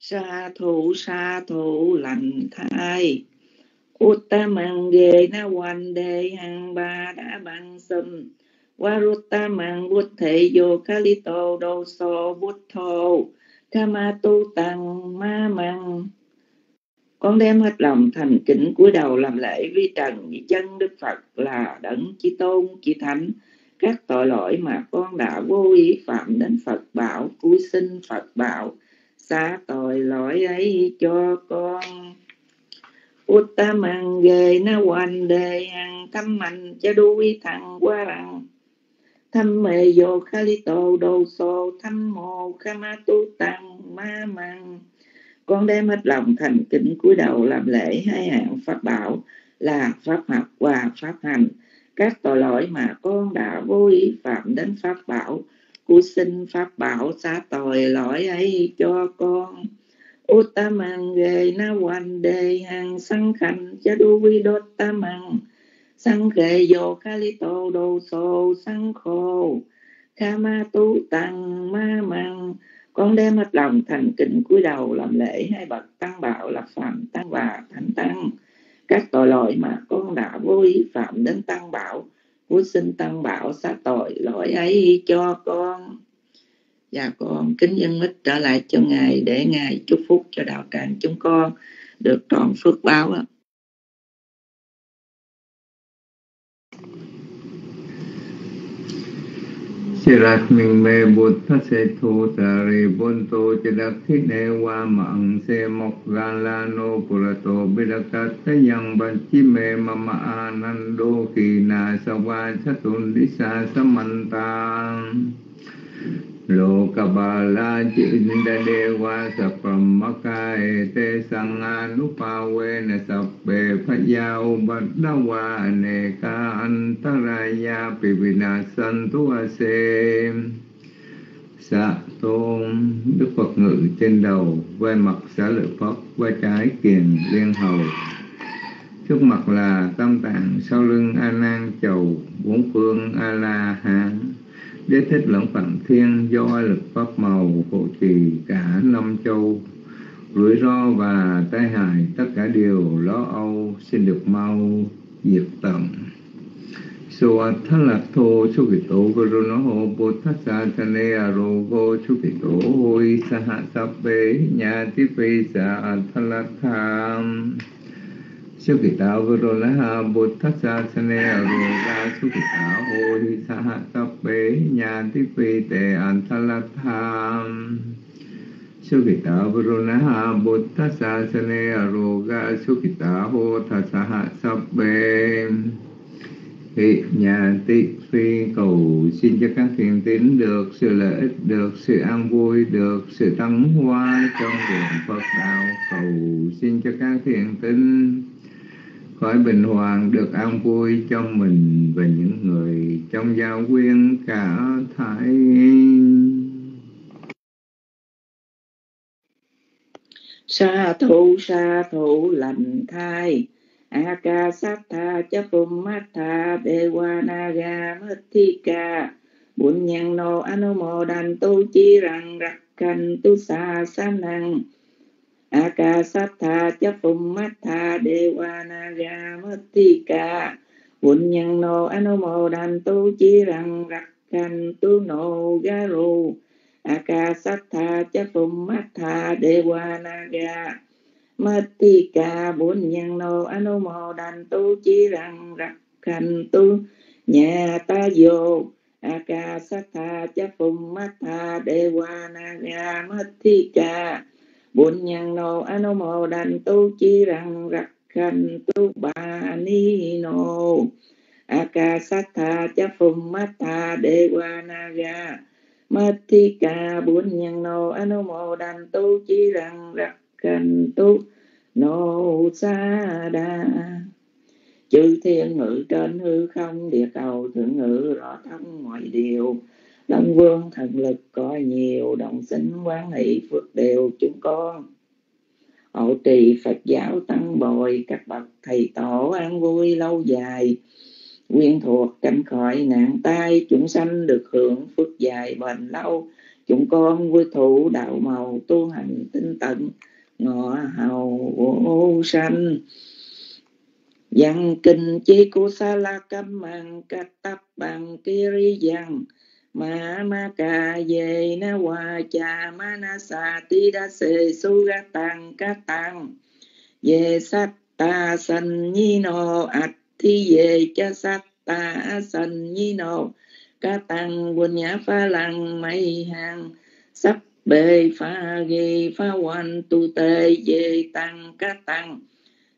sa thủ sa thủ lành thai. Uttamang ghê na quan đề hằng ba đã bằng sâm Waruttamang bút thể vô kalito đô so bút thô Kama tu tăng ma măng con đem hết lòng thành kính cúi đầu làm lễ vi trần vì chân đức phật là đấng chi tôn chi thánh. Các tội lỗi mà con đã vô ý phạm đến phật bảo, cúi xin phật bảo xa tội lỗi ấy cho con. Uttamang ghê na hoàn đề hằng thăm mạnh cha đuôi thằng qua rằng. Thăm mê vô khalito đồ sô thăm mô kama tu tăng ma măng con đem hết lòng thành kính cúi đầu làm lễ hai hạng pháp bảo là pháp học và pháp hành. Các tội lỗi mà con đã vô ý phạm đến pháp bảo cú xin pháp bảo xá tội lỗi ấy cho con. Uttamang ghê na hoàn đề hàng sanh khanh cha đu vi đốt tamang sang khề vô kali tô đồ sô sang khô kha ma tu tăng ma mang con đem hết lòng thành kính cúi đầu làm lễ hai bậc tăng bảo là phạm tăng và thánh tăng. Các tội lỗi mà con đã vô ý phạm đến tăng bảo cuối xin tăng bảo xá tội, lỗi ấy cho con và con kính dân mít trở lại cho ngài để ngài chúc phúc cho đạo tràng chúng con được trọn phước báo Ạ. Sirat mình mê bụt thất sê thu tà rì bôn tô chê đặc thiết nê wa mạng sê mọc gà la no pura tô bê đặc tát thế yang ban chí mê ma ma a nan đô kỳ na sa wa sát tôn đi sa sa man ta lô ca ba la chi đa đê wa sa pram ma ca e sang a na sa bê pha ya u tôn Đức Phật ngự trên đầu quay mặt xá lợi phật, quay trái kiền liên hầu. Trước mặt là tâm tạng Sau lưng A Nan chầu Bốn phương A La Hán. Đế thích lẫn phạm thiên Do lực pháp màu hộ trì cả năm châu. Rủi ro và tai hại Tất cả điều lo âu Xin được mau diệt tận. Suathalatho Chukito Gurunoho Bodhisattva Arogo Chukito Hoi Sahasape Nyati Pesa Athalatham Sukita Gurunaha sa sa ne a rô Nyati sư kỳ tạo Gurunaha tha sa ha Hoi Bế Thị nhà tị phi cầu xin cho các thiền tín được sự lợi ích, được sự an vui, được sự tăng hoa trong đường Phật đạo. Cầu xin cho các thiền tín khỏi bình hoàng được an vui cho mình và những người trong giao quyên cả thảy. Sa thủ sa thủ lành thai. Akasattha chapumatha Devanaga mithika Bụn nhân nô Anumodantu chi rằng rắc canh tu sa sa năng Akasattha cha mất Devanaga Mathika Bụn nhân nô Anumodantu chi rằng rắc canh tu nô garu. Akasattha cha mất Devanaga Matika bốn nhân nô anu mô đàn tu chi rằng rắc khanh tu nhà ta vô aka sát tha cha phùng mát tha đề hoa na ga matika bốn nhân nô anu mô đàn tu chi rằng rắc khanh tu bà ni nô. Ca sát tha cha phùng mát tha đề qua na ga matika bốn nhân nô anu mô đàn tu chi rằng rắc khanh tu nô sa đa chư thiên ngự trên hư không, địa cầu thượng ngự rõ thông mọi điều. Đấng vương thần lực coi nhiều, đồng sinh quán hỷ phước đều chúng con hộ trì phật giáo tăng bồi, các bậc thầy tổ an vui lâu dài. Quyên thuộc tránh khỏi nạn tai, chúng sanh được hưởng phước dài bền lâu. Chúng con vui thủ đạo màu tu hành tinh tận ngọ hầu vô sanh. Văn kinh chi của sa la cam mang cát tắp bằng kiri văn ma ma ca ye na wa cha ma na sa ti đa se su ga tăng ca tăng ye sát ta san nhi no at thi ye cha sát ta san nhi no ca tăng quân nhã pha lăng mây hàng sắp bề pha ghi pha hoàn tu tê ye tăng ca tăng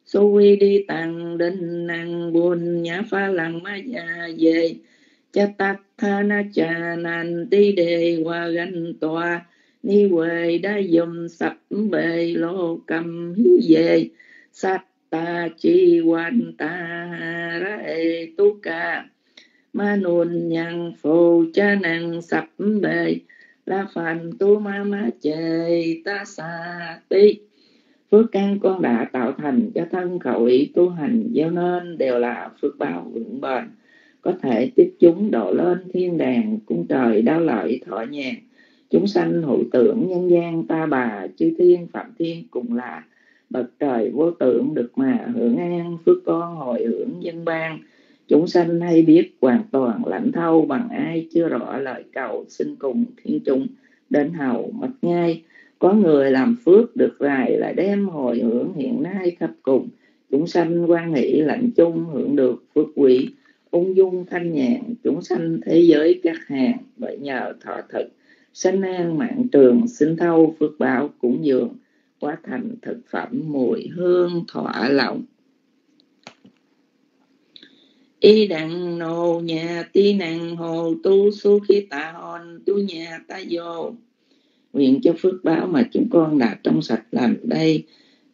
số quy đi tăng đến năng buồn nhã pha lăng ma già về cha tát tha na cha nan ti đề hoa ganh tòa, ni huệ đã dùng sập bề lô cầm hí về sát ta chi quan ta ra e tu ca, ma nôn nhang phù cha nàng sập bề la phàn tu ma ma chê ta sa ti. Phước căn con đã tạo thành cho thân khẩu ý tu hành gieo nên đều là phước báo vững bền có thể tiếp chúng độ lên thiên đàng, cung trời đau lợi, thọ nhàn chúng sanh hữu tưởng nhân gian ta bà, chư thiên phạm thiên cùng là. Bậc trời vô tưởng được mà hưởng an, phước con hồi hưởng dân ban. Chúng sanh hay biết hoàn toàn lãnh thâu bằng ai chưa rõ lời cầu xin cùng thiên chúng đến hầu mất ngay có người làm phước được rài là đem hồi hưởng hiện nay khắp cùng. Chúng sanh quan hỷ lạnh chung hưởng được phước quý ung dung thanh nhàn chúng sanh thế giới các hàng bởi nhờ thọ thực, sanh an mạng trường, sinh thâu, phước báo, cúng dường quá thành thực phẩm mùi hương thỏa lòng. Y đặng nô nhà tí nặng hồ, tu su khi tạ hòn, tu nhà ta vô nguyện cho phước báo mà chúng con đã trong sạch làm đây,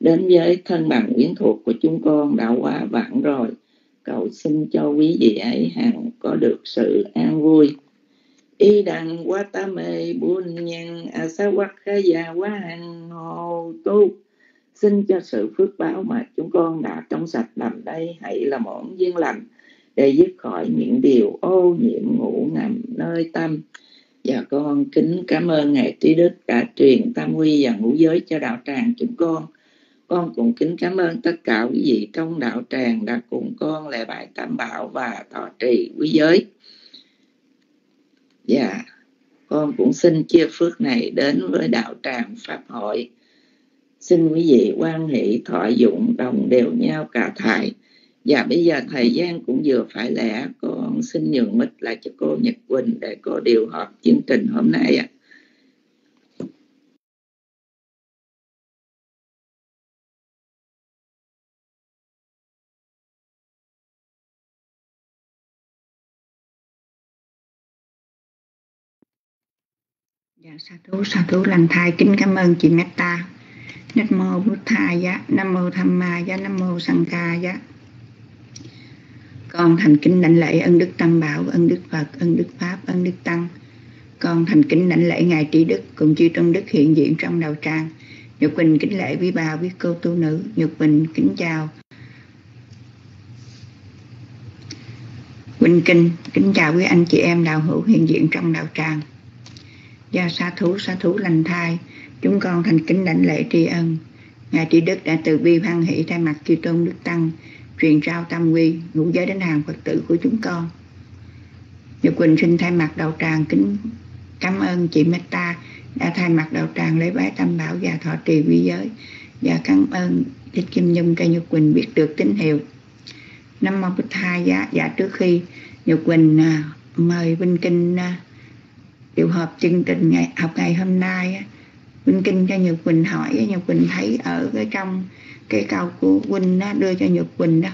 đến với thân bằng quyến thuộc của chúng con đã qua vãng rồi cầu xin cho quý vị ấy hằng có được sự an vui. Y đằng quá ta mê buôn nhân, a sa quắc khá già quá hằng hồ tu. Xin cho sự phước báo mà chúng con đã trong sạch làm đây, hãy là món duyên lành để dứt khỏi những điều ô nhiễm ngủ ngầm nơi tâm. Và con kính cảm ơn ngài trí đức đã truyền tam quy và ngũ giới cho đạo tràng chúng con con cũng kính cảm ơn tất cả quý vị trong đạo tràng đã cùng con lễ bài tam bảo và thọ trì quý giới và con cũng xin chia phước này đến với đạo tràng pháp hội xin quý vị quan hệ thọ dụng, đồng đều nhau cả thầy và bây giờ thời gian cũng vừa phải lẽ, con xin nhường mít lại cho cô Nhật Quỳnh để cô điều hợp chương trình hôm nay ạ. À. Dạ, sa thú, sa thú lành thai kính cảm ơn chị Meta. Nam mô Bụt Thầy giá, Nam mô Tham Ma giá, Nam mô Sanh Ca giá. Con thành kính đảnh lễ ân đức Tam Bảo, ân đức Phật, ân đức Pháp, ân đức Tăng. Con thành kính đảnh lễ Ngài Trí Đức cùng chư tôn đức hiện diện trong đầu trang. Nhật Bình kính lễ quý bà, quý cô tu nữ. Nhật Bình kính chào. Quỳnh Kinh kính chào quý anh chị em đạo hữu hiện diện trong đạo tràng. Do sa thú, sa thú lành thai, chúng con thành kính đảnh lễ tri ân. Ngài tri Đức đã từ bi hoan hỷ thay mặt chư tôn đức tăng truyền trao tam quy ngũ giới đến hàng phật tử của chúng con Nhật Quỳnh xin thay mặt đầu tràng kính cảm ơn chị Meta đã thay mặt đầu tràng lấy bái tâm bảo và thọ trì quy giới và cảm ơn Thích Kim Nhung cho Nhật Quỳnh biết được tín hiệu Năm Mô Bích Thai giá dạ trước khi Nhật Quỳnh à, mời Vinh Kinh à, điều hợp chương trình ngày học ngày hôm nay Vinh Kinh cho Nhật Quỳnh hỏi Nhật Quỳnh thấy ở cái trong cái câu của Quỳnh đó, đưa cho Nhật Quỳnh đó.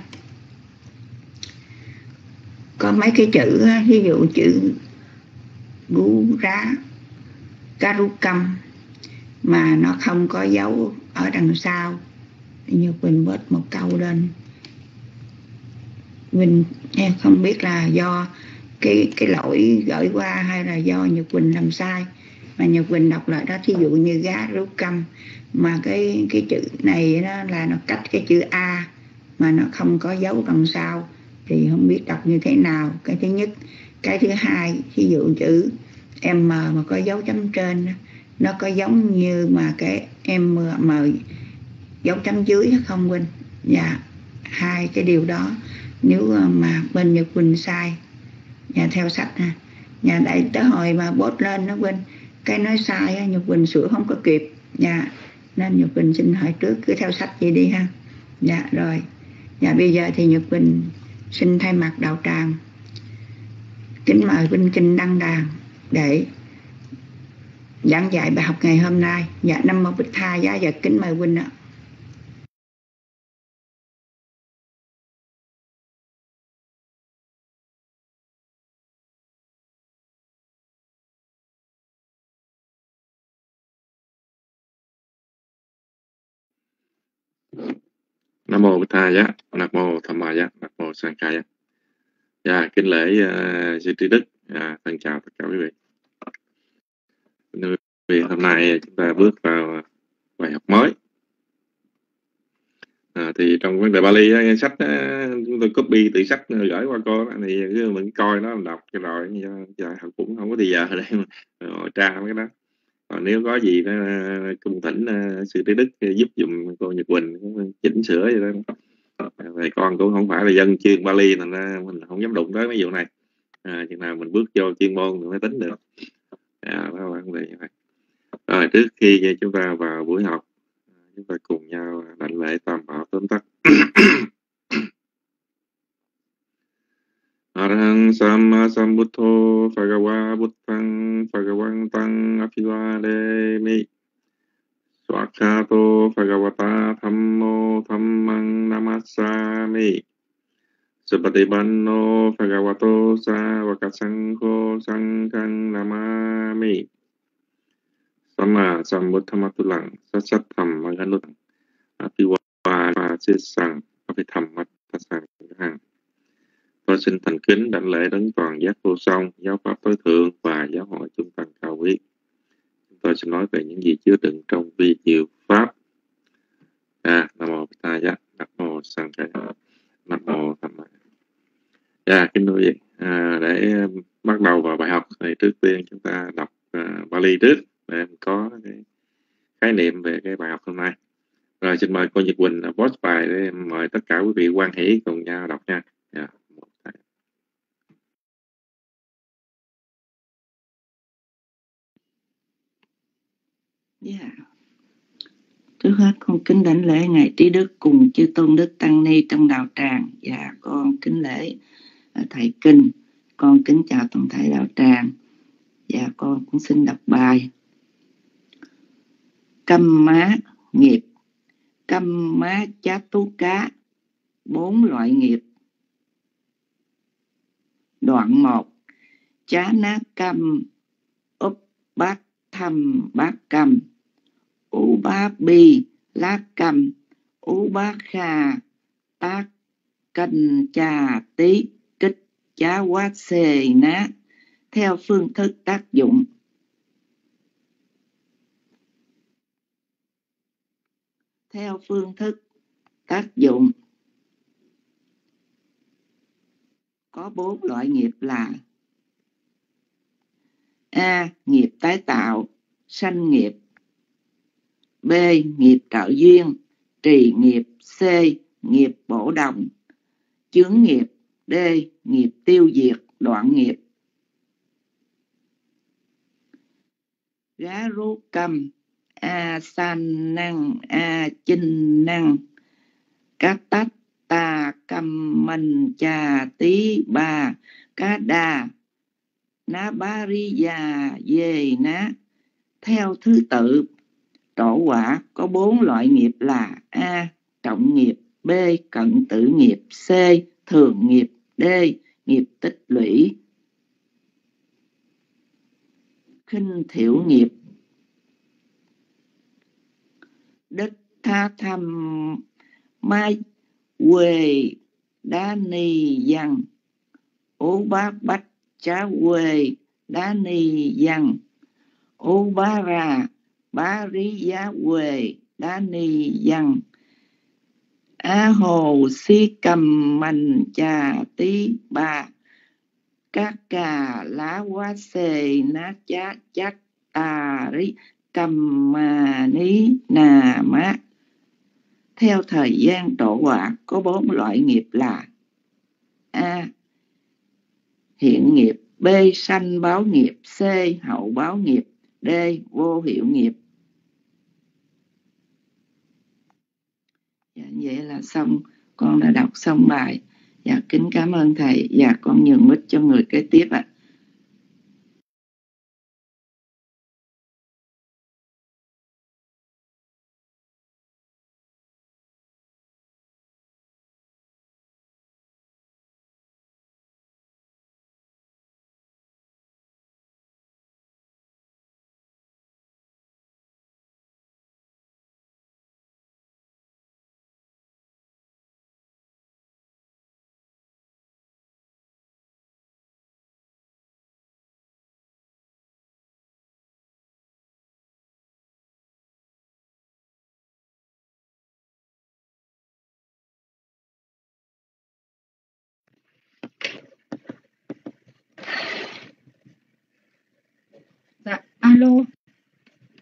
Có mấy cái chữ ví dụ chữ gú rá cam mà nó không có dấu ở đằng sau. Như Quỳnh bớt một câu lên. Quỳnh em không biết là do cái cái lỗi gửi qua hay là do Nhật Quỳnh làm sai? Mà Nhật Quỳnh đọc lại đó, thí dụ như gá rú căm mà cái cái chữ này nó là nó cách cái chữ A, mà nó không có dấu đằng sau, thì không biết đọc như thế nào. Cái thứ nhất. Cái thứ hai ví dụ chữ M mà có dấu chấm trên nó có giống như mà cái M mà dấu chấm dưới không Quỳnh? Dạ hai cái điều đó. Nếu mà bên Nhật Quỳnh sai nhà theo sách ha. Nhà đại tới hồi mà bốt lên nó quên. Cái nói sai nhục bình Quỳnh sửa không có kịp. Dạ nên nhục Quỳnh xin hỏi trước cứ theo sách vậy đi ha. Dạ rồi. Dạ bây giờ thì nhục Quỳnh xin thay mặt đạo tràng. Kính mời Vinh Kinh đăng đàn để giảng dạy bài học ngày hôm nay. Dạ năm mô bích tha giá và kính mời Vinh ạ. Mô bích tha giá nam mô tham ma giá nam mô sang ca giá. Dạ kính lễ uh, sư trí đức. Dạ, thân chào tất cả quý vị. Vì hôm nay chúng ta bước vào bài học mới. À, thì trong vấn đề Bali sách chúng tôi copy từ sách gửi qua cô thì cứ mình coi nó đọc cho rồi giờ cũng không có thời giờ để mà ờ, tra mấy cái đó còn nếu có gì nó ờ, cung thỉnh ờ, sư trí đức giúp dùm cô Nhật Quỳnh chỉnh sửa vậy đó. Ờ, Thầy con cũng không phải là dân chuyên Bali nên mình không dám đụng tới mấy vụ này. À, chừng nào mình bước vô chuyên môn thì mới tính được. À, đó là vấn đề như vậy rồi trước khi chúng ta vào buổi học chúng ta cùng nhau đảnh lễ tam bảo tóm tắt. อะรังสัมมาสัมพุทโธภะคะวะพุทธังภะคะวังตังอภิวาเรมิสวากขาโตภะคะวตาธรรมโมธรรมังนามัสสามิสุปฏิบันโนภะคะวโตสาวกสังโฆสังฆังนามามิสัมมาสัมพุทธมัตุลังสัจธรรมมังคลุตังอภิวาปาเสสังอภิธรรมมัตสังหัง Tôi xin thành kính đảnh lễ đến toàn giác vô song, giáo pháp tối thượng và giáo hội trung tăng cao quý. Chúng tôi sẽ nói về những gì chứa đựng trong vi diệu pháp. À, Nam mô Bích Ta Giác, Nam mô Sang Khai Nam mô Tham Ma. Dạ, kính thưa quý à, để bắt đầu vào bài học thì trước tiên chúng ta đọc uh, Bali trước để có cái khái niệm về cái bài học hôm nay. Rồi xin mời cô Nhật Quỳnh post bài để mời tất cả quý vị quan hỷ cùng nhau đọc nha. Yeah. Yeah. Trước hết, con kính đảnh lễ Ngài Trí Đức cùng chư Tôn Đức Tăng Ni trong đạo tràng. Và con kính lễ à, Thầy Kinh. Con kính chào toàn thể đạo tràng. Và con cũng xin đọc bài. Câm má nghiệp. Câm má chá tú cá. Bốn loại nghiệp. Đoạn một. Chá ná câm. Úp bát thăm bát câm ú bá bi lá cầm. Ú bá kha tác cần trà tí kích chá quá xề ná. Theo phương thức tác dụng. Theo phương thức tác dụng. Có bốn loại nghiệp là a. Nghiệp tái tạo, sanh nghiệp. B. Nghiệp trợ duyên, Trì nghiệp C. Nghiệp bổ đồng Chướng nghiệp D. Nghiệp tiêu diệt, đoạn nghiệp Gá rú cầm A san năng A chinh năng Cá tách ta cầm mình trà tí ba Cá đà Ná ba ri già về ná Theo thứ tự tổ quả có bốn loại nghiệp là A. Trọng nghiệp, B. Cận tử nghiệp, C. Thường nghiệp, D. Nghiệp tích lũy khinh thiểu nghiệp Đức tha thăm mai quê đá ni văn ố bá bách chá quê đá ni văn ố bá ra Bá Rí Giá quề Đá Ni Văn á Hồ Si Cầm Mành Trà Tí Ba các cà lá quá xề ná chá chắc tà rí cầm mà ní nà má theo thời gian trổ quả, có bốn loại nghiệp là a. Hiện nghiệp b. Sanh báo nghiệp c. Hậu báo nghiệp d. Vô hiệu nghiệp dạ, vậy là xong. Con đã đọc xong bài. Dạ kính cảm ơn thầy. Và dạ, con nhường mic cho người kế tiếp ạ. à. Alo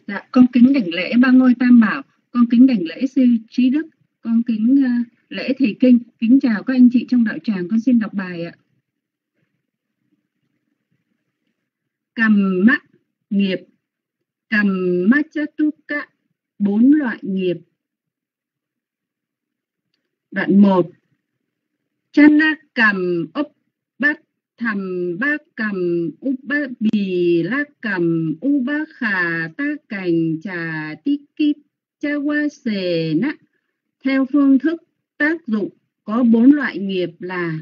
dạ. Con kính đảnh lễ ba ngôi tam bảo. Con kính đảnh lễ sư trí đức. Con kính uh, lễ thầy kinh. Kính chào các anh chị trong đạo tràng. Con xin đọc bài ạ. Cầm mắt nghiệp. Cầm mắt chatuka bốn loại nghiệp. Đoạn một. Chana cầm ốc bát thầm ba cầm u ba bì la cầm, u ba khà ta cành trà tí kíp, cha qua xề nát theo phương thức tác dụng, có bốn loại nghiệp là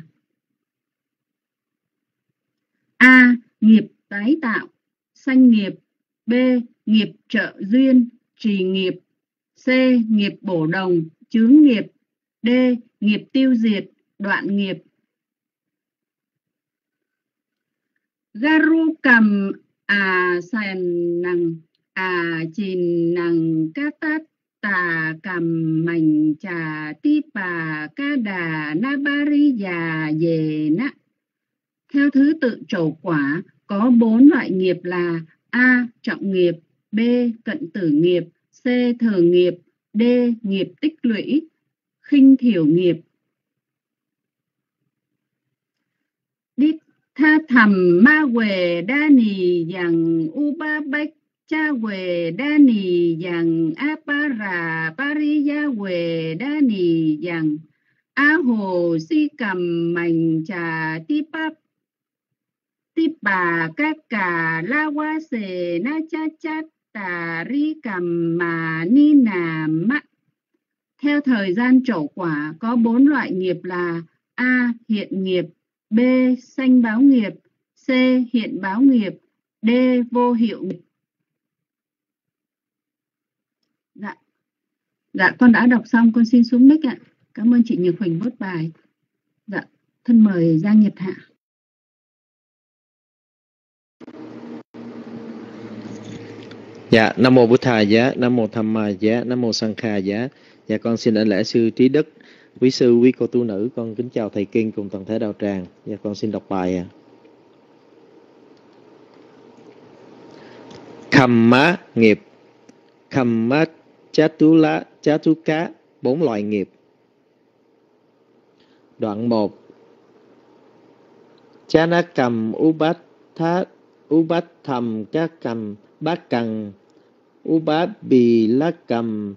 A. Nghiệp tái tạo, Sanh nghiệp B. Nghiệp trợ duyên, Trì nghiệp C. Nghiệp bổ đồng, Chướng nghiệp D. Nghiệp tiêu diệt, Đoạn nghiệp garu cầm à sàn nằng à chìn nằng ca tát, tà cầm mảnh trà ti bà ca đà na ba ri già về na theo thứ tự trổ quả, có bốn loại nghiệp là a. Trọng nghiệp, b. Cận tử nghiệp, c. Thừa nghiệp, d. Nghiệp tích lũy. Khinh thiểu nghiệp đi tha thầm ma quề đa nì dằng, u ba bách cha quề đa nì dằng, a pa rà ya quề đa nì dằng. A hồ si cầm mành trà ti pa ti bà các cà la wa sề na cha cha tà ri cầm mà ni nà mạ. Theo thời gian trổ quả, có bốn loại nghiệp là a. Hiện nghiệp B. Sanh báo nghiệp. C. Hiện báo nghiệp. D. Vô hiệu nghiệp. Dạ. Dạ con đã đọc xong. Con xin xuống mic ạ. Cảm ơn chị Nhược Huỳnh bớt bài. Dạ thân mời Giang Nhật Hạ. Dạ, Nam Mô Bụt Thà Giá, Nam Mô Tham Ma Giá, Nam Mô Sang Kha Giá. Dạ con xin đảnh lễ sư Trí Đức quý sư quý cô tu nữ con kính chào thầy kinh cùng toàn thể đạo tràng. Và dạ, con xin đọc bài à. Khamma nghiệp. Khamma chatula chát tú lá chát tú cá bốn loại nghiệp. Đoạn một. Chana cầm u bát ubat u bát thầm các cầm bát cần u bát bì lá cầm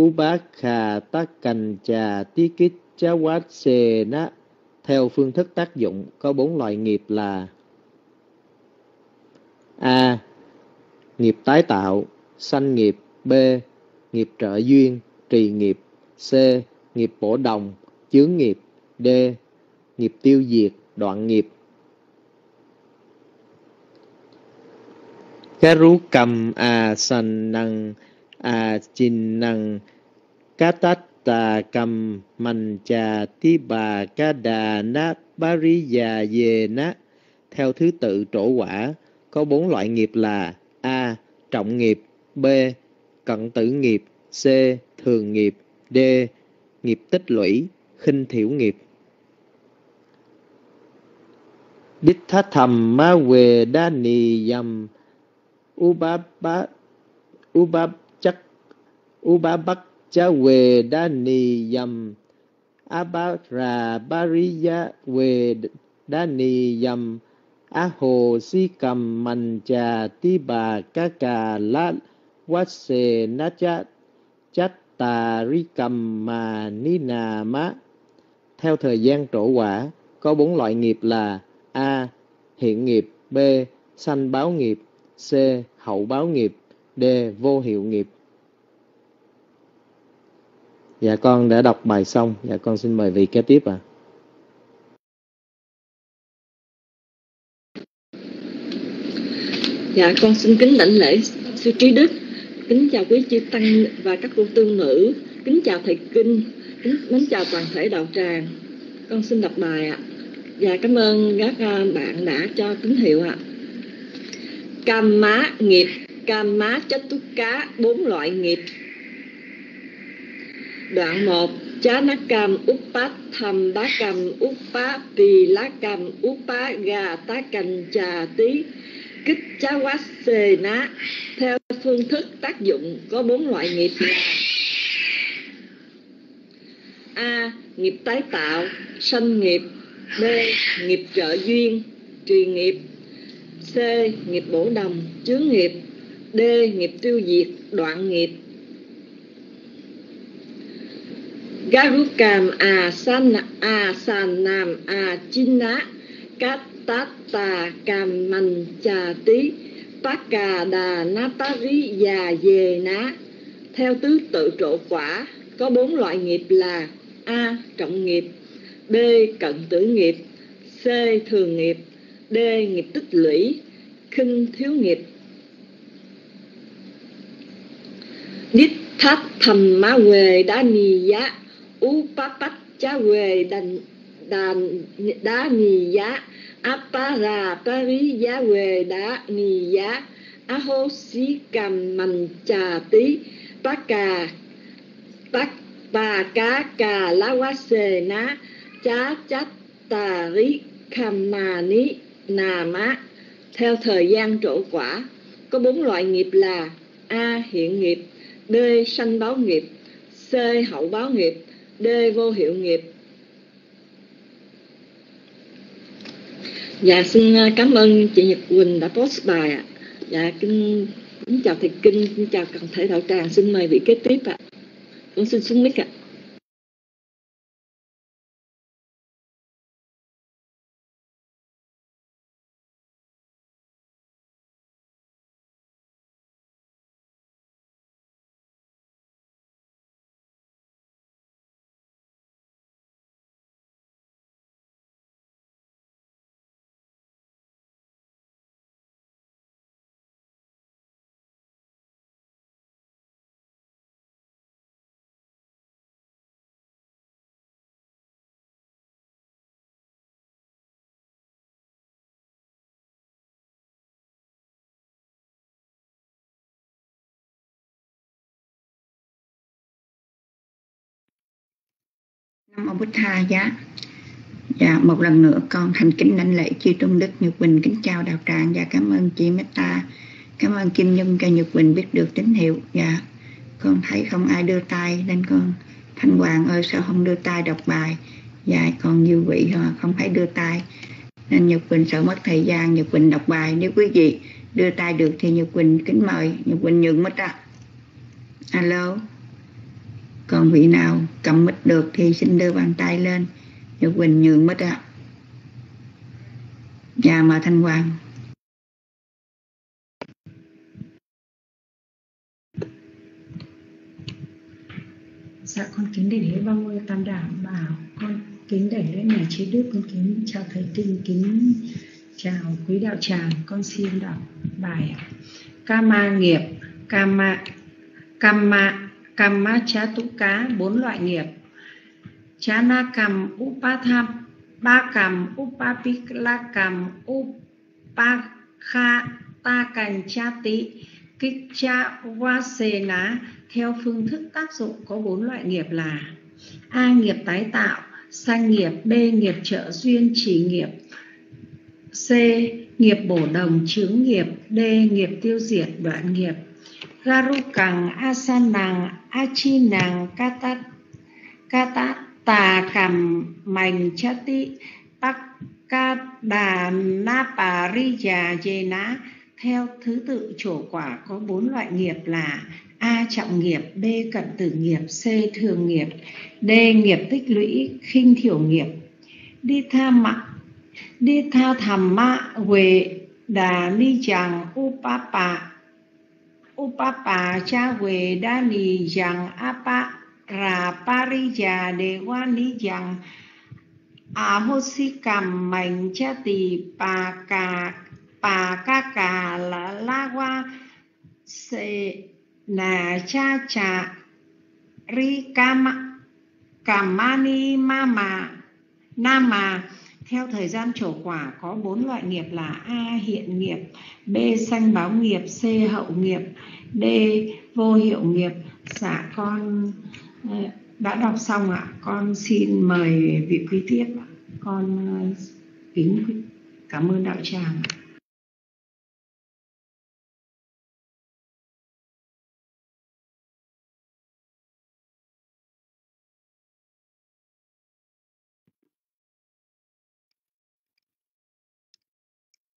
Ubakha tắc cành trà tí kích chá quát xê ná theo phương thức tác dụng, có bốn loại nghiệp là A. Nghiệp tái tạo, Sanh nghiệp B. Nghiệp trợ duyên, Trì nghiệp C. Nghiệp bổ đồng, Chướng nghiệp D. Nghiệp tiêu diệt, Đoạn nghiệp Karu cầm a sanh năng a chin năng katata cầm mành trà ti bà ca đà na bariya ye na theo thứ tự trổ quả, có bốn loại nghiệp là a, trọng nghiệp, b, cận tử nghiệp, c, thường nghiệp, d, nghiệp tích lũy, khinh thiểu nghiệp. Đích thá thầm ma quê đa nì yầm u ba ba u ba bắc cha quê đa nì yầm Abara Bariya ra đa nì yầm a hồ si cầm man cha ti bà ca cà la wat na cha chát tà ri cầm mà ni nà má theo thời gian trổ quả, có bốn loại nghiệp là a. Hiện nghiệp b. Sanh báo nghiệp c. Hậu báo nghiệp d. Vô hiệu nghiệp dạ con đã đọc bài xong. Dạ con xin mời vị kế tiếp ạ. À. Dạ con xin kính đảnh lễ sư trí đức. Kính chào quý chư tăng và các cô tương nữ. Kính chào thầy kinh. Kính mến chào toàn thể đạo tràng. Con xin đọc bài ạ. Và cảm ơn các à, bạn đã cho tín hiệu ạ. Cam má nghiệp, cam má chất túc cá, bốn loại nghiệp đoạn một, chá nát cam úp bát thầm bá cam úp bá tỳ lá cam úp bá gà tá cành trà tí kích chá quá xề ná. Theo phương thức tác dụng, có bốn loại nghiệp. Là a. Nghiệp tái tạo, sanh nghiệp. B. Nghiệp trợ duyên, trì nghiệp. C. Nghiệp bổ đồng, chướng nghiệp. D. Nghiệp tiêu diệt, đoạn nghiệp. Garukam asana asanam achina katata Kamanchati Pakada Paka Natari già về ná Theo tứ tự trộ quả, Có bốn loại nghiệp là A. Trọng nghiệp, B. Cận tử nghiệp, C. Thường nghiệp, D. Nghiệp tích lũy, khinh thiếu nghiệp Nít thát thầm má quê đá ni giá U pa pát đàn đàn đá nì giá apara pari giá về đá nì giá aho si cầm mành trà tí pa cà pa bà cá cà lá quá xề ná chá chát tà rí kham mà ní nà má theo thời gian trổ quả, có bốn loại nghiệp là a hiện nghiệp, b sanh báo nghiệp, c hậu báo nghiệp d vô hiệu nghiệp Dạ xin à, cảm ơn chị Nhật Quỳnh đã post bài ạ. Dạ kính, kính chào thầy Kinh, kính chào toàn thể đạo tràng. Xin mời vị kế tiếp ạ. Con xin xuống mic ạ. Nam mô Bích Tha giá. Dạ, một lần nữa con thành kính lãnh lễ chư Trung Đức Nhật Quỳnh kính chào đạo tràng và cảm ơn chị Meta. Cảm ơn Kim Nhung cho Nhật Quỳnh biết được tín hiệu. Dạ, con thấy không ai đưa tay nên con Thanh Hoàng ơi sao không đưa tay đọc bài. Dạ, còn như vị không phải đưa tay nên Nhật Quỳnh sợ mất thời gian Nhật Quỳnh đọc bài. Nếu quý vị đưa tay được thì Nhật Quỳnh kính mời Nhật Quỳnh nhường mất ạ. Alo còn vị nào cầm mít được thì xin đưa bàn tay lên. Nhật Quỳnh nhường mít ạ. Dạ mà Thanh Hoàng. Dạ con kính đảnh lễ ba ngôi tam đảo bảo. Con kính đảnh lễ nhà chế đức, con kính chào thầy kinh, kính chào quý đạo tràng. Con xin đọc bài Kama nghiệp, Kama Kama Kamma chá túc cá bốn loại nghiệp Chana cầm upatham ba cầm upapikla cầm upakha ta cành cha tị kích cha vasena theo phương thức tác dụng có bốn loại nghiệp là a, nghiệp tái tạo sanh nghiệp b, nghiệp trợ duyên chỉ nghiệp, C. Nghiệp bổ đồng, chướng nghiệp, D. Nghiệp tiêu diệt đoạn nghiệp Garukang asanang, achinang katat katat tà cầm mành chati tắc ca đà na ri già dê ná theo thứ tự trổ quả có bốn loại nghiệp là A. Trọng nghiệp, B. Cận tử nghiệp, C. Thường nghiệp, D. Nghiệp tích lũy, khinh thiểu nghiệp Đi tha mạ, Đi tha thầm mạ, Huệ đà ni chàng, upapa upapa cha We đa ni chàng apa ra parija dewa ni Si ahosikam mạnh cha tỳ pa ca pa ca ca la la wa se na cha cha ri kama kamani mama nama theo thời gian trổ quả, có bốn loại nghiệp là a, hiện nghiệp, b, sanh báo nghiệp, c, hậu nghiệp, d, vô hiệu nghiệp. Dạ con ờ, đã đọc xong ạ. Con xin mời vị quý tiếp con ờ, kính cảm ơn đạo tràng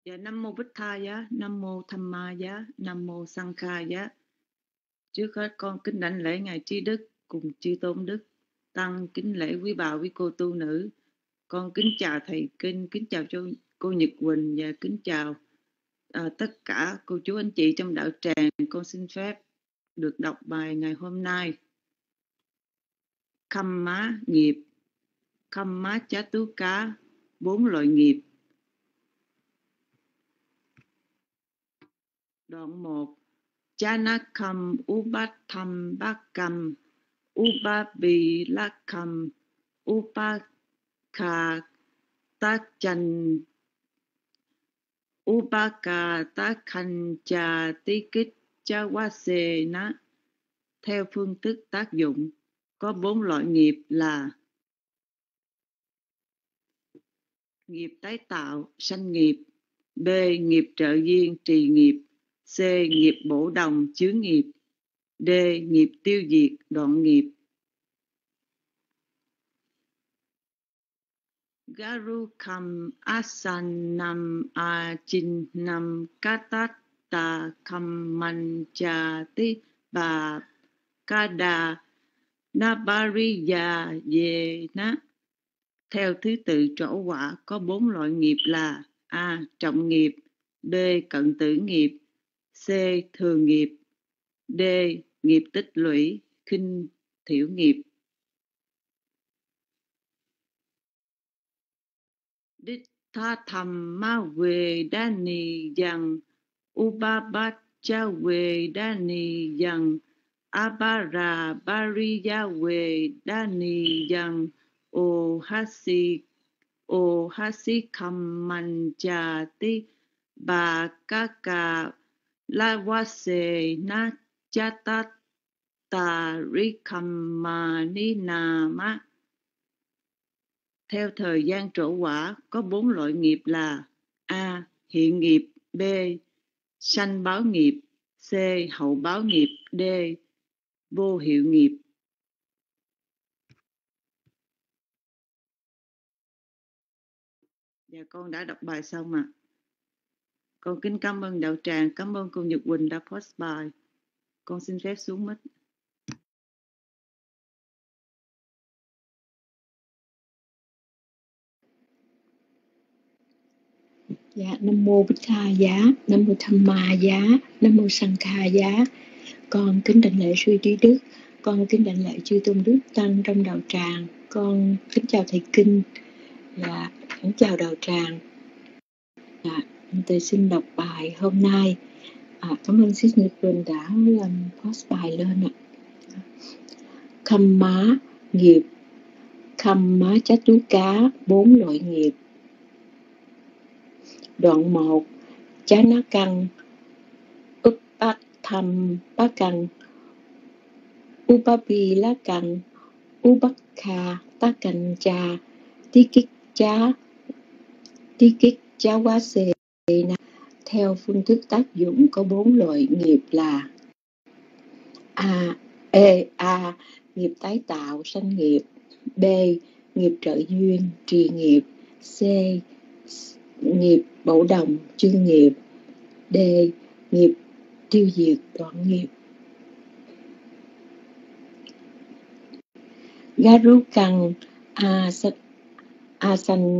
Dạ, Nam Mô Bích Tha Nam Mô Tham Ma Giá, Nam Mô Sang Kha Giá. Trước hết con kính đảnh lễ Ngài Trí Đức cùng chư Tôn Đức, Tăng kính lễ quý bà quý cô tu nữ. Con kính chào Thầy Kinh, kính chào cho cô Nhật Quỳnh và kính chào à, tất cả cô chú anh chị trong đạo tràng. Con xin phép được đọc bài ngày hôm nay. Khăm má nghiệp, khăm má chá tú cá, bốn loại nghiệp Đoạn 1 Janakam Ubatam Bakam Ubabilakam Upaka Tachan Upaka Takhancha Tikit Chawase Na theo phương thức tác dụng, có bốn loại nghiệp là nghiệp tái tạo, sanh nghiệp b nghiệp trợ duyên, trì nghiệp C. Nghiệp bổ đồng chứa nghiệp. D. Nghiệp tiêu diệt đoạn nghiệp. Garukam asanam achinnam katata kammanchati bà kada nabariya yena theo thứ tự trổ quả có bốn loại nghiệp là a. Trọng nghiệp, b. Cận tử nghiệp C. Thường nghiệp D. Nghiệp tích lũy khinh thiểu nghiệp Đích tha thầm ma về đa nì dằng Ubabat cha về đa nì dằng Abara bariya về đa nì dằng O hasi O man cha ti Bà ca ca la wase na chata Tarikammaninama Theo thời gian trổ quả, có bốn loại nghiệp là A. Hiện nghiệp B. Sanh báo nghiệp C. Hậu báo nghiệp D. Vô hiệu nghiệp Dạ con đã đọc bài xong ạ. À. Con kính cảm ơn đạo tràng, cảm ơn cô Nhật Quỳnh đã post bài. Con xin phép xuống mic. Dạ, Nam Mô Bích Tha Giá, Nam Mô Tham Ma Giá, Nam Mô Sang Kha Giá. Con kính đảnh lễ sư trí đức, con kính đảnh lễ chư tôn đức tăng trong đạo tràng, con kính chào thầy kinh, dạ, kính chào đạo tràng. Dạ, tôi xin đọc bài hôm nay. À, cảm ơn Sydney Nhật đã um, post bài lên ạ. Khăm má nghiệp. Khăm má chát chú cá bốn loại nghiệp. Đoạn 1 chá ná căng úp bát thăm bá căng u ba bì lá căng u bắc kha tá cành cha. Tí kích chá. Tí kích chá quá xê theo phương thức tác dụng có bốn loại, nghiệp là a e a, nghiệp tái tạo, sanh nghiệp, b, nghiệp trợ duyên, trì nghiệp, c nghiệp bổ đồng chuyên nghiệp, d, nghiệp tiêu diệt, đoạn nghiệp. Garukan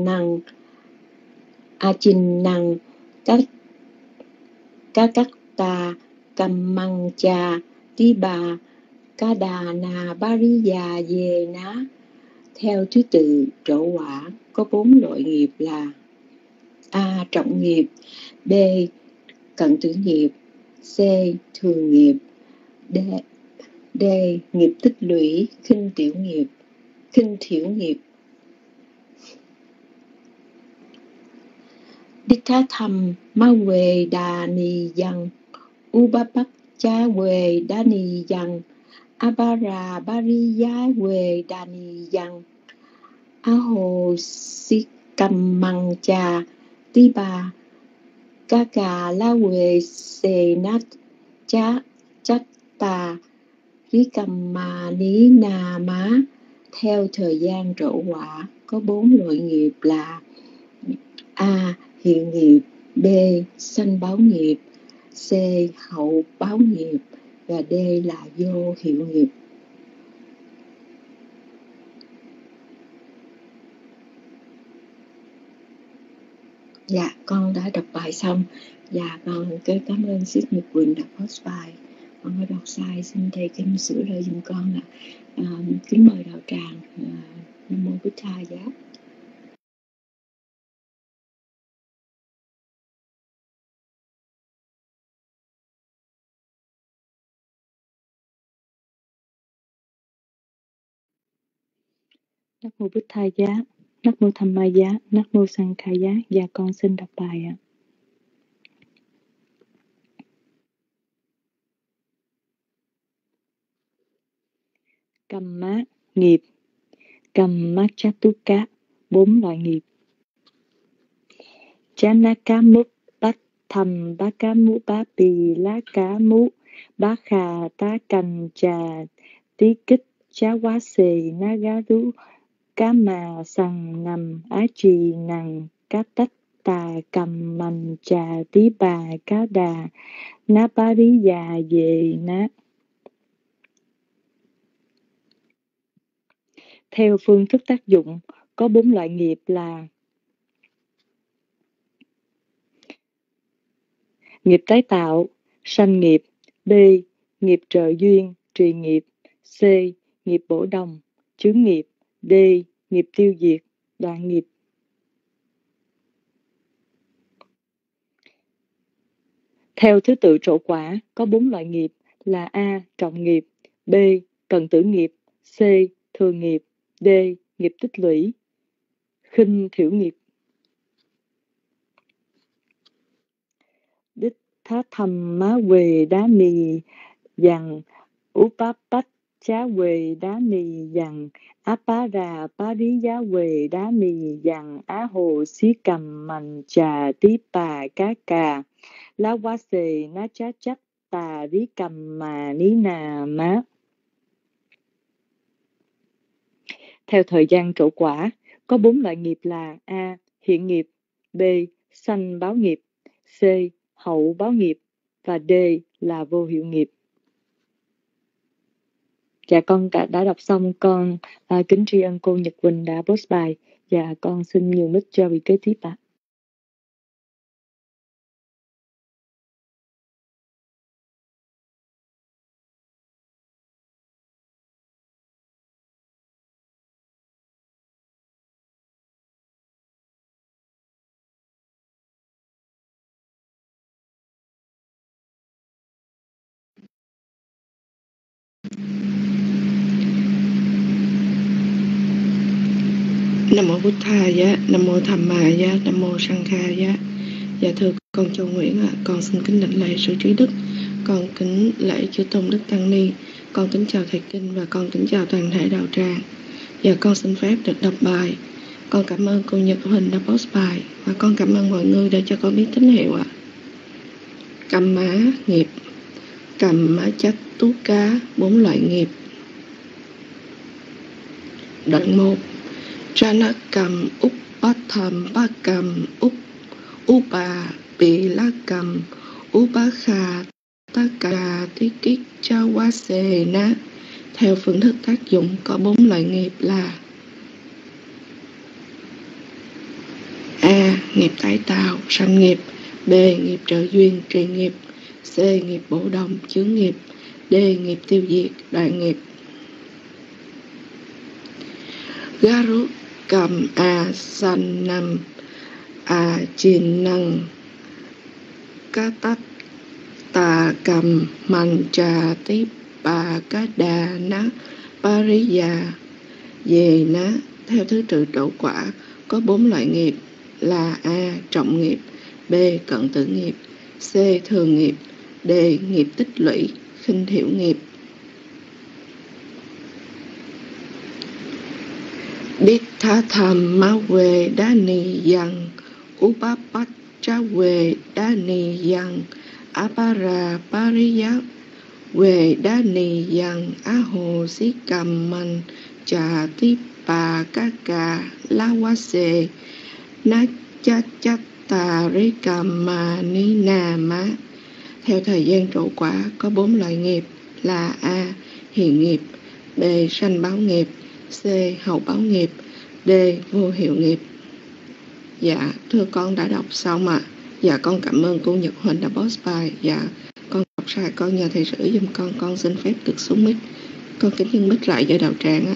năng a các năng các ta cầm măng cha tí bà ca đà nà ba ri già về ná. Theo thứ tự trổ quả có bốn loại nghiệp là a. Trọng nghiệp b. Cận tử nghiệp c. Thường nghiệp d. D. Nghiệp tích lũy, khinh tiểu nghiệp, khinh thiểu nghiệp. Đích thá thầm ma quê đà nì dần, u ba bắc cha quê đà nì dần, Dikkatham Mawe Dani Yang Ubapakcha Về Dani Yang Abara Bariya Về Dani Yang Aho Sikamang Cha Tiba Kaka La Về Senat Cha Chatta Rikamma Ní Na Má, theo thời gian trổ quả, có bốn loại nghiệp là a. Hiện nghiệp B. Sanh báo nghiệp C. Hậu báo nghiệp và D là vô hiệu nghiệp. Dạ, con đã đọc bài xong. Dạ, con cảm ơn Sít Nhật Quỳnh đã post bài con có đọc sai xin thầy kinh sửa lời dùm con ạ à. à, kính mời đạo tràng à, nam mô bích tha giá Nắc mô Bích Tha Giá, Nắc mô Tham Ma Giá, Nắc mô Sang khai Giá và con xin đọc bài ạ. Cầm má, nghiệp cầm má chát tú cá, bốn loại nghiệp Chanakamuk bát thầm bá cá mũ bá bì lá cá mũ bá khà tá cành trà tí kích chá quá xì ná gá rú cá mà sằng nằm á trì nằng cá tách tà cầm mành trà tí bà cá đà ná bá rí già về ná Theo phương thức tác dụng, có bốn loại nghiệp là nghiệp tái tạo, sanh nghiệp, B. Nghiệp trợ duyên, trì nghiệp, C. Nghiệp bổ đồng, chướng nghiệp, D. Nghiệp tiêu diệt, đoạn nghiệp. Theo thứ tự trổ quả, có bốn loại nghiệp là A. Trọng nghiệp, B. Cần tử nghiệp, C. thừa nghiệp, D. Nghiệp tích lũy khinh thiểu nghiệp Đích thá thầm má quề đá mì dằn bách chá quề đá mì dằn Apara pari giá quề đá mì dằn Á hồ xí cầm mành trà tí bà cá cà Lá quá xề ná chá chắc tà rí cầm mà ní nà má Theo thời gian trổ quả, có bốn loại nghiệp là A. Hiện nghiệp B. Sanh báo nghiệp C. Hậu báo nghiệp và D là vô hiệu nghiệp. Dạ con đã, đã đọc xong con à, kính tri ân cô Nhật Quỳnh đã post bài và dạ, con xin nhiều mic cho vị kế tiếp ạ. À. Nam mô Bụt Tha giá, Nam mô Tham Ma giá, Nam mô Sang Kha giá. Dạ thưa con Châu Nguyễn ạ, à, con xin kính đảnh lễ sự trí đức, con kính lễ chư tôn đức tăng ni, con kính chào thầy kinh và con kính chào toàn thể đạo tràng. Dạ con xin phép được đọc bài con cảm ơn cô Nhật Huỳnh đã post bài và con cảm ơn mọi người đã cho con biết tín hiệu ạ. À. Cầm má nghiệp, cầm má chất tú cá, bốn loại nghiệp. Đoạn 1 Chana cầm úp Up thầm ba cầm úp úp bà bị cầm khà cà kích theo phương thức tác dụng có bốn loại nghiệp là A. Nghiệp tái tạo, sanh nghiệp B. Nghiệp trợ duyên, trì nghiệp C. Nghiệp bổ đồng, chướng nghiệp D. Nghiệp tiêu diệt, đoạn nghiệp Garu cầm A. San nam, A. Chin năng ca tát Tà cầm Mạnh trà tiếp Bà cá đà ná Pariya Về ná, Theo thứ tự trổ quả, có bốn loại nghiệp là A. Trọng nghiệp, B. Cận tử nghiệp, C. Thường nghiệp, D. Nghiệp tích lũy, khinh thiểu nghiệp Đít tha tham ma quê đá nì dằng Upapat cha quê đá nì dằng Apara pariya về đa nì dằng Á hồ xí cầm man trà tiếp bà ca ca la wa sê na cha cha tà ri cầm mà ni nà má theo thời gian trổ quả có bốn loại nghiệp là a, hiện nghiệp, b, sanh báo nghiệp c. Hậu báo nghiệp. D. Vô hiệu nghiệp. Dạ thưa con đã đọc xong ạ. À. dạ con cảm ơn cô nhật huỳnh đã post bài. Dạ con đọc sai, con nhờ thầy sửa giùm con. Con xin phép được xuống mic. Con kính nhân mic lại cho đạo tràng á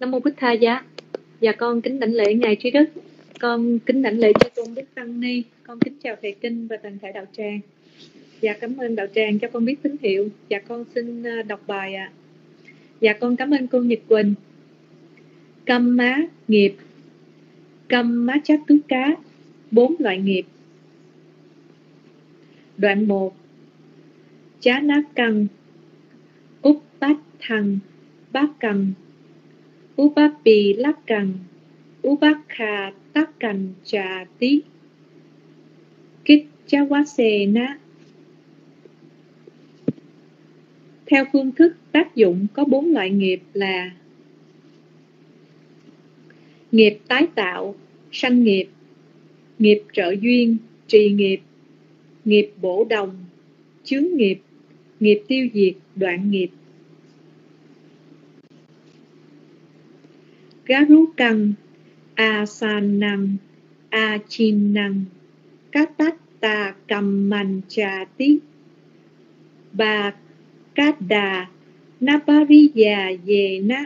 Nam mô Bích Tha Giá. và con kính đảnh lễ ngài trí đức. Con kính đảnh lễ chư tôn đức tăng ni. Con kính chào thầy kinh và toàn thể đạo tràng. Dạ cảm ơn đạo tràng cho con biết tín hiệu. Dạ con xin ờ, đọc bài ạ. À. Dạ con cảm ơn cô Nhật Quỳnh. Câm má nghiệp. Câm má chát túi cá. Bốn loại nghiệp. Đoạn 1 Chá nát căng úp bát thằng, Bát căng úp bát bì Upapi cần Upakha Takkan Chati Kichawasena. Theo phương thức tác dụng có bốn loại nghiệp là Nghiệp tái tạo, sanh nghiệp Nghiệp trợ duyên, trì nghiệp Nghiệp bổ đồng, chướng nghiệp Nghiệp tiêu diệt, đoạn nghiệp. Gá rú căng Asanang Achinang Katatta Kammanchati Bà Cát Đà Napariya Yena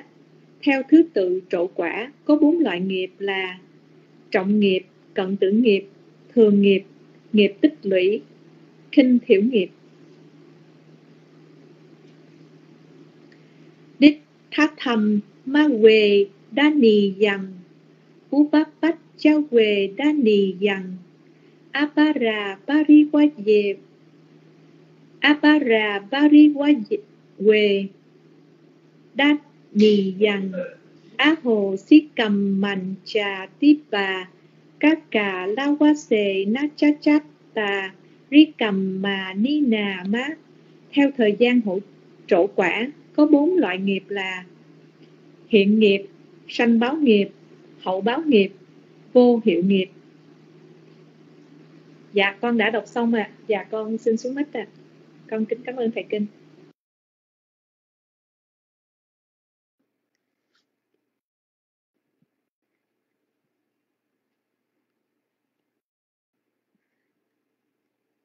theo thứ tự trổ quả có bốn loại nghiệp là trọng nghiệp, cận tử nghiệp, thường nghiệp, nghiệp tích lũy, khinh thiểu nghiệp. Đích thát thầm ma quê đa nì yang Upapat Chawe quê đa yang Apara Pariwaje Apara Pariwaje đa nì yang Á hồ xí cầm mạnh trà tiếp bà Các cả la quá xề na cha chát tà Ri cầm mà ni nà má Theo thời gian hỗ trổ quả Có bốn loại nghiệp là Hiện nghiệp sanh báo nghiệp, hậu báo nghiệp, vô hiệu nghiệp. Dạ con đã đọc xong ạ. À. Dạ con xin xuống mic ạ. À. Con kính cảm ơn thầy kinh.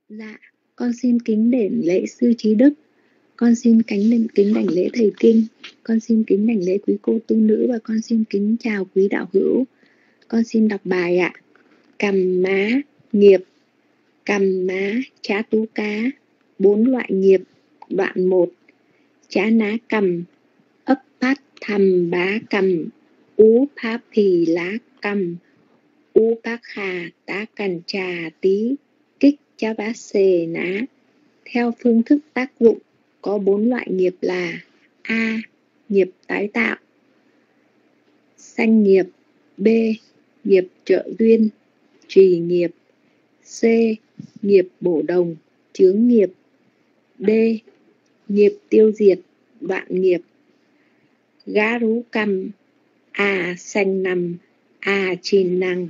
Dạ, con xin kính đền lễ sư trí đức con xin kính kính đảnh lễ thầy kinh. Con xin kính đảnh lễ quý cô tu nữ và con xin kính chào quý đạo hữu. Con xin đọc bài ạ. Cầm má nghiệp cầm má chá tú cá. Bốn loại nghiệp, đoạn một. Chá ná cầm ấp phát thầm bá cầm ú phá phì lá cầm ú bác hà tá cành trà tí. Kích cha bá xề ná. Theo phương thức tác dụng có bốn loại nghiệp là a, nghiệp tái tạo, sanh nghiệp, b, nghiệp trợ duyên, trì nghiệp, c, nghiệp bổ đồng, chướng nghiệp, d, nghiệp tiêu diệt, đoạn nghiệp. Gá rú cầm a, sanh nằm, a chìn năng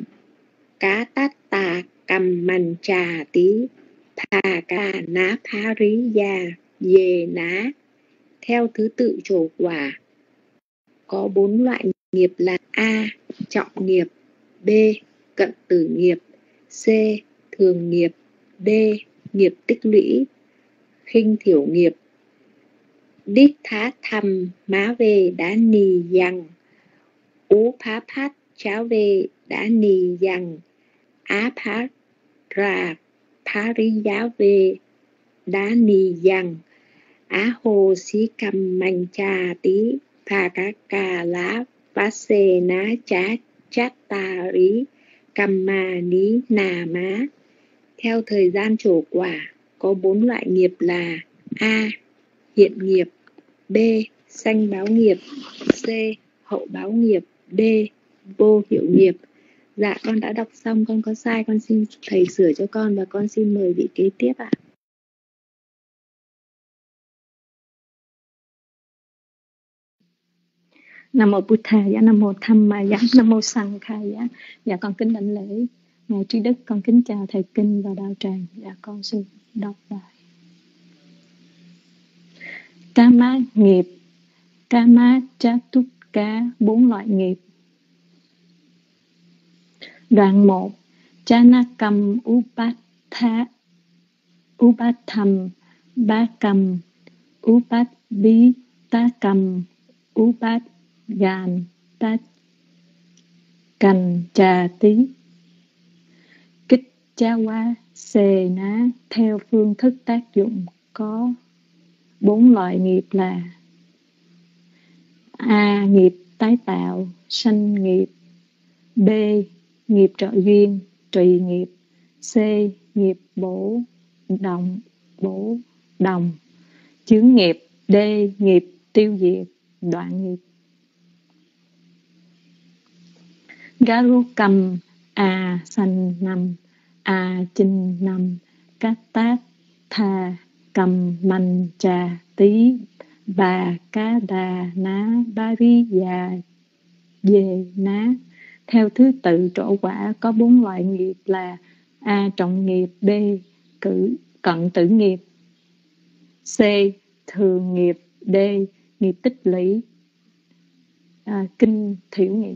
cá tát tà cầm mành trà tí, thà ca ná phá rí già dề ná, theo thứ tự trổ quả. Có bốn loại nghiệp là a, trọng nghiệp, b, cận tử nghiệp, c, thường nghiệp, d, nghiệp tích lũy, khinh thiểu nghiệp. Đích thá thầm má về đã nì dằng ú phá phát cháo về đã nì dằng á phá ra phá rí giáo về đã nì dằng á hồ xí cầm mạnh trà tí thà cá cà lá vá xê ná chá chát tà rí cầm mà ní nà má. Theo thời gian trổ quả, có bốn loại nghiệp là a. Hiện nghiệp, b. Sanh báo nghiệp, c. Hậu báo nghiệp, d. Vô hiệu nghiệp. Dạ con đã đọc xong, con có sai, con xin thầy sửa cho con và con xin mời vị kế tiếp ạ. Nam mô Bụt Thầy, dạ, Nam mô Tham Ma, dạ, Nam mô Sang Khai, dạ, dạ con kính đảnh lễ ngài Trí Đức, con kính chào thầy kinh và đạo tràng, dạ con xin đọc bài. Cá nghiệp, cá má túc cá, bốn loại nghiệp. Đoạn 1 Chanakam Upatha Upatham Bakam Upat Bí cầm Upat Gan Ta Cành Trà Tí Kích Cha qua Xề Ná theo phương thức tác dụng có bốn loại nghiệp là A. Nghiệp tái tạo, sanh nghiệp B. Nghiệp trợ duyên, trì nghiệp c. Nghiệp bổ đồng bổ đồng chướng nghiệp d. Nghiệp tiêu diệt, đoạn nghiệp garu a sanh nam a chinh nam cát tác tha cầm manh trà tí bà cá đà ná ba ri già về ná theo thứ tự trổ quả có bốn loại nghiệp là A. Trọng nghiệp B. Cử, cận tử nghiệp C. Thường nghiệp D. Nghiệp tích lũy à, Kinh thiểu nghiệp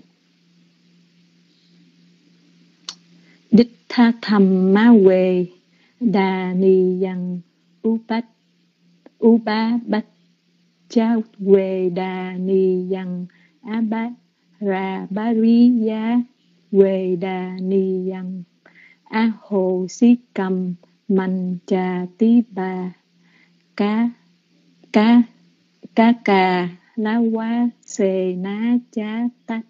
Đích tha thầm ma quê Đà ni yang Upat Uba bát chao quê đà ni yang a ra bari ya quê đà ni yang a hồ si cầm man cha tí ba cá cá cá cà lá quá xề ná chá tát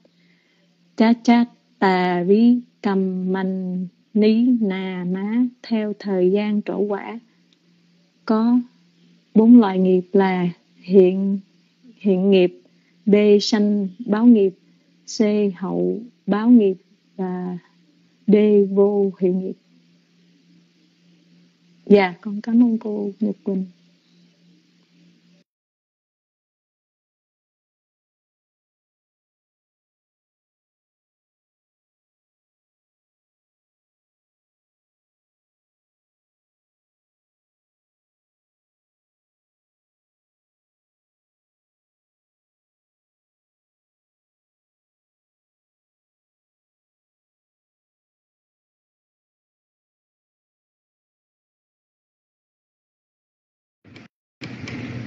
chá chát tà vi cầm mành ní nà má theo thời gian trổ quả có bốn loại nghiệp là hiện hiện nghiệp b sanh báo nghiệp C. Hậu báo nghiệp và D. Vô hiệu nghiệp. Dạ, con cảm ơn cô Nhật Quỳnh.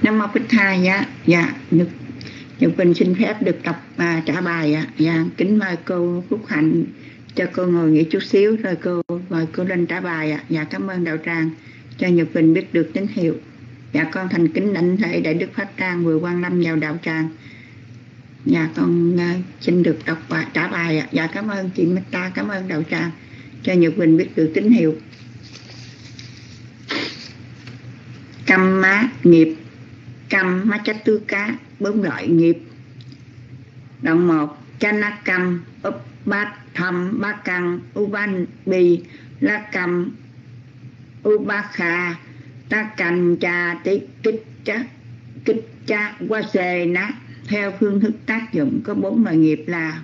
Nam mô Bích Thai dạ dạ được Nhật Bình xin phép được đọc à, trả bài ạ. Dạ, kính mời cô Phúc Hạnh cho cô ngồi nghỉ chút xíu rồi cô mời cô lên trả bài ạ. Dạ cảm ơn đạo tràng cho Nhật Bình biết được tín hiệu. Dạ con thành kính lãnh lễ đại đức pháp trang vừa quan lâm vào đạo tràng. Dạ con uh, xin được đọc và trả bài ạ. Dạ cảm ơn chị Mita, cảm ơn đạo tràng cho Nhật Bình biết được tín hiệu. căm má nghiệp cam ma chất tư cá bốn loại nghiệp. Đoạn một chana căm úp bát thầm ba căng uban bì la căm ubakha ta cành trà tí, kích chá, kích cha qua xề ná. Theo phương thức tác dụng có bốn loại nghiệp là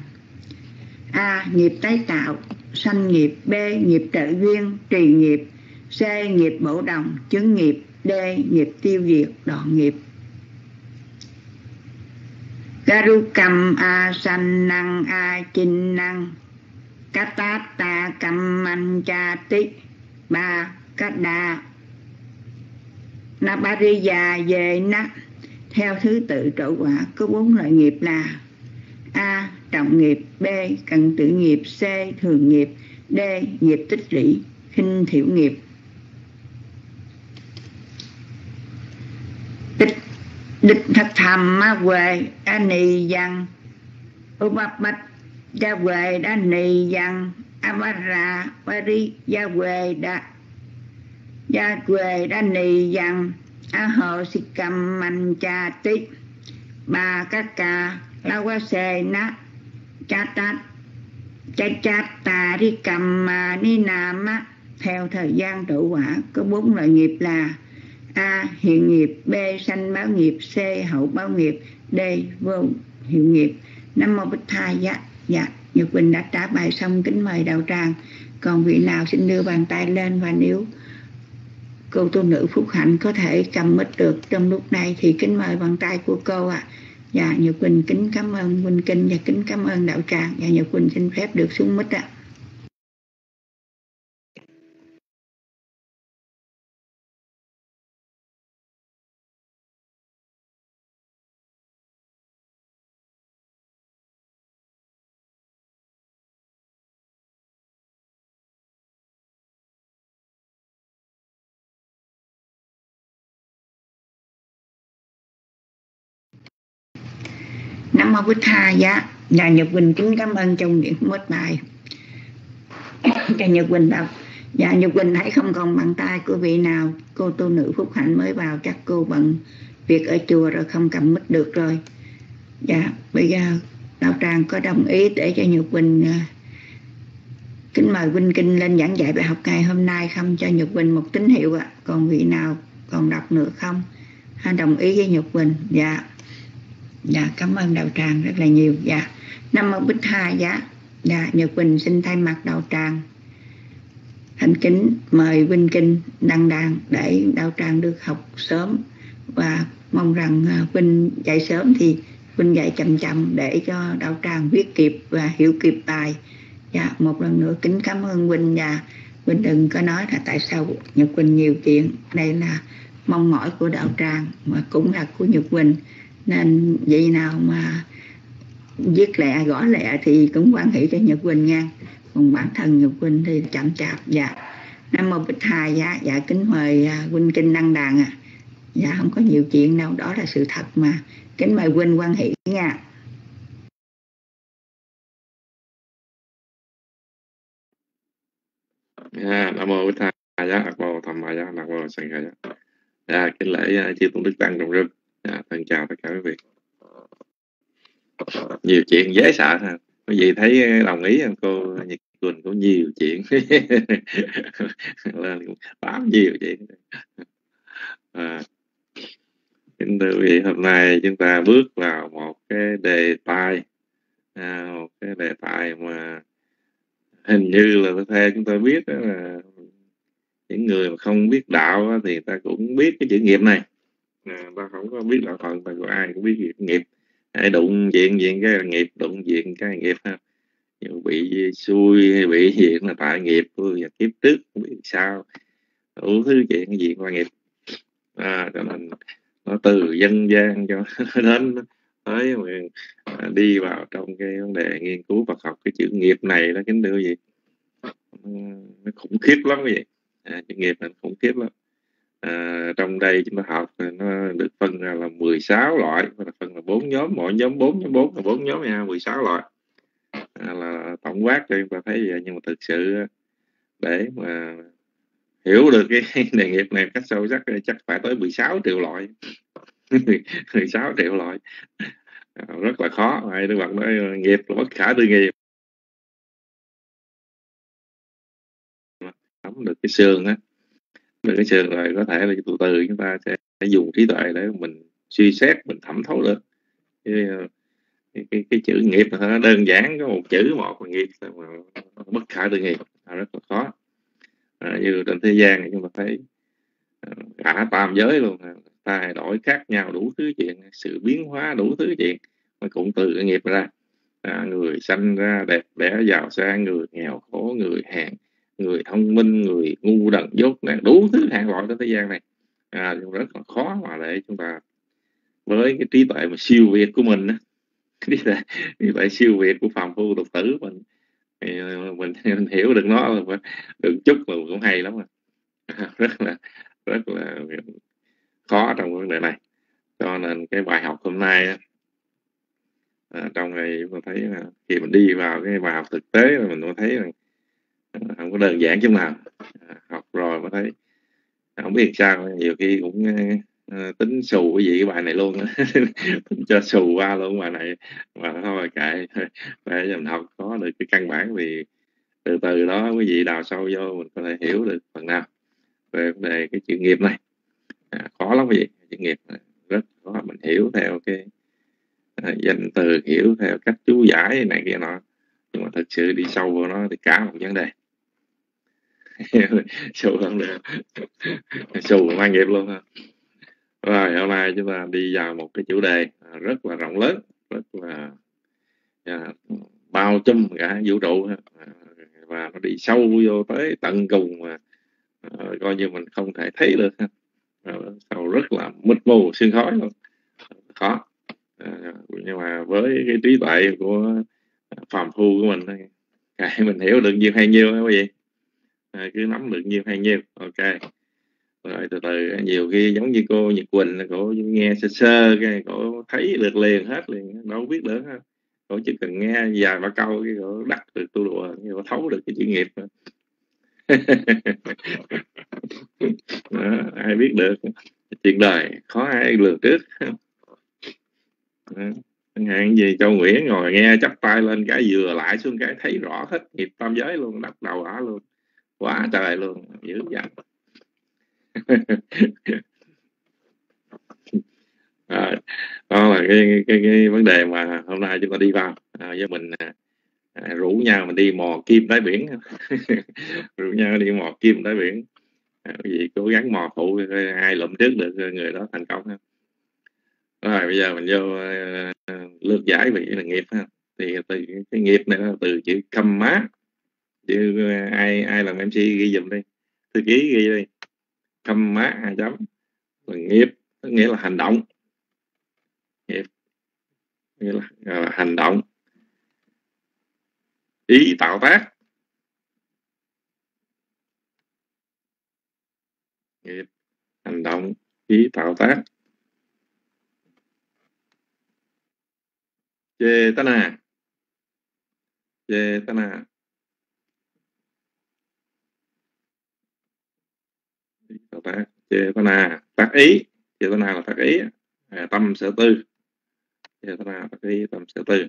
a. Nghiệp tái tạo, sanh nghiệp. B. Nghiệp trợ duyên, trì nghiệp. C. Nghiệp bổ đồng, chứng nghiệp. D. Nghiệp tiêu diệt, đoạn nghiệp. Garukam a san năng a năng Katata kamanchati man cha tí ba Kada Nabariya về na theo thứ tự trổ quả, có bốn loại nghiệp là a. Trọng nghiệp, b. Cần tự nghiệp, c. Thường nghiệp, d. Nghiệp tích lũy khinh thiểu nghiệp tích địch thật thầm ma huệ đa nì văn ubap bách gia huệ đa nì văn ba ri gia huệ đa gia huệ đa nì văn a hồ sikam man cha tích ba các ca la qua xê na cha tát cha cha ta đi cầm mà ni nam á theo thời gian trụ quả, có bốn loại nghiệp là a hiện nghiệp b sanh báo nghiệp c hậu báo nghiệp d vô hiệu nghiệp nam mô bích thai dạ dạ nhật quỳnh đã trả bài xong kính mời đạo tràng còn vị nào xin đưa bàn tay lên và nếu cô tu nữ phúc hạnh có thể cầm mít được trong lúc này thì kính mời bàn tay của cô ạ à. dạ nhật quỳnh kính cảm ơn huynh kinh và kính cảm ơn đạo tràng Dạ, nhật quỳnh xin phép được xuống mít ạ à. Nam mô bích tha dạ nhà nhật quỳnh kính cảm ơn trong không mất bài cho nhật quỳnh đọc dạ nhật quỳnh thấy dạ, dạ, không còn bàn tay của vị nào cô tu nữ phúc hạnh mới vào chắc cô bận việc ở chùa rồi không cầm mít được rồi dạ bây giờ đạo tràng có đồng ý để cho nhật quỳnh à, kính mời Vinh Kinh lên giảng dạy bài học ngày hôm nay không cho Nhật Quỳnh một tín hiệu ạ. À. Còn vị nào còn đọc nữa không? Ha, đồng ý với Nhật Quỳnh. Dạ dạ cảm ơn đạo tràng rất là nhiều. Dạ năm mô bích hai dạ dạ nhật quỳnh xin thay mặt đạo tràng. Thành kính mời vinh kinh đăng đàn để đạo tràng được học sớm. Và mong rằng à, vinh dạy sớm thì vinh dạy chậm chậm để cho đạo tràng viết kịp và hiểu kịp bài. Dạ một lần nữa kính cảm ơn vinh và vinh đừng có nói là tại sao nhật quỳnh nhiều chuyện. Đây là mong mỏi của đạo tràng mà cũng là của nhật quỳnh nên vậy nào mà viết lẹ, gõ lẹ thì cũng quan hệ cho nhật quỳnh nha. Còn bản thân nhật quỳnh thì chậm chạp dạ. Nam mô bích hai dạ dạ kính mời à, huynh kinh đăng đàn à dạ không có nhiều chuyện đâu, đó là sự thật mà. Kính mời huynh quan hệ nha. Dạ, nam mô bích hai dạ ác bồ tham ma dạ nam mô sanh dạ. Dạ kính lễ à, chư tôn đức tăng đồng rừng dạ, thân chào tất cả quý vị. Nhiều chuyện dễ sợ ha. Quý vị thấy ờ, đồng ý không cô? Nhật quỳnh có nhiều chuyện. Báo nhiều chuyện. À, kính thưa quý vị hôm nay chúng ta bước vào một cái đề tài. À, một cái đề tài mà hình như là theo chúng ta biết đó là những người mà không biết đạo thì ta cũng biết cái chữ nghiệp này à, ta không có biết đạo phật mà của ai cũng biết nghiệp. Nghiệp, ai đụng diện diện cái nghiệp đụng diện cái nghiệp ha. Nhưng bị xui hay bị gì là tại nghiệp và kiếp trước không biết sao. Đủ thứ chuyện cái gì qua nghiệp. À, cho nên nó từ dân gian cho đến tới đi vào trong cái vấn đề nghiên cứu Phật học cái chữ nghiệp này nó kính thưa gì? Nó khủng khiếp lắm cái gì. À, chữ nghiệp này khủng khiếp lắm à, trong đây chúng ta học nó được phân ra là 16 loại là phân là bốn nhóm mỗi nhóm 4 nhóm 4 là bốn nhóm nha 16 loại. À, là tổng quát cho chúng ta thấy vậy nhưng mà thực sự để mà hiểu được cái nghề nghiệp này cách sâu sắc chắc phải tới 16 triệu loại. 16 triệu loại. Ờ, rất là khó ai đức phật nói ờ, nghiệp là bất khả tư nghiệp. Nắm được cái xương á được cái sự rồi có thể là từ từ chúng ta sẽ, sẽ dùng trí tuệ để mình suy xét mình thẩm thấu được. Cái, ờ, cái, cái, cái chữ nghiệp nó đơn giản có một chữ một là nghiệp mà bất khả tư nghiệp rất là khó. À, như trên thế gian thì chúng ta thấy ờ, cả tam giới luôn à, thay đổi khác nhau đủ thứ chuyện sự biến hóa đủ thứ chuyện mà cũng từ cái nghiệp ra. À, người sanh ra đẹp đẽ giàu sang người nghèo khổ người hèn người thông minh người ngu đần dốt đủ thứ hạng loại trên thế gian này à, rất là khó mà để chúng ta với cái trí tuệ mà siêu việt của mình trí tuệ, trí tuệ siêu việt của phàm phu tục tử mình ờ, mình, mình hiểu được nó là được chút mà cũng hay lắm rồi. rất là rất là khó trong vấn đề này cho nên cái bài học hôm nay à, trong này mình thấy là khi mình đi vào cái bài học thực tế mình cũng thấy rằng Ờ, không có đơn giản chứ mà. Ờ, học rồi mới thấy không biết sao nhiều khi cũng uh, tính xù cái gì cái bài này luôn cho xù qua luôn bài này. Mà thôi kệ để mình học có được cái căn bản thì từ từ đó quý vị đào sâu vô mình có thể hiểu được phần nào về vấn đề cái chuyện nghiệp này. À, khó lắm quý vị chuyện nghiệp này rất khó mình hiểu theo cái à, danh từ hiểu theo cách chú giải này kia nọ. Nhưng mà thực sự đi sâu vào nó thì cả một vấn đề. sâu hơn được. Sâu mang nghiệp luôn ha. Rồi hôm nay chúng ta đi vào một cái chủ đề à, rất là rộng lớn rất là à, bao trùm cả vũ trụ à, và nó đi sâu vô tới tận cùng mà à, coi như mình không thể thấy được ha. À, sâu rất là mịt mù sương khói luôn. Khó. À, nhưng mà với cái trí tuệ của à, phàm phu của mình cái mình hiểu được nhiều hay nhiều quý vị? À, cứ nắm được nhiều hay nhiều. Ok. Rồi từ từ nhiều khi giống như cô Nhật Quỳnh cổ nghe sơ sơ cái cổ thấy được liền hết liền đâu biết nữa ha. Cổ chỉ cần nghe vài ba câu cái cổ đắc được tu đùa cổ thấu được cái chuyên nghiệp đó, ai biết được. Chuyện đời khó ai lường trước. Chẳng hạn gì châu Nguyễn ngồi nghe chắp tay lên cái vừa lại xuống cái thấy rõ hết nghiệp tam giới luôn đắp đầu ả luôn quá trời luôn dữ dằn. À, đó là cái, cái cái vấn đề mà hôm nay chúng ta đi vào. À, với mình à, à rủ nhau mình đi mò kim đáy biển. Rủ nhau đi mò kim đáy biển. À, gì cố gắng mò phụ ai lụm trước được người đó thành công ha. Rồi bây giờ mình vô uh, lượt giải về cái nghiệp ha. Thì từ cái nghiệp này từ chữ cầm má chứ ờ, ai ai làm mc ghi dùm đi. Thư ký ghi đi. Khâm má hai chấm. Là nghiệp nghĩa là hành động. Nghiệp nghĩa là, là hành động. Ý tạo tác. Nghiệp hành động ý tạo tác. Chetana Chetana tác. Chetana tác ý Chetana là tác ý à, tâm sở tư. Chetana tác ý tâm sở tư.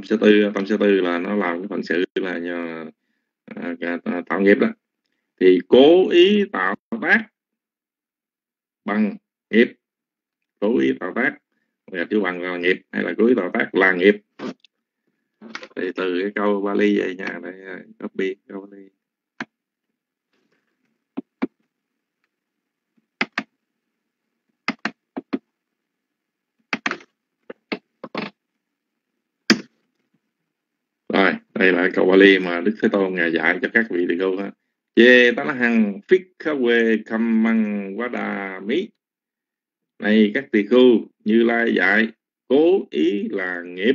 Tâm số tư tâm số tư là nó làm cái phận sự là nhờ à, à, tạo nghiệp đó. Thì cố ý tạo tác bằng nghiệp cố ý tạo tác là chữ bằng là nghiệp hay là cố ý tạo tác là nghiệp. Thì từ cái câu Bali về nhà đây à, copy câu Bali rồi đây là câu Bali mà Đức Thế Tôn ngài dạy cho các vị tỳ khưu ha chê tá hằng phích khá quê khăm măng quá đà mí. Này các tỳ khưu như lai dạy cố ý là nghiệp.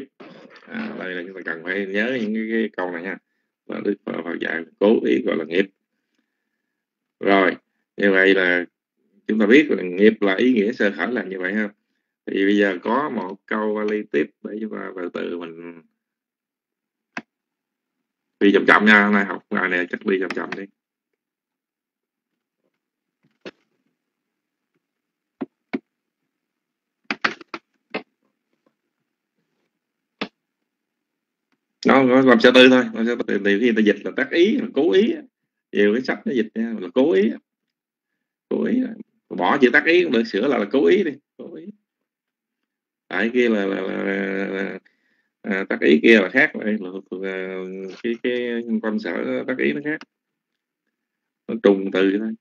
À, đây là chúng ta cần phải nhớ những cái, cái câu này nha. và đức phật, phật dạy cố ý gọi là nghiệp. Rồi như vậy là chúng ta biết là nghiệp là ý nghĩa sơ khởi là như vậy ha. Thì bây giờ có một câu vali tiếp để chúng ta từ từ mình đi chậm chậm nha hôm nay học ngày này chắc đi chậm chậm đi. Nó làm sao tư thôi làm sao tư. Thì khi ta dịch là tác ý là cố ý nhiều cái sách nó dịch nha, là cố ý cố ý bỏ chữ tác ý cũng được sửa là, là cố ý đi cố ý. Tại kia là, là, là, là à, tác ý kia là khác là, là, là cái cái con sở tác ý nó khác. Nó trùng từ thôi.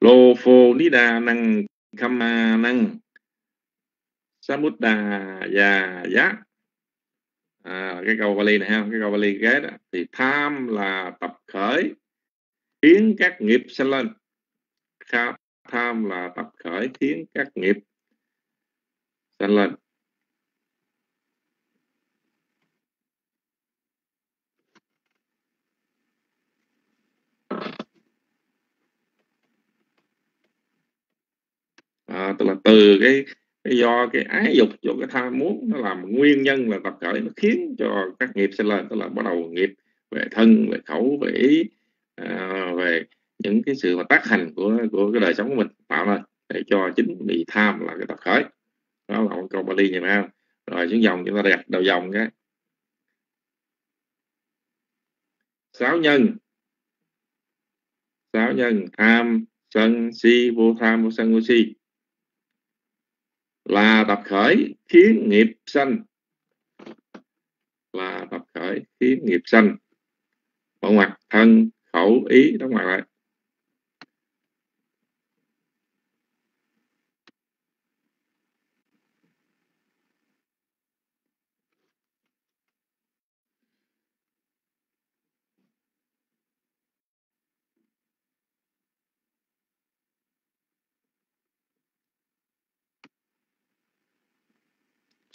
Lô phô ní đà năng kama năng samudda và giá. À, cái câu vali này ha cái câu vali ghé đó. Thì tham là tập khởi khiến các nghiệp sanh lên. Tham là tập khởi khiến các nghiệp sanh lên. À, tức là từ cái, cái do cái ái dục do cái tham muốn nó làm nguyên nhân là tập khởi nó khiến cho các nghiệp sinh lên tức là bắt đầu nghiệp về thân về khẩu về ý à, về những cái sự mà tác hành của của cái đời sống của mình tạo ra để cho chính bị tham là cái tập khởi đó là một câu Bali như nào rồi xuống dòng chúng ta đặt đầu dòng cái sáu nhân. Sáu nhân tham sân si vô tham vô sân vô si là tập khởi, khiến nghiệp sanh. Là tập khởi, khiến nghiệp sanh. Bỏ ngoặt thân, khẩu ý, đóng ngoặt lại.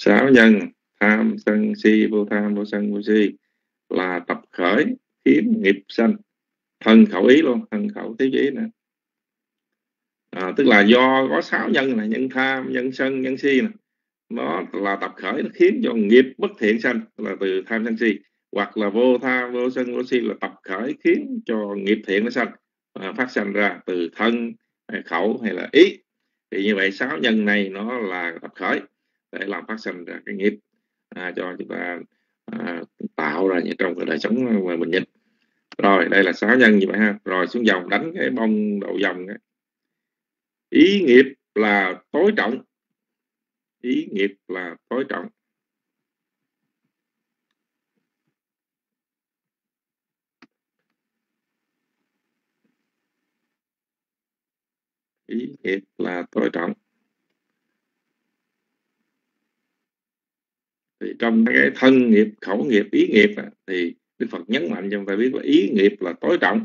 Sáu nhân tham sân si vô tham vô sân vô si là tập khởi khiến nghiệp sanh. Thân khẩu ý luôn thân khẩu thế ý nè à, tức là do có sáu nhân này nhân tham nhân sân nhân si này. nó là tập khởi nó khiến cho nghiệp bất thiện sanh là từ tham sân si. Hoặc là vô tham vô sân vô si là tập khởi khiến cho nghiệp thiện nó sanh à, phát sanh ra từ thân hay khẩu hay là ý. Thì như vậy sáu nhân này nó là tập khởi để làm phát sinh ra cái nghiệp à, cho chúng ta à, tạo ra những trong cái đời sống mà mình nhìn rồi đây là sáu nhân như vậy ha. Rồi xuống dòng đánh cái bông đầu dòng ấy. ý nghiệp là tối trọng. Ý nghiệp là tối trọng. Ý nghiệp là tối trọng. Thì trong cái thân nghiệp khẩu nghiệp ý nghiệp thì đức phật nhấn mạnh cho chúng ta biết là ý nghiệp là tối trọng.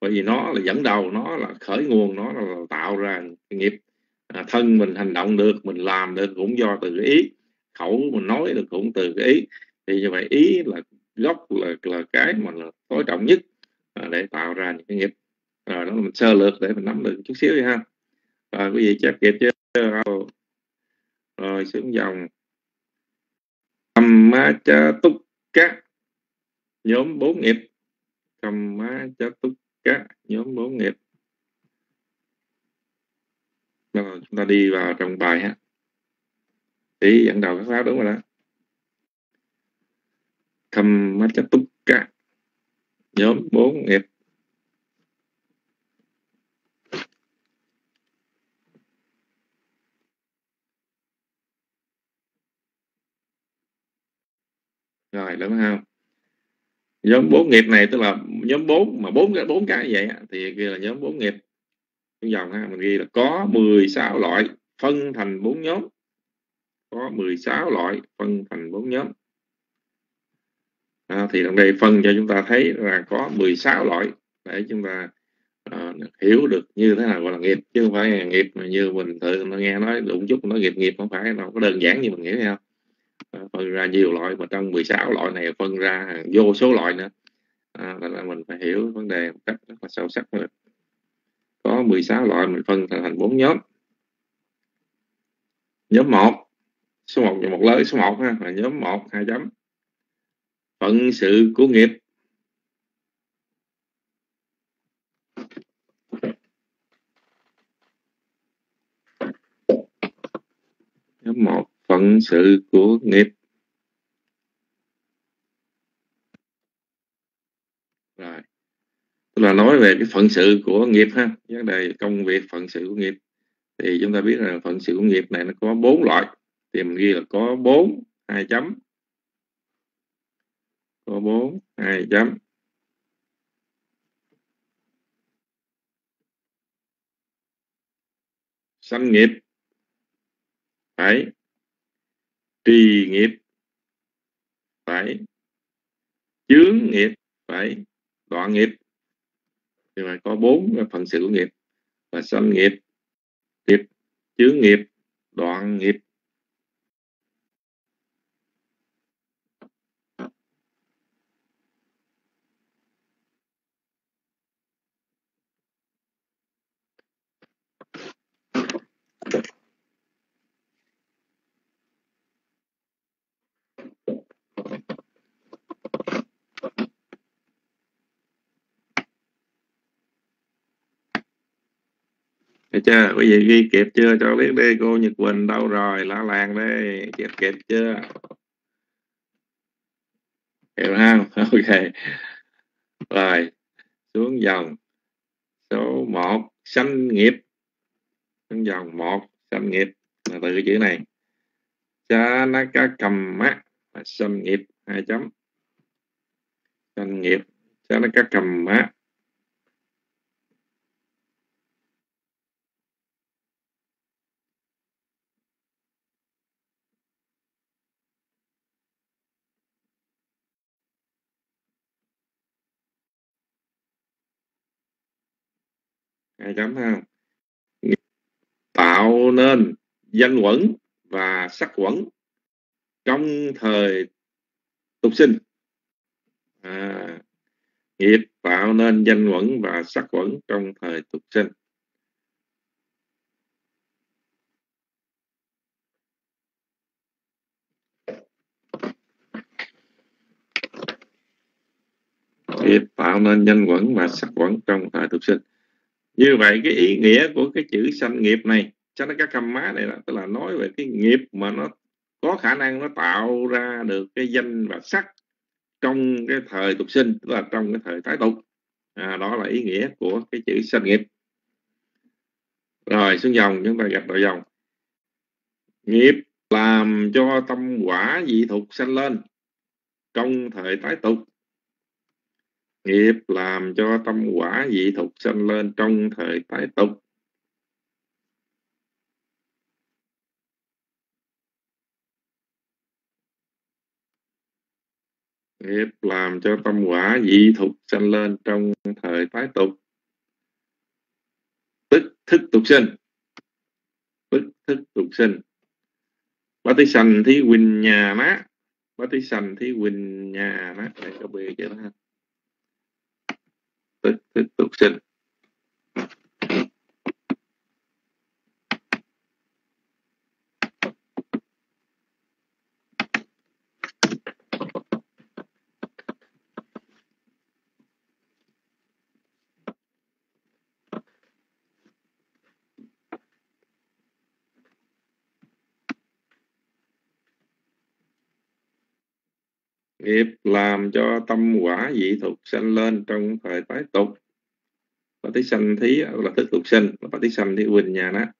Bởi vì nó là dẫn đầu nó là khởi nguồn nó là tạo ra nghiệp. À, thân mình hành động được mình làm được cũng do từ cái ý. Khẩu mình nói được cũng từ cái ý. Thì như vậy ý là gốc là là cái mà là tối trọng nhất à, để tạo ra những cái nghiệp. Rồi đó mình sơ lược để mình nắm được chút xíu đi ha. Rồi quý vị chép kịp chưa? Rồi xuống dòng. Kamma cha túc cá nhóm bốn nghiệp. Kamma cha túc cá nhóm bốn nghiệp. Rồi, chúng ta đi vào trong bài ha. Ý dẫn đầu các pháp đúng rồi đó. Kamma cha túc cá nhóm bốn nghiệp. Rồi đúng không? Nhóm bốn nghiệp này tức là nhóm bốn mà bốn cái bốn cái vậy thì kia là nhóm bốn nghiệp. Trong dòng ha mình ghi là có 16 loại phân thành bốn nhóm. Có 16 loại phân thành bốn nhóm. À, thì trong đây phân cho chúng ta thấy là có 16 loại để chúng ta à, hiểu được như thế nào gọi là nghiệp. Chứ không phải nghiệp mà như mình tự nghe nói đụng chút nó nghiệp nghiệp không phải nó có đơn giản như mình nghĩ không? Phân ra nhiều loại mà trong 16 loại này phân ra vô số loại nữa. À, là mình phải hiểu vấn đề một cách rất là sâu sắc nữa. có 16 loại mình phân thành bốn nhóm. Nhóm 1 số 1 và một lớn số 1 ha là nhóm 1 hai chấm. Phận sự của nghiệp. Nhóm 1 phận sự của nghiệp. Rồi. Tức là nói về cái phận sự của nghiệp ha. Vấn đề công việc, phận sự của nghiệp. Thì chúng ta biết là phận sự của nghiệp này nó có bốn loại. Thì mình ghi là có bốn, hai chấm. Có bốn, hai chấm. Sanh nghiệp. Phải trì nghiệp phải. Chướng nghiệp phải. Đoạn nghiệp. Thì mà có bốn phần sự của nghiệp. Là sanh nghiệp nghiệp chướng nghiệp, đoạn nghiệp. Được chưa? Quý vị ghi kịp chưa? Cho biết đi, cô Nhật Quỳnh đâu rồi? Lá làng đây. Kịp kịp chưa? hiểu không? Ok. Rồi. Xuống dòng. Số 1. Sanh nghiệp. Xuống dòng 1. Sanh nghiệp. Là từ cái chữ này. Cha nó cá cầm mắt. Sanh nghiệp. Hai chấm. Sanh nghiệp. Cha nó cá cầm mắt. Hai chấm ha tạo nên danh quẩn và sắc quẩn trong thời tục sinh. À, nghiệp tạo nên danh quẩn và sắc quẩn trong thời tục sinh. Nghiệp tạo nên danh quẩn và sắc quẩn trong thời tục sinh như vậy cái ý nghĩa của cái chữ sanh nghiệp này cho nó cái căm má này là tức là nói về cái nghiệp mà nó có khả năng nó tạo ra được cái danh và sắc trong cái thời tục sinh tức là trong cái thời tái tục. À, đó là ý nghĩa của cái chữ sanh nghiệp. Rồi xuống dòng chúng ta gạch vào dòng. Nghiệp làm cho tâm quả dị thục sanh lên trong thời tái tục nghiệp làm cho tâm quả dị thục sanh lên trong thời tái tục. Nghiệp làm cho tâm quả dị thục sanh lên trong thời tái tục. Tức thức tục sinh. Tức thức tục sinh. Bá tí sanh thí huỳnh nhà má bá tí sanh thí huỳnh nhà má đây có bề chưa đó tức tiếp tục sinh nghiệp làm cho tâm quả dị thục sanh lên trong thời tái tục. Và tí sanh thí là thức tục sinh và tí sanh thí quỳnh nhà nát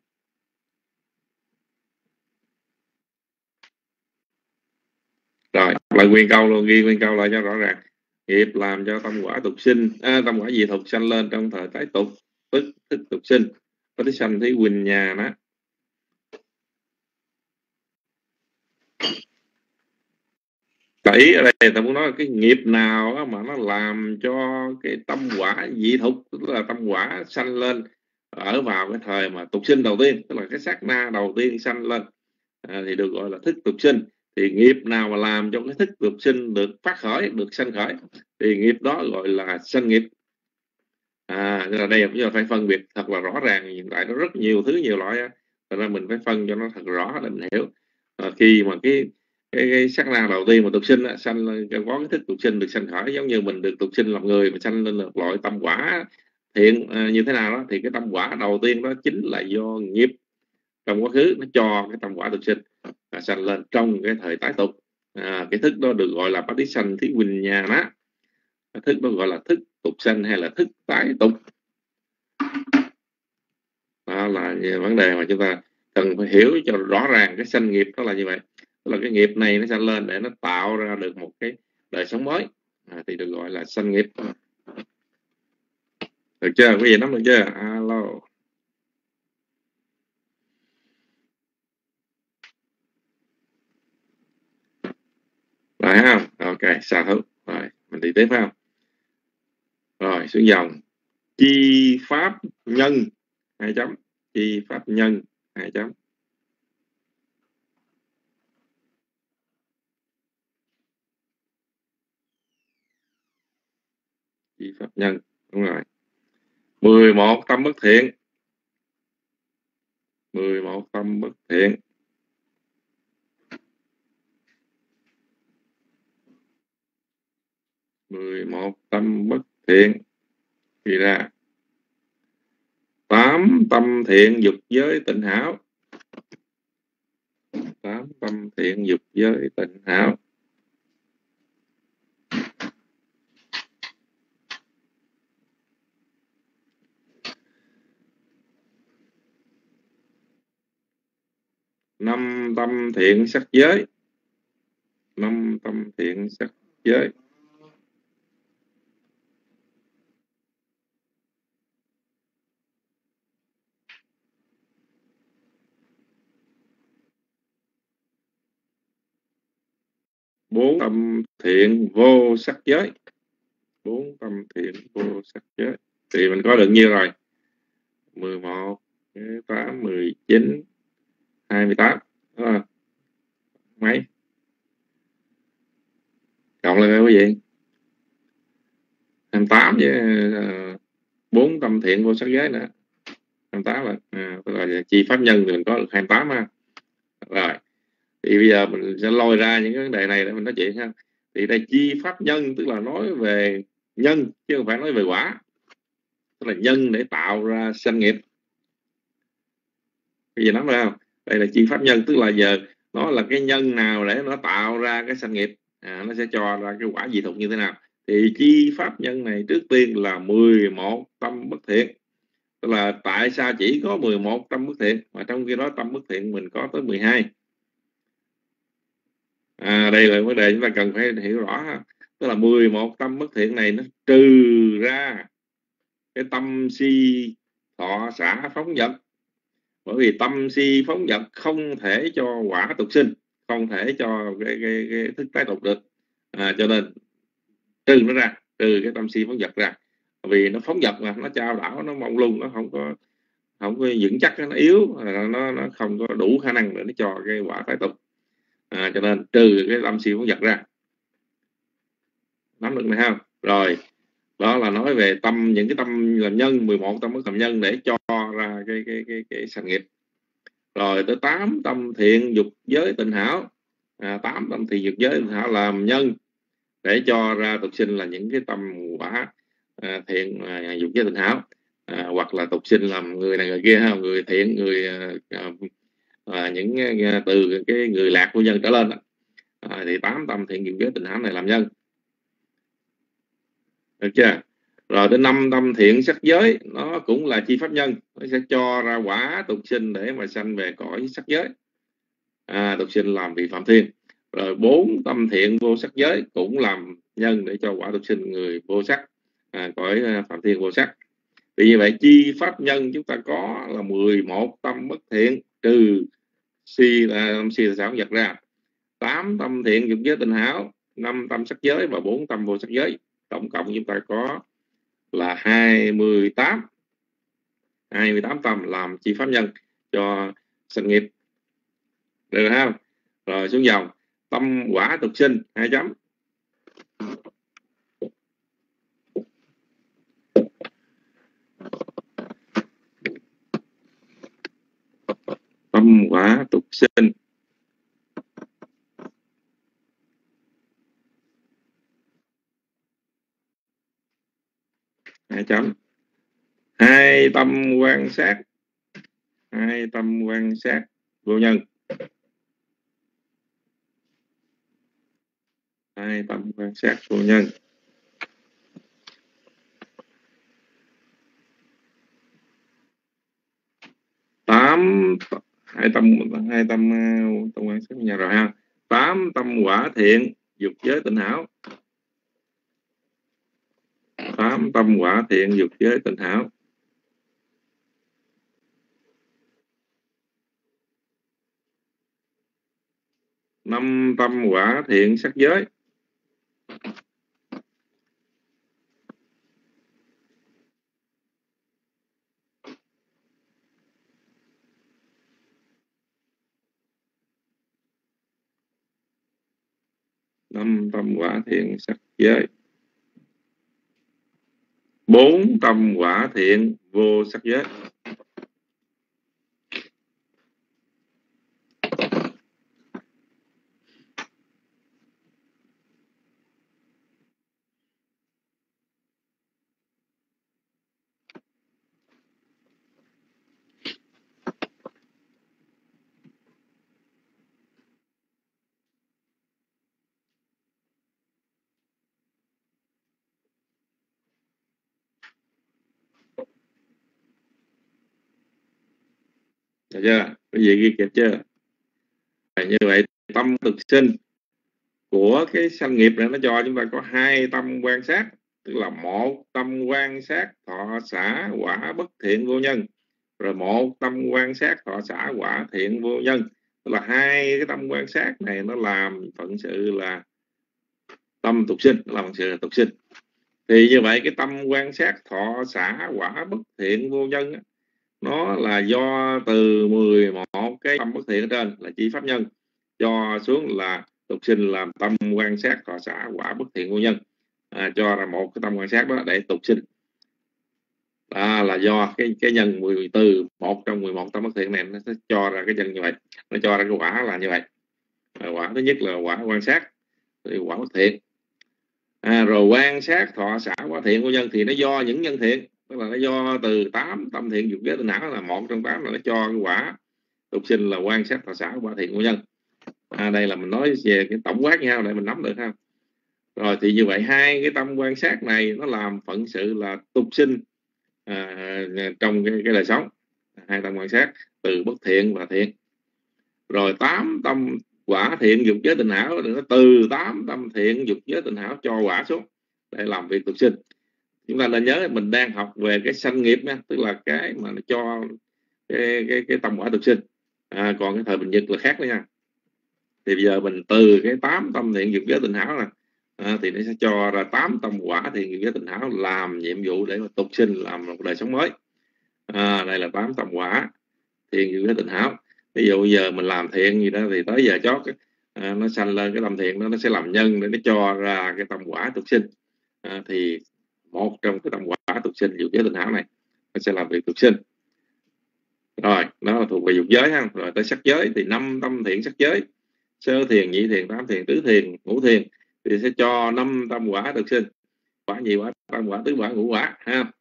rồi lại nguyên câu luôn ghi nguyên câu lại cho rõ ràng. Nghiệp làm cho tâm quả tục sinh à, tâm quả dị thục sanh lên trong thời tái tục tức thức tục sinh. Và tí sanh thí quỳnh nhà nát tại ý ở đây ta muốn nói cái nghiệp nào mà nó làm cho cái tâm quả dị thục tức là tâm quả sanh lên ở vào cái thời mà tục sinh đầu tiên tức là cái sát na đầu tiên sanh lên à, thì được gọi là thức tục sinh. Thì nghiệp nào mà làm cho cái thức tục sinh được phát khởi được sanh khởi thì nghiệp đó gọi là sanh nghiệp. À là đây bây giờ phải phân biệt thật là rõ ràng hiện tại nó rất nhiều thứ nhiều loại cho nên mình phải phân cho nó thật rõ để mình hiểu. À, khi mà cái cái, cái sắc na đầu tiên mà tục sinh á, sanh có cái thức tục sinh được sanh khởi giống như mình được tục sinh làm người mà sanh lên được loại tâm quả thiện à, như thế nào đó thì cái tâm quả đầu tiên đó chính là do nghiệp. Trong quá khứ nó cho cái tâm quả tục sinh à, sanh lên trong cái thời tái tục. À, cái thức đó được gọi là bát sanh thí quỳnh nhà đó thức đó gọi là thức tục sanh hay là thức tái tục. Đó là vấn đề mà chúng ta cần phải hiểu cho rõ ràng cái sanh nghiệp đó là như vậy tức là cái nghiệp này nó sanh lên để nó tạo ra được một cái đời sống mới. À, thì được gọi là sanh nghiệp. Được chưa? Quý vị nắm được chưa? Alo. Rồi ha ok xa thú rồi mình đi tiếp ha rồi xuống dòng. Chi pháp nhân. Hai chấm. Chi pháp nhân. Hai chấm. Chi pháp nhân. Đúng rồi. 11 tâm bất thiện. 11 tâm bất thiện. Mười một tâm bất thiện. Thì ra, tám tâm thiện dục giới tịnh hảo. Tám tâm thiện dục giới tịnh hảo. Năm tâm thiện sắc giới. Năm tâm thiện sắc giới. Bốn tâm thiện vô sắc giới. Bốn tâm thiện vô sắc giới. Thì mình có được nhiêu rồi? 11 8 19 28 à, mấy? Cộng lên quý vị. 28 với uh, tâm thiện vô sắc giới nữa. 28 là à, tức là chi pháp nhân thì mình có được 28 ha. Rồi thì bây giờ mình sẽ lôi ra những vấn đề này để mình nói chuyện ha. Thì đây chi pháp nhân tức là nói về nhân chứ không phải nói về quả. Tức là nhân để tạo ra sanh nghiệp. Bây giờ nắm ra không? Đây là chi pháp nhân tức là giờ nó là cái nhân nào để nó tạo ra cái sanh nghiệp. À, nó sẽ cho ra cái quả dị thục như thế nào. Thì chi pháp nhân này trước tiên là 11 tâm bất thiện. Tức là tại sao chỉ có 11 tâm bất thiện mà trong khi đó tâm bất thiện mình có tới 12 à, đây là vấn đề chúng ta cần phải hiểu rõ tức là 11 tâm bất thiện này nó trừ ra cái tâm si thọ xã phóng dật bởi vì tâm si phóng dật không thể cho quả tục sinh không thể cho cái, cái, cái thức tái tục được. À, cho nên trừ nó ra trừ cái tâm si phóng dật ra. Vì nó phóng dật mà nó trao đảo nó mong lung nó không có không có vững chắc nó yếu nó nó không có đủ khả năng để nó cho cái quả tái tục. À, cho nên trừ cái tâm si phóng dật ra. Nắm được này không? Rồi đó là nói về tâm những cái tâm làm nhân 11 tâm bất làm nhân để cho ra cái cái cái cái sanh nghiệp. Rồi tới tám tâm thiện dục giới tình hảo. À, 8 tâm thiện dục giới tình hảo làm nhân để cho ra tục sinh là những cái tâm quả à, thiện à, dục giới tình hảo. À, hoặc là tục sinh làm người này người kia ha người thiện người à, à, à những à, từ cái người lạc của nhân trở lên à, thì tám tâm thiện dục giới tình hảo này làm nhân được chưa? Rồi đến năm tâm thiện sắc giới nó cũng là chi pháp nhân. Nó sẽ cho ra quả tục sinh để mà sanh về cõi sắc giới. À, tục sinh làm vị phạm thiên. Rồi bốn tâm thiện vô sắc giới cũng làm nhân để cho quả tục sinh người vô sắc. À, cõi à, phạm thiên vô sắc. Vì như vậy chi pháp nhân chúng ta có là 11 tâm bất thiện trừ si là tâm si là sao vật ra. Tám tâm thiện dục giới tình hảo năm tâm sắc giới và bốn tâm vô sắc giới tổng cộng chúng ta có là 28 28 tâm làm chi pháp nhân cho sinh nghiệp. Được không rồi xuống dòng, tâm quả tục sinh, hai chấm. Tâm quả tục sinh. Hai chấm. Hai tâm quan sát. Hai tâm quan sát. Vô nhân. Hai tâm quan sát vô nhân. Tám hai tâm hai tâm à, tâm quan sát nhà rồi ha. Tám tâm quả thiện, dục giới tịnh hảo tám, tâm quả thiện, dục giới, tình hảo. Năm tâm quả thiện, sắc giới. Năm tâm quả thiện, sắc giới bốn tâm quả thiện vô sắc giới. Chưa? Quý vị ghi kịp chưa? À, như vậy tâm thực sinh của cái sanh nghiệp này nó cho chúng ta có hai tâm quan sát tức là một tâm quan sát thọ xã quả bất thiện vô nhân rồi một tâm quan sát thọ xã quả thiện vô nhân. Tức là hai cái tâm quan sát này nó làm phận sự là tâm tục sinh nó làm phận sự là tục sinh. Thì như vậy cái tâm quan sát thọ xã quả bất thiện vô nhân á, nó là do từ 11 cái tâm bất thiện ở trên là chi pháp nhân. Cho xuống là tục sinh làm tâm quan sát thọ xã quả bất thiện vô nhân. À, cho ra một cái tâm quan sát đó để tục sinh. À, là do cái cái nhân 10 từ một trong 11 tâm bất thiện này nó sẽ cho ra cái nhân như vậy. Nó cho ra cái quả là như vậy. À, quả thứ nhất là quả quan sát thì quả bất thiện. À, rồi quan sát thọ xã quả thiện của nhân thì nó do những nhân thiện tức là nó do từ tám tâm thiện dục giới tinh não là một trong tám là nó cho cái quả tục sinh là quan sát thọ xã quả thiện của nhân. À, đây là mình nói về cái tổng quát nhau để mình nắm được ha. Rồi thì như vậy hai cái tâm quan sát này nó làm phận sự là tục sinh à, trong cái, cái đời sống. Hai tâm quan sát từ bất thiện và thiện. Rồi tám tâm quả thiện dục giới tình hảo nó từ tám tâm thiện dục giới tình hảo cho quả xuống để làm việc tục sinh chúng ta nên nhớ mình đang học về cái sanh nghiệp nha tức là cái mà nó cho cái cái, cái tâm quả tục sinh. À, còn cái thời bình nhật là khác đó nha. Thì bây giờ mình từ cái tám tâm thiện dục giới tình hảo này à, thì nó sẽ cho ra tám tâm quả thiện dục giới tình hảo làm nhiệm vụ để mà tục sinh làm một đời sống mới. À, đây là tám tâm quả thiện dục giới tình hảo. Ví dụ giờ mình làm thiện gì đó thì tới giờ chót à, nó sanh lên cái tâm thiện đó nó sẽ làm nhân để nó cho ra cái tâm quả tục sinh. À, thì một trong cái tâm quả tục sinh dục giới tình hảo này nó sẽ làm việc tục sinh. Rồi nó là thuộc về dục giới ha. Rồi tới sắc giới thì năm tâm thiện sắc giới. Sơ thiền nhị thiền tám thiền tứ thiền ngũ thiền thì sẽ cho năm tâm quả được sinh. Quả nhị quả tam quả tứ quả ngũ quả ha.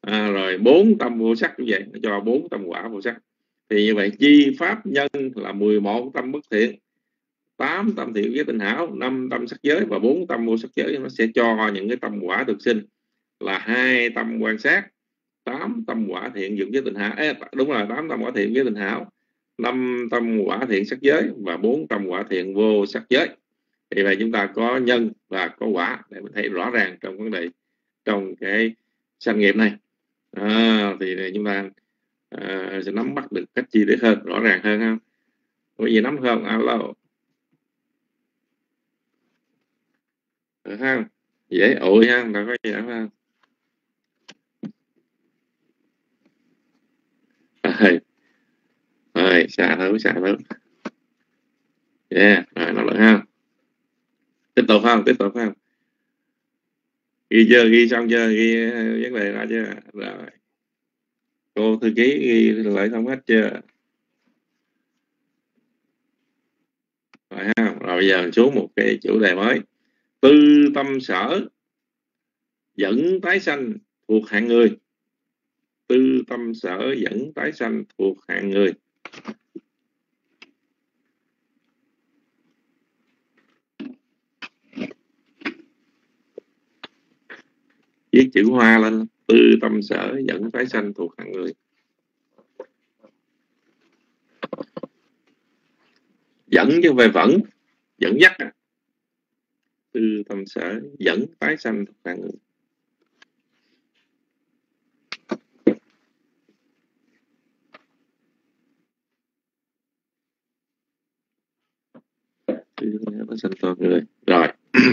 À, rồi bốn tâm vô sắc như vậy nó cho bốn tâm quả vô sắc. Thì như vậy chi pháp nhân là 11 tâm bất thiện 8 tâm thiện với tinh hảo 5 tâm sắc giới và 4 tâm vô sắc giới nó sẽ cho những cái tâm quả được sinh là hai tâm quan sát tám tâm quả thiện dựng với tình hảo. Ê, đúng rồi tám tâm quả thiện với tình hảo năm tâm quả thiện sắc giới và bốn tâm quả thiện vô sắc giới. Thì vậy chúng ta có nhân và có quả để mình thấy rõ ràng trong vấn đề trong cái sanh nghiệp này. À, thì chúng ta à, sẽ nắm bắt được cách chi tiết hơn rõ ràng hơn không có gì nắm không? Alo. Ừ được không dễ ủi ha đâu có gì đâu không rồi rồi xả thử xả thử. Yeah, rồi nó lại ha. Tiếp tục không, tiếp tục không. Ghi chưa, ghi xong chưa, ghi uh, vấn đề ra chưa? Rồi. Cô thư ký ghi lại xong hết chưa? Rồi ha, rồi bây giờ xuống một cái chủ đề mới. Tư tâm sở dẫn tái sanh thuộc hạng người tư tâm sở dẫn tái sanh thuộc hạng người. Viết chữ hoa lên, tư tâm sở dẫn tái sanh thuộc hạng người. Dẫn chứ không phải vẫn, dẫn dắt à. tư tâm sở dẫn tái sanh thuộc hạng người. Xanh sanh toàn người rồi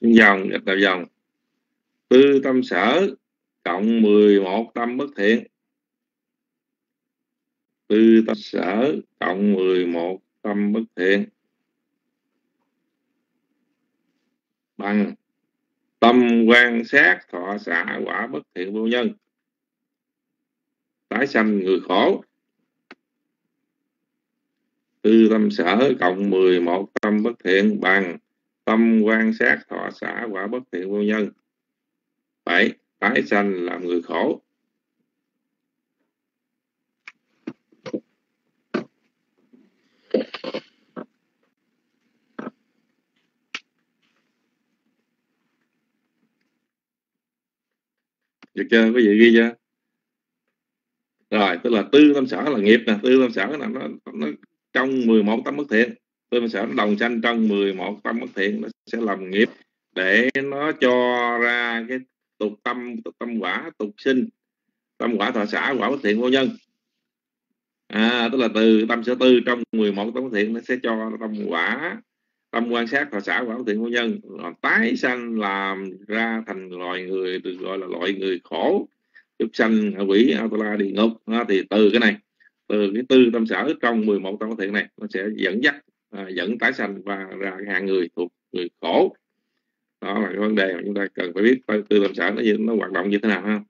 dòng, nhập vào dòng. Tư tâm sở, cộng 11 tâm bất thiện. Tư tâm sở, cộng 11 tâm bất thiện. Bằng tâm quan sát thọ xả quả bất thiện vô nhân. Tái sanh người khổ tư tâm sở cộng 11 tâm bất thiện bằng tâm quan sát thọ xã quả bất thiện vô nhân. Bảy tái sanh làm người khổ. Được chưa? Có gì ghi chưa? Rồi tức là tư tâm sở là nghiệp nè tư tâm sở là nó, nó trong 11 tâm bất thiện. Tôi sẽ đồng sanh trong 11 tâm bất thiện nó sẽ làm nghiệp để nó cho ra cái tục tâm tục tâm quả tục sinh. Tâm quả thọ xã quả bất thiện vô nhân. À, tức là từ tâm sở tư trong 11 tâm bất thiện nó sẽ cho tâm quả tâm quan sát thọ xã quả bất thiện vô nhân. Tái sanh làm ra thành loài người được gọi là loại người khổ. Súc sanh quỷ la địa ngục. À, thì từ cái này từ cái tư tâm sở trong 11 tâm thiện này nó sẽ dẫn dắt à, dẫn tái sanh và ra hàng người thuộc người khổ. Đó là cái vấn đề mà chúng ta cần phải biết tư tâm sở nó nó hoạt động như thế nào ha.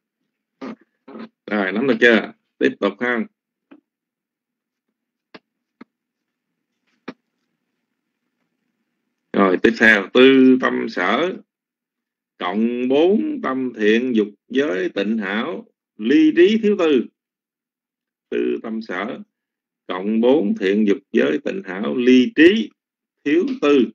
Rồi nắm được chưa? Tiếp tục ha. Rồi tiếp theo tư tâm sở cộng bốn tâm thiện dục giới tịnh hảo ly trí thiếu tư tư tâm sở. Cộng bốn thiện dục giới tịnh hảo, ly trí, thiếu tư.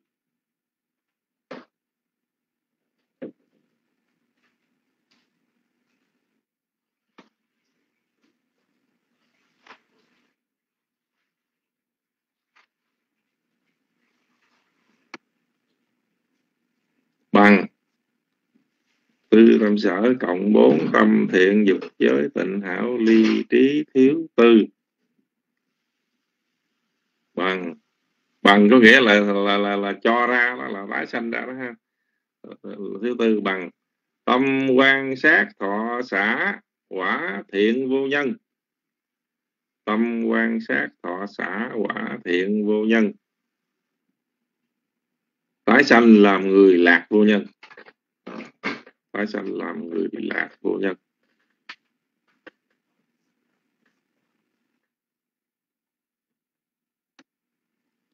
Bằng tư tâm sở cộng bốn tâm thiện dục giới tịnh hảo ly trí thiếu tư. Bằng bằng có nghĩa là là là, là cho ra đó là tái sanh ra đó ha. Thứ tư bằng tâm quan sát thọ xả quả thiện vô nhân. Tâm quan sát thọ xả quả thiện vô nhân. Tái sanh làm người lạc vô nhân tái sanh làm người bị lạc vô nhân.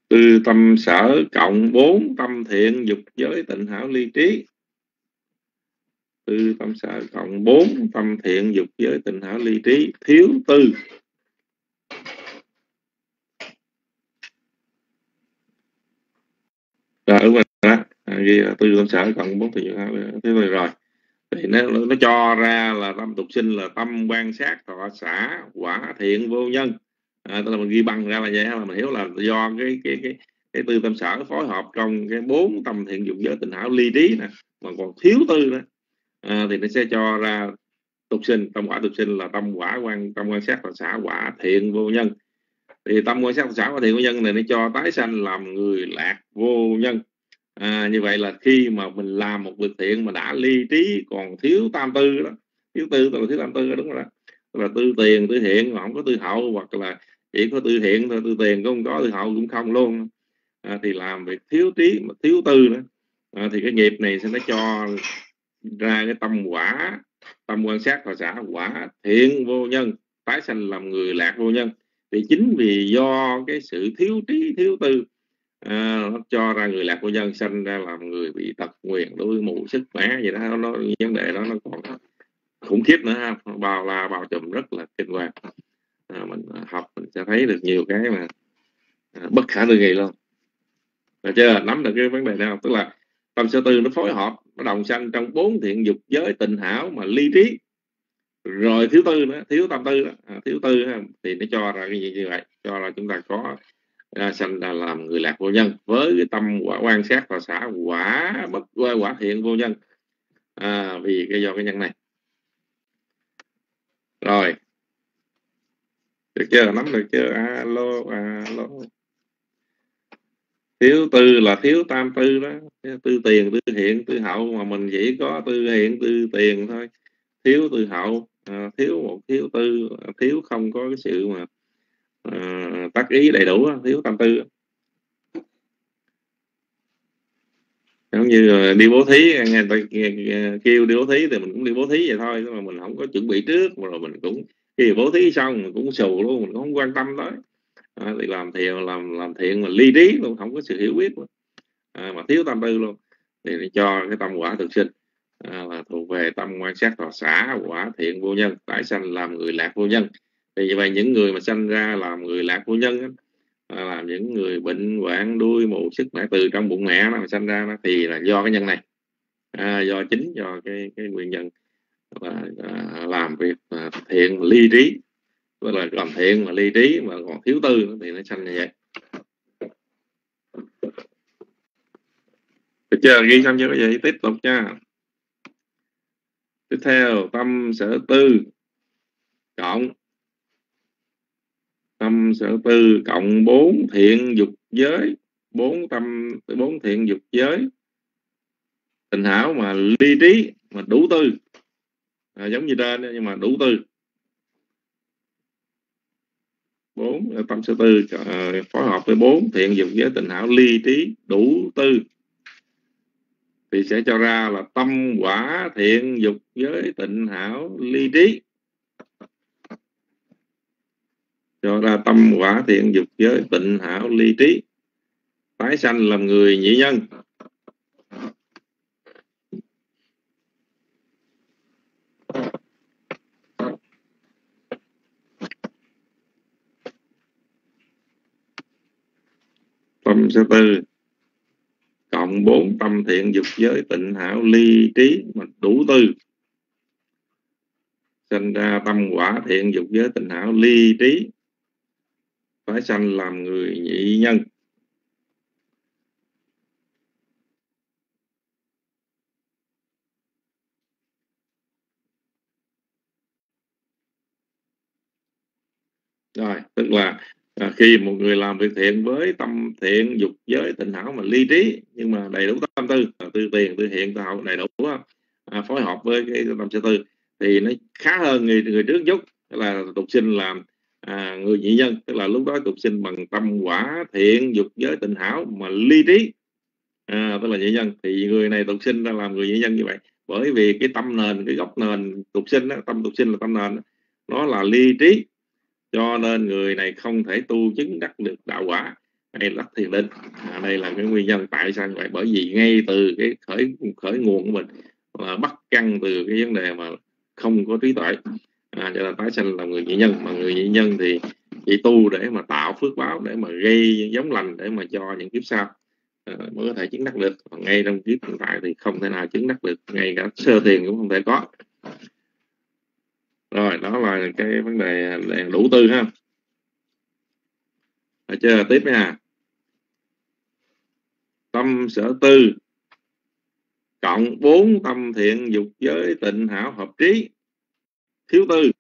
Từ tâm sở cộng bốn, tâm thiện dục giới tịnh hảo ly trí. Từ tâm sở cộng bốn, tâm thiện dục giới tịnh hảo ly trí. Thiếu tư. Rồi ở mình đó. À, ghi là tư tâm sở cộng bốn, thiện dục thế tư rồi thì nó, nó cho ra là tâm tục sinh là tâm quan sát thọ xã quả thiện vô nhân. À, tức là mình ghi bằng ra là vậy là mình hiểu là do cái cái cái cái tư tâm sở phối hợp trong cái bốn tâm thiện dụng giới tình hảo ly trí nè mà còn thiếu tư nữa. À, thì nó sẽ cho ra tục sinh tâm quả tục sinh là tâm quả quan tâm quan sát là xã quả thiện vô nhân. Thì tâm quan sát xã quả thiện vô nhân này nó cho tái sanh làm người lạc vô nhân à, như vậy là khi mà mình làm một việc thiện mà đã ly trí còn thiếu tam tư đó thiếu tư là thiếu tam tư đó, đúng rồi đó. Là tư tiền tư thiện mà không có tư hậu hoặc là chỉ có tư thiện thôi tư tiền cũng không có tư hậu cũng không luôn. À, thì làm việc thiếu trí mà thiếu tư nữa. À, thì cái nghiệp này sẽ nó cho ra cái tâm quả tâm quan sát và xã quả thiện vô nhân tái sanh làm người lạc vô nhân. Thì chính vì do cái sự thiếu trí thiếu tư à, nó cho ra người lạc của dân sanh ra làm người bị tật nguyền đuôi mù sức mẻ gì đó. Nó vấn đề đó nó còn khủng khiếp nữa ha. Bao la bao trùm rất là kinh hoàng. Ờ, à, mình học mình sẽ thấy được nhiều cái mà à, bất khả tư nghị luôn. Được chưa? Nắm được cái vấn đề nào? Tức là tâm sơ tư nó phối hợp nó đồng sanh trong bốn thiện dục giới tình hảo mà ly trí. Rồi thiếu tư nữa thiếu tâm tư đó. À, thiếu tư thì nó cho ra cái gì như vậy? Cho là chúng ta có à, sanh ra làm người lạc vô nhân. Với cái tâm quả quan sát và xả quả bất quả thiện vô nhân. À, vì cái do cái nhân này. Rồi. Được chưa? Nắm được chưa? Alo alo. Thiếu tư là thiếu tam tư đó. Tư tiền tư hiện tư hậu. Mà mình chỉ có tư hiện tư tiền thôi. Thiếu tư hậu. À, thiếu một thiếu tư. Thiếu không có cái sự mà Ờ, tác ý đầy đủ thiếu tâm tư giống như đi bố thí nghe ta kêu đi bố thí thì mình cũng đi bố thí vậy thôi mà mình không có chuẩn bị trước rồi mình cũng khi bố thí xong mình cũng xù luôn mình cũng không quan tâm tới. À, thì làm thiện làm làm thiện mà ly trí luôn không có sự hiểu biết luôn à, mà thiếu tâm tư luôn. Thì cho cái tâm quả thực sinh. À, là thuộc về tâm quan sát tòa xã quả thiện vô nhân tái sanh làm người lạc vô nhân vì vậy những người mà sanh ra làm người lạc vô nhân à, làm những người bệnh hoạn đuôi mù sức mẻ từ trong bụng mẹ nó mà sanh ra nó thì là do cái nhân này. À, do chính do cái cái nguyên nhân là à, làm việc à, thiện ly trí. Tức là làm thiện mà ly trí mà còn thiếu tư thì nó sanh như vậy. Được chưa? Ghi xong chưa? Có gì? Tiếp tục nha. Tiếp theo tâm sở tư. Cộng tâm sở tư cộng bốn thiện dục giới bốn tâm bốn thiện dục giới. Tình hảo mà ly trí mà đủ tư. À, giống như trên nhưng mà đủ tư. Bốn à, tâm sở tư uh, phối hợp với bốn thiện dục giới tình hảo ly trí đủ tư. Thì sẽ cho ra là tâm quả thiện dục giới tịnh hảo ly trí. Cho ra tâm quả thiện dục giới tịnh hảo ly trí. Tái sanh làm người nhị nhân. Tâm số tư. Cộng bốn tâm thiện dục giới tịnh hảo ly trí mà đủ tư. Sinh ra tâm quả thiện dục giới tịnh hảo ly trí phải sanh làm người nhị nhân. Rồi tức là à, khi một người làm việc thiện với tâm thiện dục giới tịnh hảo mà ly trí nhưng mà đầy đủ tâm tư à, tư tiền tư hiện tư hậu đầy đủ à, à phối hợp với cái tâm sơ tư thì nó khá hơn người người trước chút. Là tục sinh làm à, người nhị nhân tức là lúc đó tục sinh bằng tâm quả thiện dục giới tình hảo mà ly trí. À, tức là nhị nhân thì người này tục sinh ra làm người nhị nhân như vậy. Bởi vì cái tâm nền cái gốc nền tục sinh đó, tâm tục sinh là tâm nền nó là ly trí. Cho nên người này không thể tu chứng đắc được đạo quả. Hay đắc thiền định. À, đây là cái nguyên nhân tại sao như vậy. Bởi vì ngay từ cái khởi khởi nguồn của mình là bắt căn từ cái vấn đề mà không có trí tuệ à, cho nên tái sanh là người nhị nhân. Mà người nhị nhân thì chỉ tu để mà tạo phước báo để mà gây giống lành để mà cho những kiếp sau à, mới có thể chứng đắc được. Còn ngay trong kiếp hiện tại thì không thể nào chứng đắc được ngay cả sơ tiền cũng không thể có. Rồi đó là cái vấn đề đèn đủ tư ha. Được chưa tiếp nha. Tâm sở tư cộng bốn tâm thiện dục giới tịnh hảo hợp trí thiếu tư.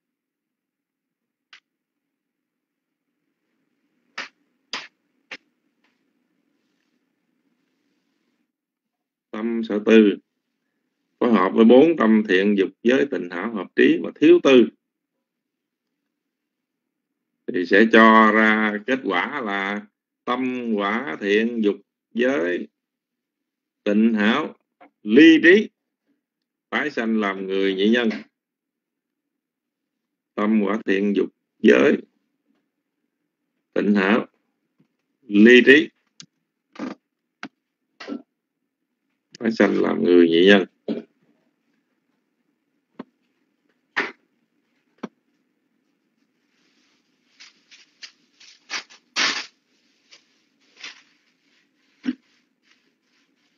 Tâm sở tư. Phối hợp với bốn tâm thiện dục giới tình hảo hợp trí và thiếu tư. Thì sẽ cho ra kết quả là tâm quả thiện dục giới tịnh hảo, ly trí, tái sanh làm người nhị nhân tâm quả thiện dục giới, tịnh hảo ly trí. Phải sanh làm người nhị nhân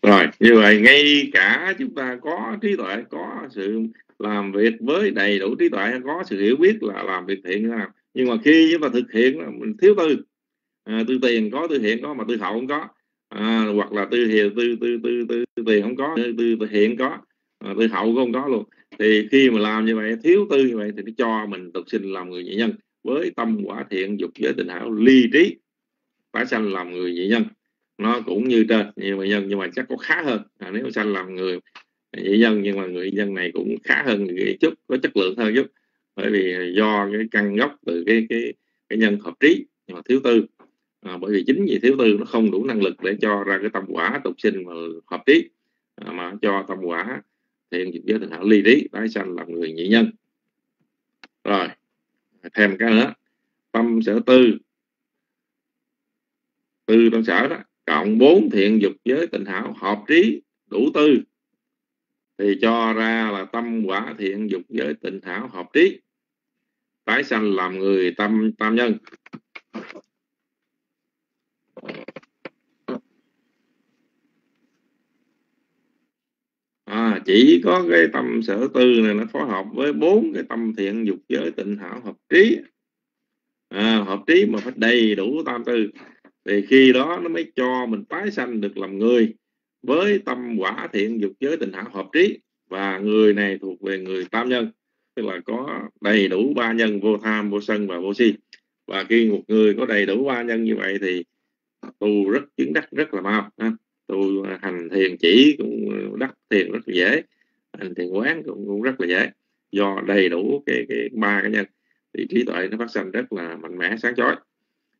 rồi như vậy ngay cả chúng ta có trí tuệ có sự làm việc với đầy đủ trí tuệ có sự hiểu biết là làm việc thiện làm. Nhưng mà khi chúng ta thực hiện mình thiếu tư. À, tư tiền có tư hiện có mà tư hậu không có. À, hoặc là tư hiền tư tư tư tư, tư tiền không có tư, tư, tư hiện có à, tư hậu không có luôn. Thì khi mà làm như vậy thiếu tư như vậy thì nó cho mình tục sinh làm người nhị nhân với tâm quả thiện dục giới tình hảo ly trí phải sanh làm người nhị nhân nó cũng như trên như mà nhân nhưng mà chắc có khá hơn. À, nếu sanh làm người nhị nhân nhưng mà người dân này cũng khá hơn người chút có chất lượng hơn chút. Bởi vì do cái căn gốc từ cái cái cái nhân hợp trí nhưng mà thiếu tư à, bởi vì chính vì thiếu tư nó không đủ năng lực để cho ra cái tâm quả tục sinh mà hợp trí à, mà cho tâm quả thiện dịch giới tình hảo ly trí tái sanh làm người nhị nhân. Rồi thêm cái nữa tâm sở tư. Tư tâm sở đó cộng bốn thiện dục giới tịnh hảo hợp trí đủ tư thì cho ra là tâm quả thiện dục giới tịnh hảo hợp trí. Tái sanh làm người tâm tam nhân. À, chỉ có cái tâm sở tư này nó phối hợp với bốn cái tâm thiện dục giới tịnh hảo hợp trí. À, hợp trí mà phải đầy đủ tam tư thì khi đó nó mới cho mình tái sanh được làm người với tâm quả thiện dục giới tình hảo hợp trí. Và người này thuộc về người tam nhân tức là có đầy đủ ba nhân vô tham vô sân và vô si. Và khi một người có đầy đủ ba nhân như vậy thì tu rất chứng đắc rất là mau tu hành thiền chỉ cũng đắc thiền rất là dễ hành thiền quán cũng, cũng rất là dễ. Do đầy đủ cái cái ba cái nhân thì trí tuệ nó phát sinh rất là mạnh mẽ sáng chói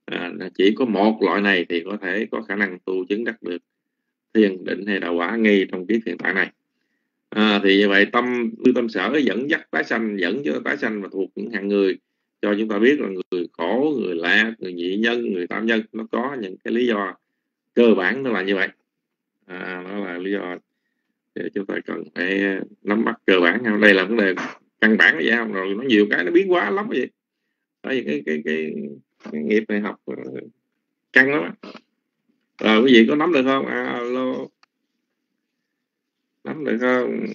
à, chỉ có một loại này thì có thể có khả năng tu chứng đắc được thiền định hay đạo quả ngay trong kiếp hiện tại này. À, thì như vậy tâm tư tâm sở dẫn dắt tái sanh dẫn cho tái sanh và thuộc những hạng người cho chúng ta biết là người khổ người lạc người nhị nhân người tam nhân nó có những cái lý do cơ bản nó là như vậy. À, nó là lý do để chúng ta cần phải nắm bắt cơ bản. Không đây là vấn đề căn bản vậy không? Rồi nó nhiều cái nó biến quá lắm vậy. Bởi vì cái cái cái cái nghiệp này học ờ, căng lắm rồi ờ, quý vị có nắm được không? À, alo. Nắm được không?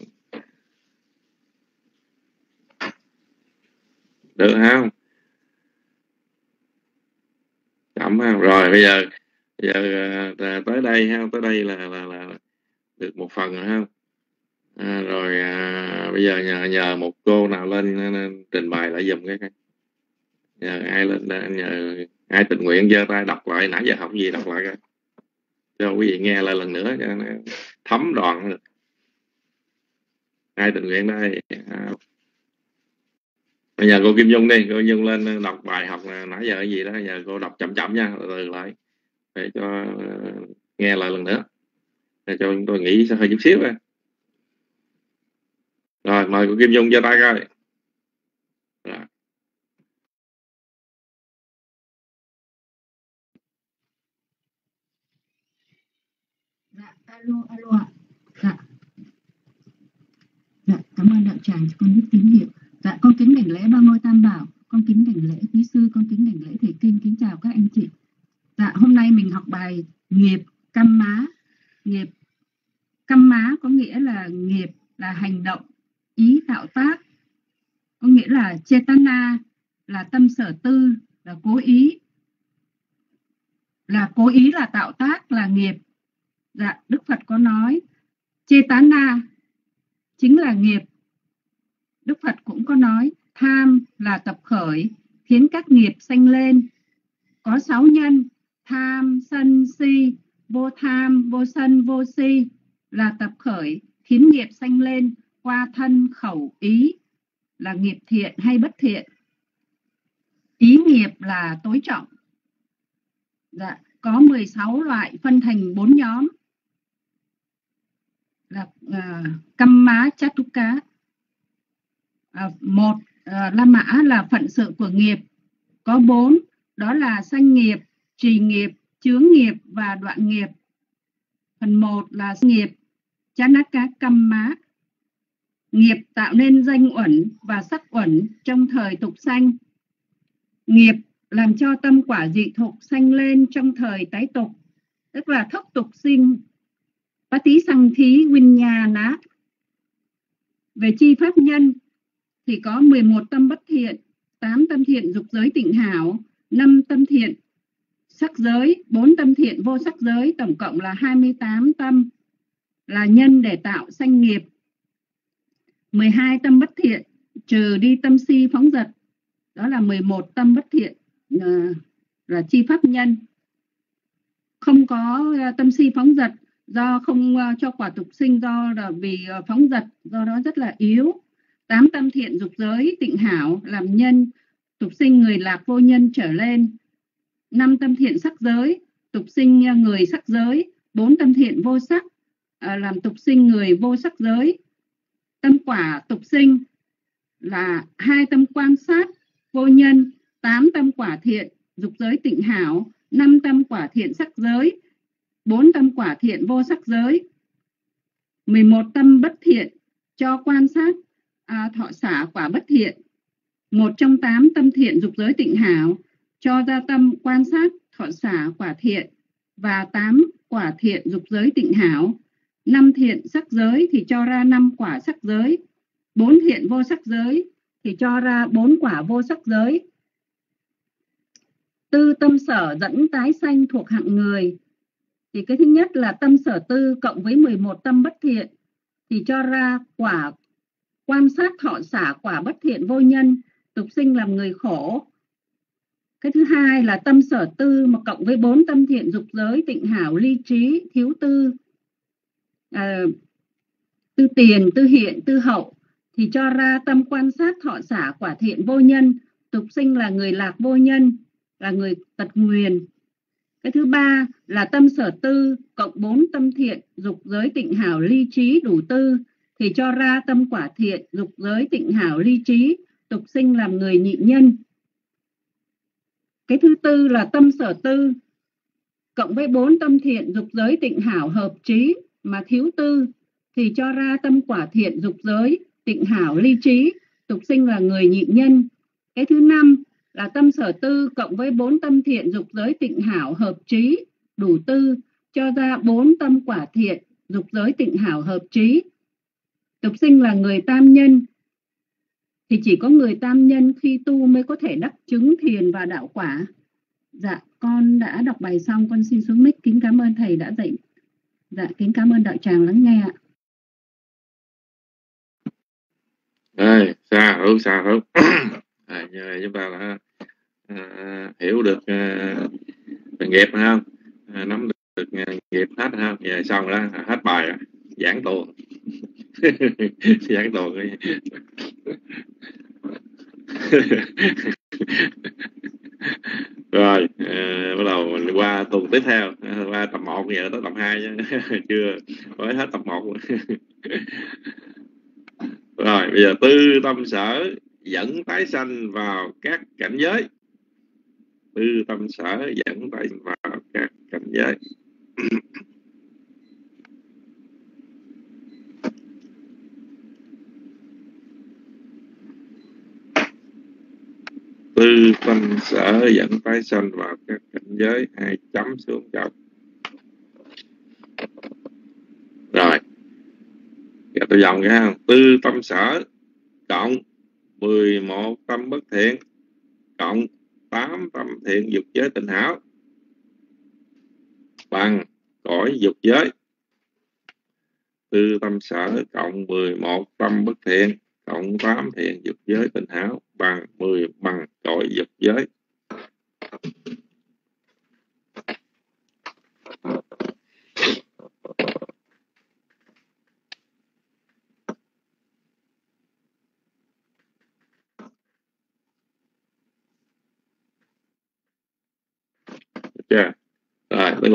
Được không? Chậm ha. Rồi bây giờ bây giờ à, tới đây ha. Tới đây là là, là được một phần rồi ha. À, rồi à, bây giờ nhờ nhờ một cô nào lên, lên trình bày lại dùm cái, cái nhờ ai lên nhờ ai tình nguyện giơ tay đọc lại, nãy giờ học gì đọc lại coi. Cho quý vị nghe lại lần nữa, cho nó thấm đoạn được ai tình nguyện đây? À. Bây giờ cô Kim Dung đi, cô Dung lên đọc bài học nãy giờ cái gì đó, giờ cô đọc chậm chậm nha, từ lại. Để cho nghe lại lần nữa. Để cho chúng tôi nghĩ sẽ hơi chút xíu thôi. Rồi, mời cô Kim Dung cho tay coi rồi alo alo ạ. Dạ. Dạ cảm ơn đạo tràng cho con biết tín hiệu. Dạ con kính đảnh lễ ba ngôi tam bảo. Con kính đảnh lễ quý sư, con kính đảnh lễ thầy kinh. Kính chào các anh chị. Dạ hôm nay mình học bài nghiệp căm má. Nghiệp căm má có nghĩa là nghiệp là hành động, ý tạo tác. Có nghĩa là chetana là tâm sở tư, là cố ý. Là cố ý là tạo tác, là nghiệp. Dạ, Đức Phật có nói Chetana chính là nghiệp. Đức Phật cũng có nói tham là tập khởi khiến các nghiệp sanh lên. Có sáu nhân tham, sân, si, vô tham, vô sân, vô si là tập khởi khiến nghiệp sanh lên qua thân, khẩu, ý là nghiệp thiện hay bất thiện. Ý nghiệp là tối trọng. Dạ, có 16 loại phân thành bốn nhóm là uh, căm má chatuka uh, à, một uh, la mã là phận sự của nghiệp. Có bốn đó là sanh nghiệp trì nghiệp chướng nghiệp và đoạn nghiệp. Phần một là nghiệp chanaka căm má. Nghiệp tạo nên danh uẩn và sắc uẩn trong thời tục sanh. Nghiệp làm cho tâm quả dị thục sanh lên trong thời tái tục tức là thất tục sinh bá tí sang thí win nhà ná. Về chi pháp nhân, thì có 11 tâm bất thiện 8 tâm thiện dục giới tịnh hảo 5 tâm thiện sắc giới 4 tâm thiện vô sắc giới, tổng cộng là 28 tâm là nhân để tạo sanh nghiệp. 12 tâm bất thiện, trừ đi tâm si phóng dật, đó là 11 tâm bất thiện ờ, là chi pháp nhân. Không có ờ, tâm si phóng dật do không uh, cho quả tục sinh do là vì uh, ờ, phóng dật do đó rất là yếu. Tám tâm thiện dục giới tịnh hảo làm nhân tục sinh người lạc vô nhân trở lên. Năm tâm thiện sắc giới tục sinh uh, người sắc giới. Bốn tâm thiện vô sắc uh, làm tục sinh người vô sắc giới. Tâm quả tục sinh là hai tâm quan sát vô nhân tám tâm quả thiện dục giới tịnh hảo năm tâm quả thiện sắc giới bốn tâm quả thiện vô sắc giới 11 tâm bất thiện cho quan sát à, thọ xả quả bất thiện một trong tám tâm thiện dục giới tịnh hảo cho ra tâm quan sát thọ xả quả thiện và tám quả thiện dục giới tịnh hảo. Năm thiện sắc giới thì cho ra năm quả sắc giới bốn thiện vô sắc giới thì cho ra bốn quả vô sắc giới. Tư tâm sở dẫn tái sanh thuộc hạng người thì cái thứ nhất là tâm sở tư cộng với 11 tâm bất thiện thì cho ra quả quan sát thọ xả quả bất thiện vô nhân tục sinh làm người khổ. Cái thứ hai là tâm sở tư mà cộng với bốn tâm thiện dục giới tịnh hảo ly trí thiếu tư à, tư tiền tư hiện tư hậu thì cho ra tâm quan sát thọ xả quả thiện vô nhân tục sinh là người lạc vô nhân là người tật nguyền cái thứ ba là tâm sở tư cộng bốn tâm thiện dục giới tịnh hảo ly trí đủ tư, thì cho ra tâm quả thiện dục giới tịnh hảo ly trí, tục sinh làm người nhị nhân. Cái thứ tư là tâm sở tư cộng với bốn tâm thiện dục giới tịnh hảo hợp trí mà thiếu tư, thì cho ra tâm quả thiện dục giới tịnh hảo ly trí, tục sinh là người nhị nhân. Cái thứ năm là tâm sở tư cộng với bốn tâm thiện dục giới tịnh hảo hợp trí đủ tư cho ra bốn tâm quả thiện dục giới tịnh hảo hợp trí. Tục sinh là người tam nhân thì chỉ có người tam nhân khi tu mới có thể đắc chứng thiền và đạo quả. Dạ con đã đọc bài xong con xin xuống mic. Kính cảm ơn thầy đã dạy. Dạ kính cảm ơn đạo tràng lắng nghe ạ. Đây, xa hữu xa hữu. à, như chúng ta là à, hiểu được à, nghiệp không à, nắm được, được à, nghiệp hết ha. Giờ xong đó hết bài rồi. giảng tuồng. Giảng tuồng rồi à, bắt đầu mình qua tuần tiếp theo. À, qua tập 1 giờ tới tập 2 chưa mới hết tập 1 rồi bây giờ tư tâm sở dẫn tái sanh vào các cảnh giới tư tâm sở dẫn tay vào các cảnh giới. Tư tâm sở dẫn tái sanh vào các cảnh giới hai chấm xuống chọc rồi. Giờ tôi dòng cái không tư tâm sở cộng 11 tâm bất thiện cộng tám tâm thiện dục giới tình hảo. Bằng cõi dục giới. Tư tâm sở cộng 11 tâm bất thiện, cộng 8 thiện dục giới tình hảo. Bằng 10 bằng cõi dục giới chưa à, tức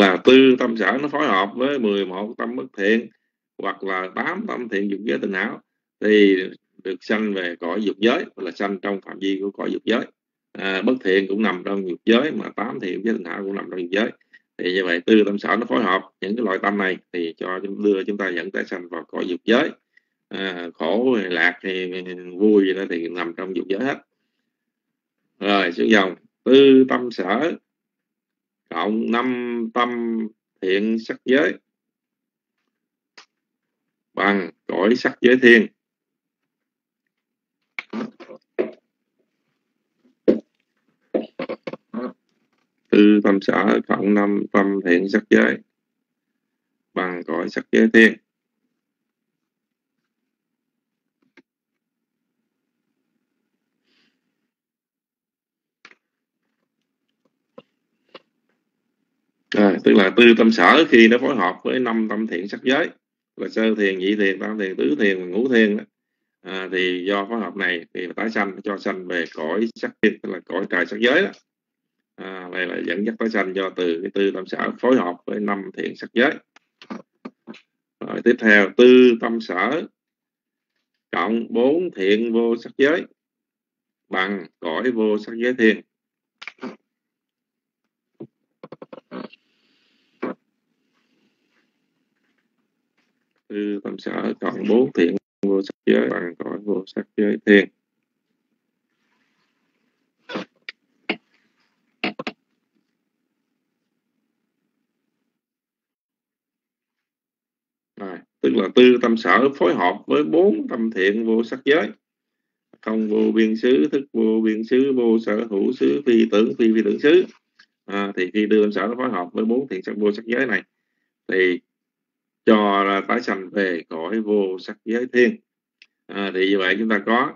tâm sở nó phối hợp với 11 tâm bất thiện hoặc là tám tâm thiện dục giới tình hảo thì được sanh về cõi dục giới là sanh trong phạm vi của cõi dục giới. À, bất thiện cũng nằm trong dục giới mà tám thiện với tình hảo cũng nằm trong dục giới. Thì như vậy tư tâm sở nó phối hợp những cái loại tâm này thì cho đưa chúng ta dẫn tới sanh vào cõi dục giới. À, khổ lạc thì vui gì đó thì nằm trong dục giới hết. Rồi xuống dòng tư tâm sở cộng năm tâm thiện sắc giới. Bằng cõi sắc giới thiên tư tâm sở, phận năm, tâm thiện sắc giới. Bằng cõi sắc giới thiên à, tức là tư tâm sở khi nó phối hợp với năm tâm thiện sắc giới là sơ thiền nhị thiền tam thiền tứ thiền và ngũ thiền à, thì do phối hợp này thì tái sanh cho sanh về cõi sắc thiên tức là cõi trời sắc giới đó. À, đây là dẫn dắt tái sanh do từ cái tư tâm sở phối hợp với năm thiện sắc giới. Rồi tiếp theo tư tâm sở cộng bốn thiện vô sắc giới bằng cõi vô sắc giới thiên. Tư tâm sở chọn bốn thiện vô sắc giới bằng cõi vô sắc giới thiền. À, tức là tư tâm sở phối hợp với bốn tâm thiện vô sắc giới. Không vô biên xứ thức vô biên xứ vô sở hữu xứ phi tưởng phi phi tưởng xứ. À, thì khi tư tâm sở nó phối hợp với bốn thiện sắc vô sắc giới này thì cho ra tái sanh về cõi vô sắc giới thiên. À, thì như vậy chúng ta có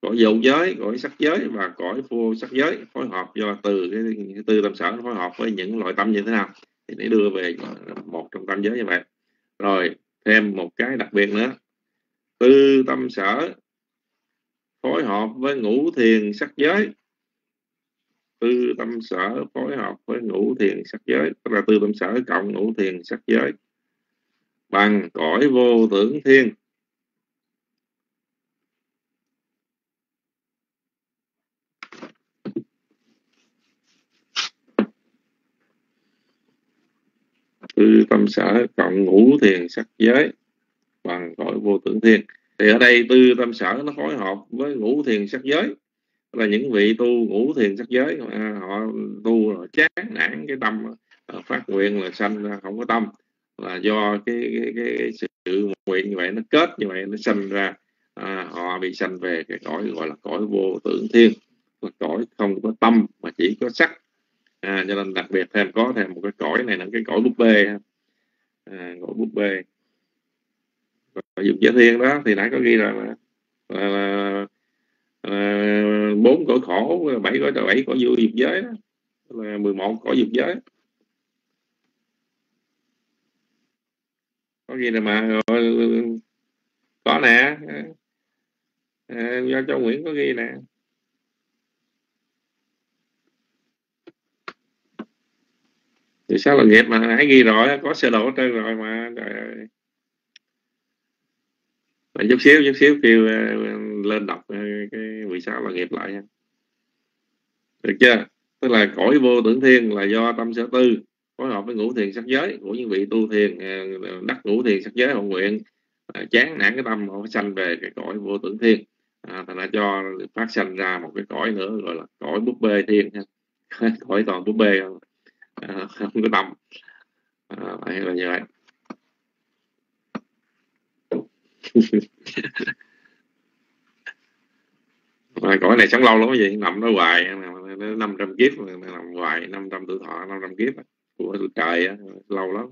cõi dụ giới cõi sắc giới và cõi vô sắc giới phối hợp do từ cái, cái tư tâm sở phối hợp với những loại tâm như thế nào. Thì để đưa về một trong tâm giới như vậy. Rồi thêm một cái đặc biệt nữa. Tư tâm sở phối hợp với ngũ thiền sắc giới. Tư tâm sở phối hợp với ngũ thiền sắc giới tức là tư tâm sở cộng ngũ thiền sắc giới bằng cõi vô tưởng thiên. Tư tâm sở cộng ngũ thiền sắc giới bằng cõi vô tưởng thiên. Thì ở đây tư tâm sở nó phối hợp với ngũ thiền sắc giới. Là những vị tu ngũ thiền sắc giới, họ tu là chán nản, cái tâm phát nguyện là sanh ra không có tâm là do cái, cái, cái sự nguyện như vậy nó kết như vậy nó sanh ra à, họ bị sanh về cái cõi gọi là cõi vô tưởng thiên. Là cõi không có tâm mà chỉ có sắc. À, cho nên đặc biệt thêm có thêm một cái cõi này là cái cõi búp bê à, cõi búp bê. Dục giới thiên đó thì nãy có ghi rằng là, là, là, là bốn cõi khổ bảy cõi bảy cõi vô dục giới đó. Là 11 cõi dục giới. Có gì đâu mà rồi, có nè. À, do cho Nguyễn có ghi nè. Thì sao là nghiệp mà hãy ghi rồi? Có sơ đồ ở trên rồi mà. Trời ơi. Mà chút xíu chút xíu kêu ờ, lên đọc ờ, cái vì sao là nghiệp lại nha. Được chưa? Tức là cõi vô tưởng thiên là do tâm sở tư phối hợp với ngũ thiền sắc giới. Của những vị tu thiền à, đắc ngũ thiền sắc giới hộ nguyện à, chán nản cái tâm họ sanh về cái cõi vô tưởng thiên à, thành ra cho phát sanh ra một cái cõi nữa gọi là cõi búp bê thiên cõi toàn búp bê không? À, không có tâm. À, là như vậy. Mà cõi này sống lâu lắm cái gì? Nằm nó hoài năm trăm kiếp nằm hoài năm trăm tuổi thọ năm trăm kiếp của trời á, lâu lắm.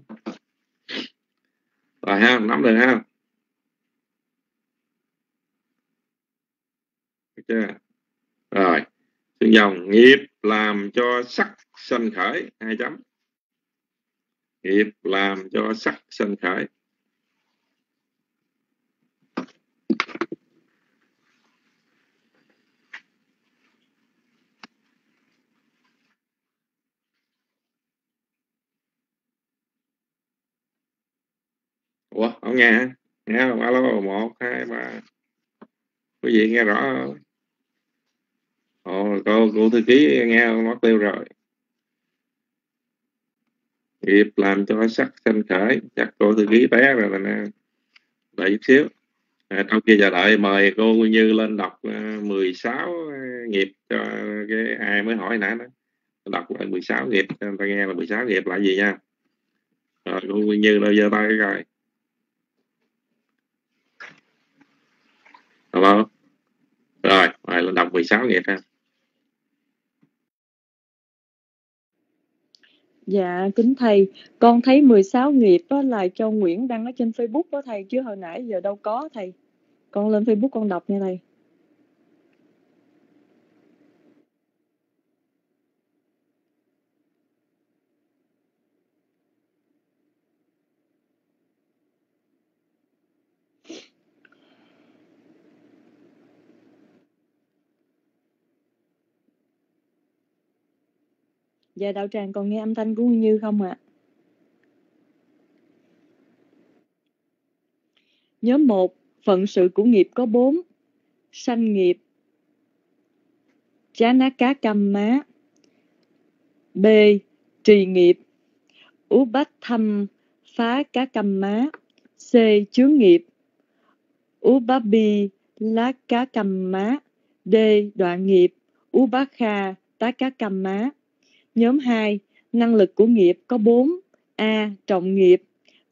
Rồi ha nắm được ha. Được chưa rồi. Xương dòng nghiệp làm cho sắc sanh khởi. Hai chấm. Nghiệp làm cho sắc sanh khởi. Ủa không nghe hả? Nghe không? Alo một hai ba. Quý vị nghe rõ không? Ồ cô cô thư ký nghe mất tiêu rồi. Nghiệp làm cho sắc sanh khởi. Chắc cô thư ký té rồi nè nè. Đợi chút xíu. À, trong kia chờ đợi mời cô Như lên đọc à, 16 nghiệp cho cái ai mới hỏi nãy đó. Đọc lại 16 nghiệp người ta nghe là 16 nghiệp là gì nha. Rồi cô Nguyên Như đâu giơ tay coi. Hello rồi rồi là đọc 16 nghiệp ha Dạ, kính thầy, con thấy 16 nghiệp đó là cho Nguyễn đăng ở trên Facebook đó thầy, chứ hồi nãy giờ đâu có thầy. Con lên Facebook con đọc nha thầy. Dạ đạo tràng còn nghe âm thanh của Nguyên Như không ạ? Nhóm 1, phận sự của nghiệp có 4. Sanh nghiệp, chá ná cá căm má. B. Trì nghiệp, ú bách thăm phá cá căm má. C. Chướng nghiệp, ú bá bi lá cá căm má. D. Đoạn nghiệp, ú bá kha tá cá căm má. Nhóm 2, năng lực của nghiệp có 4. A. Trọng nghiệp,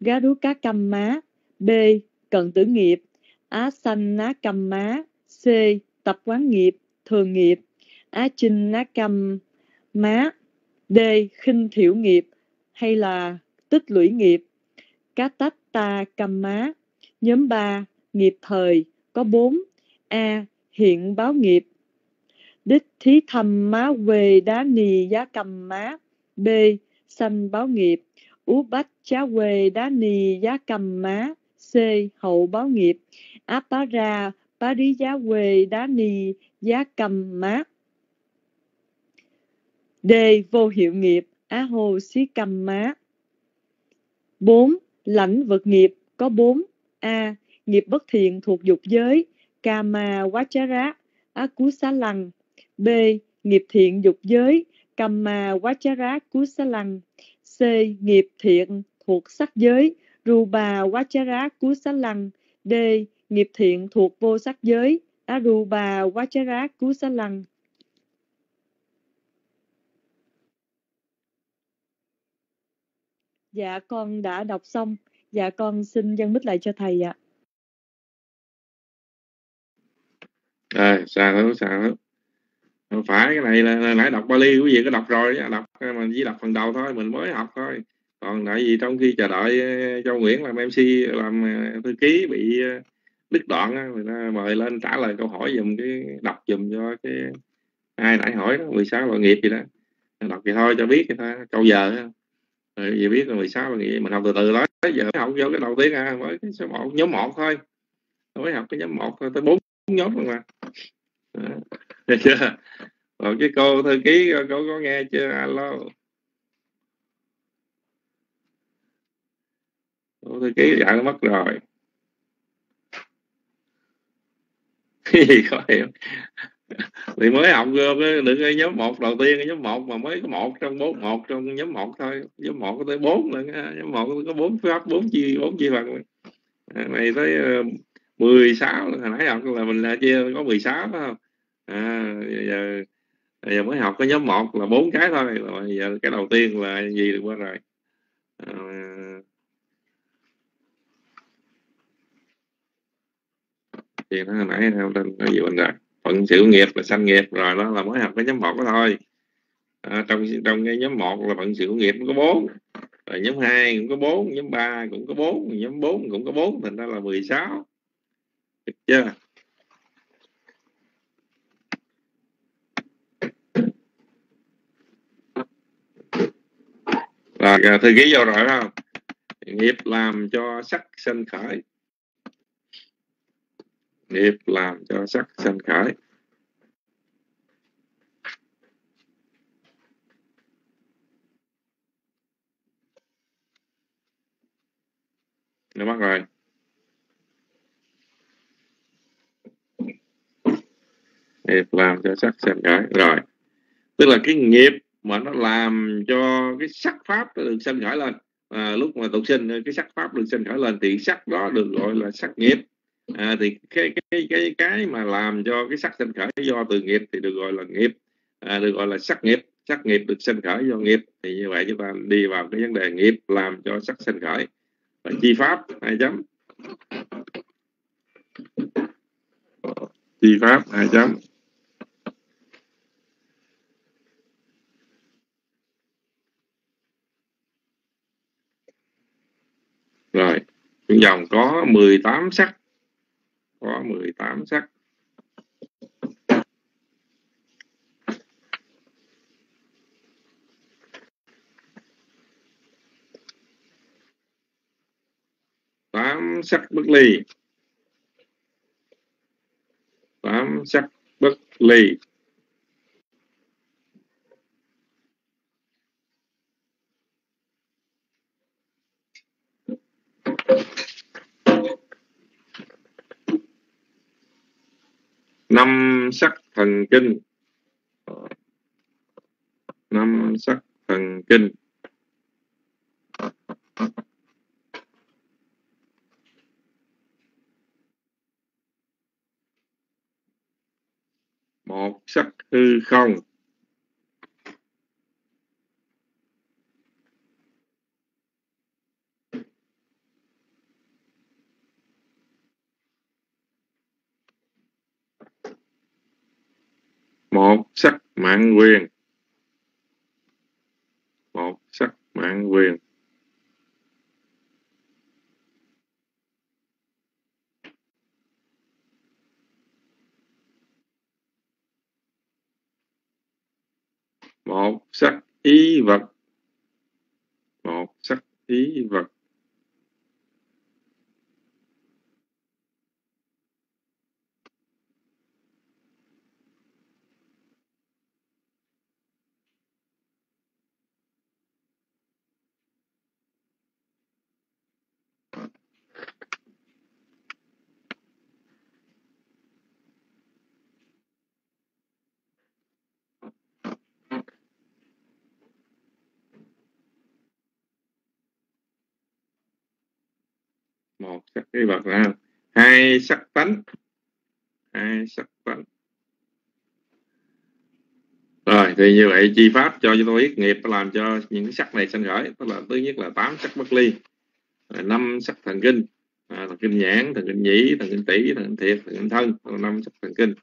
gá rú cá căm má. B. Cận tử nghiệp, á xanh ná căm má. C. Tập quán nghiệp, thường nghiệp, á chinh ná căm má. D. khinh thiểu nghiệp hay là tích lũy nghiệp, cá tách ta căm má. Nhóm 3, nghiệp thời có 4. A. Hiện báo nghiệp, đích thí thầm má quê đá nì giá cầm má. B. Sanh báo nghiệp. Ú bách chá quê đá nì giá cầm má. C. Hậu báo nghiệp. Á bá ra bá rí giá quê đá nì giá cầm má. D. Vô hiệu nghiệp. Á hồ xí cầm má. 4. Lãnh vật nghiệp. Có 4. A. Nghiệp bất thiện thuộc dục giới, Kama Vachara, Á Cú Xá lằng B. Nghiệp thiện dục giới, Kamma Vachara Kusalang. C. Nghiệp thiện thuộc sắc giới, Rupa Vachara Kusalang. D. Nghiệp thiện thuộc vô sắc giới, Aruba Vachara Kusalang. Dạ con đã đọc xong. Dạ con xin dân mít lại cho thầy ạ. À, sao lắm sao lắm không phải cái này là, là nãy đọc Bali quý vị có đọc rồi đọc mình chỉ đọc phần đầu thôi mình mới học thôi. Còn tại vì trong khi chờ đợi ờ, châu Nguyễn làm MC làm ờ, thư ký bị ờ, đứt đoạn người ta mời lên trả lời câu hỏi dùm cái đọc dùm cho cái ai nãy hỏi đó 16 loại nghiệp gì đó. Đọc thì thôi cho biết thôi câu giờ rồi gì biết là 16 loại nghiệp mình học từ từ đó giờ học vô cái đầu tiên à mới cái số một nhóm một thôi. Mới học cái nhóm một thôi tới bốn nhóm rồi mà. Đó chưa còn cái cô, thư ký, cô có nghe chưa? Alo. Cô thư ký dạ nó mất rồi. Cái gì có hiểu? Thì mới học được cái nhóm một. Đầu tiên nhóm một mà mới có một trong bốn, một trong nhóm một thôi. Nhóm một có tới bốn lần nhóm một có bốn pháp bốn chi bốn chi phần. Này tới ờ, mười 16 hồi nãy học là mình là chia có 16 phải không? À, giờ giờ mới học có nhóm một là bốn cái thôi rồi giờ cái đầu tiên là gì được qua rồi. À, thì nó hồi nãy theo lên nói gì mình rồi. Phận sự nghiệp là sanh nghiệp rồi đó là mới học cái nhóm một đó thôi. À, trong trong cái nhóm một là phận sự nghiệp có bốn rồi nhóm 2 cũng có bốn nhóm 3 cũng có bốn nhóm 4 cũng có bốn thành ra là 16 được chưa? Rồi à, thư ký vô rồi không? Nghiệp làm cho sắc sinh khởi. Nghiệp làm cho sắc sinh khởi. Nó mất rồi. Nghiệp làm cho sắc sinh khởi. Rồi. Tức là cái nghiệp mà nó làm cho cái sắc pháp được sanh khởi lên. À, lúc mà tục sinh cái sắc pháp được sinh khởi lên thì sắc đó được gọi là sắc nghiệp. À, thì cái cái cái cái mà làm cho cái sắc sinh khởi do từ nghiệp thì được gọi là nghiệp. À, được gọi là sắc nghiệp. Sắc nghiệp được sinh khởi do nghiệp. Thì như vậy chúng ta đi vào cái vấn đề nghiệp làm cho sắc sinh khởi. Và chi pháp hai chấm. Chi pháp hai chấm. Rồi những dòng có 18 sắc. Có 18 sắc. Tám sắc bất ly. Tám sắc bất ly. Năm sắc thần kinh. Năm sắc thần kinh. Một sắc hư không. Một, sắc mạng quyền một, sắc mạng quyền một, sắc ý vật. Một, sắc ý vật. Một sắc cái vật ra hai. Sắc tánh. Hai sắc tánh. Rồi thì như vậy chi pháp cho chúng tôi biết nghiệp làm cho những sắc này sanh khởi. Tức là thứ nhất là tám sắc bất ly năm sắc thần kinh. À, thần kinh nhãn thần kinh nhĩ thần kinh tỷ thần kinh thiệt thần kinh thân năm sắc thần kinh.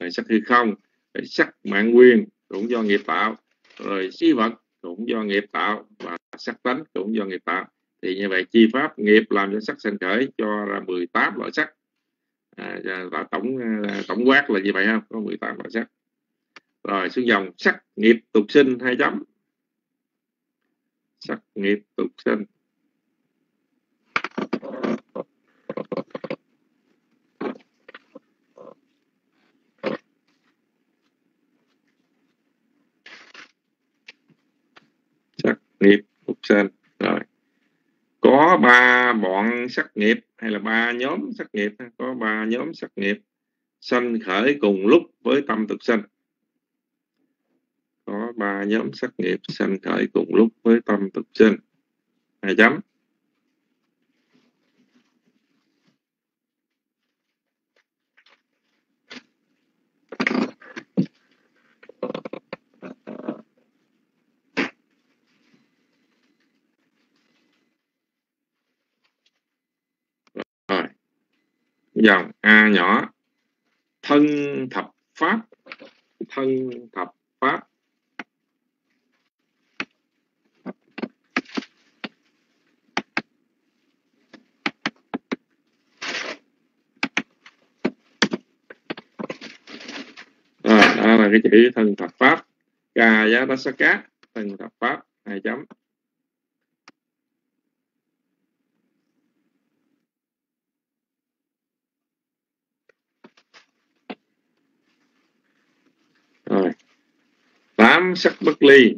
Rồi sắc hư không rồi sắc mạng nguyên cũng do nghiệp tạo. Rồi si vật cũng do nghiệp tạo và sắc tánh cũng do nghiệp tạo thì như vậy chi pháp nghiệp làm cho sắc sanh khởi cho ra 18 loại sắc. À, và tổng à, tổng quát là như vậy không có 18 loại sắc. Rồi xuống dòng sắc nghiệp tục sinh hai chấm. Sắc nghiệp tục sinh. Sắc nghiệp tục sinh có ba bọn sắc nghiệp hay là ba nhóm sắc nghiệp? Có ba nhóm sắc nghiệp sanh khởi cùng lúc với tâm thực sinh có ba nhóm sắc nghiệp sanh khởi cùng lúc với tâm thực sinh hai chấm rồi dòng a nhỏ. Thân thập pháp. Thân thập pháp. À, đó là cái chữ thân thập pháp. Ca giá đá sắc cá thân thập pháp hai chấm rồi tám sắc bất ly,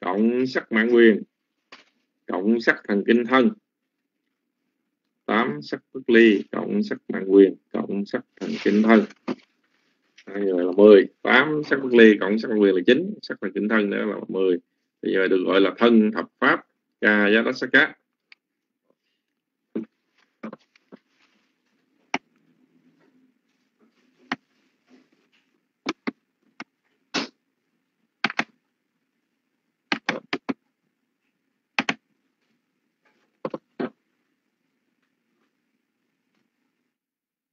cộng sắc mạng quyền, cộng sắc thần kinh thân. Tám sắc bất ly, cộng sắc mạng quyền, cộng sắc thần kinh thân. Hai người là 10 tám sắc bất ly, cộng sắc mạng quyền là 9 sắc thần kinh thân nữa là 10 bây giờ được gọi là thân thập pháp ca giá đất sắc cát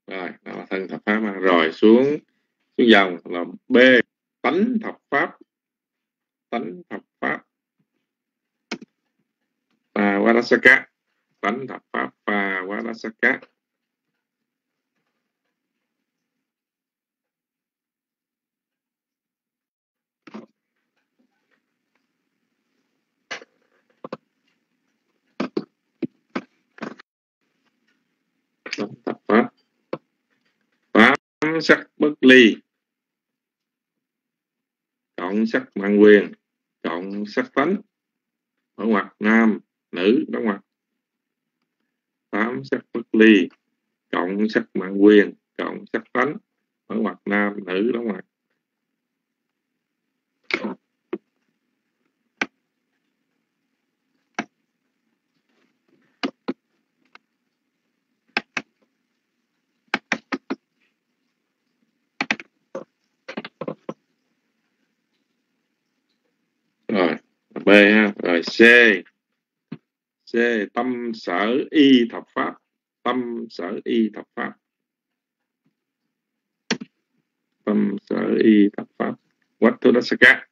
rồi đó là thân thập pháp mà. rồi xuống xuống dòng là b, tánh thập pháp. Tánh thập pháp. Và Varasaka tánh thập pháp và Varasaka tánh sắc bất ly. Cộng sắc mạng quyền. Cộng sắc tánh ở ngoặc nam, nữ, đóng ngoặc. Tám sắc bất ly. Cộng sắc mạng quyền. Cộng sắc tánh ở ngoặc nam, nữ, đóng ngoặc rồi B ha. Rồi, C. C, tâm sở y thập pháp. Tâm sở y thập pháp. Tâm sở y thập pháp. Vattudasaka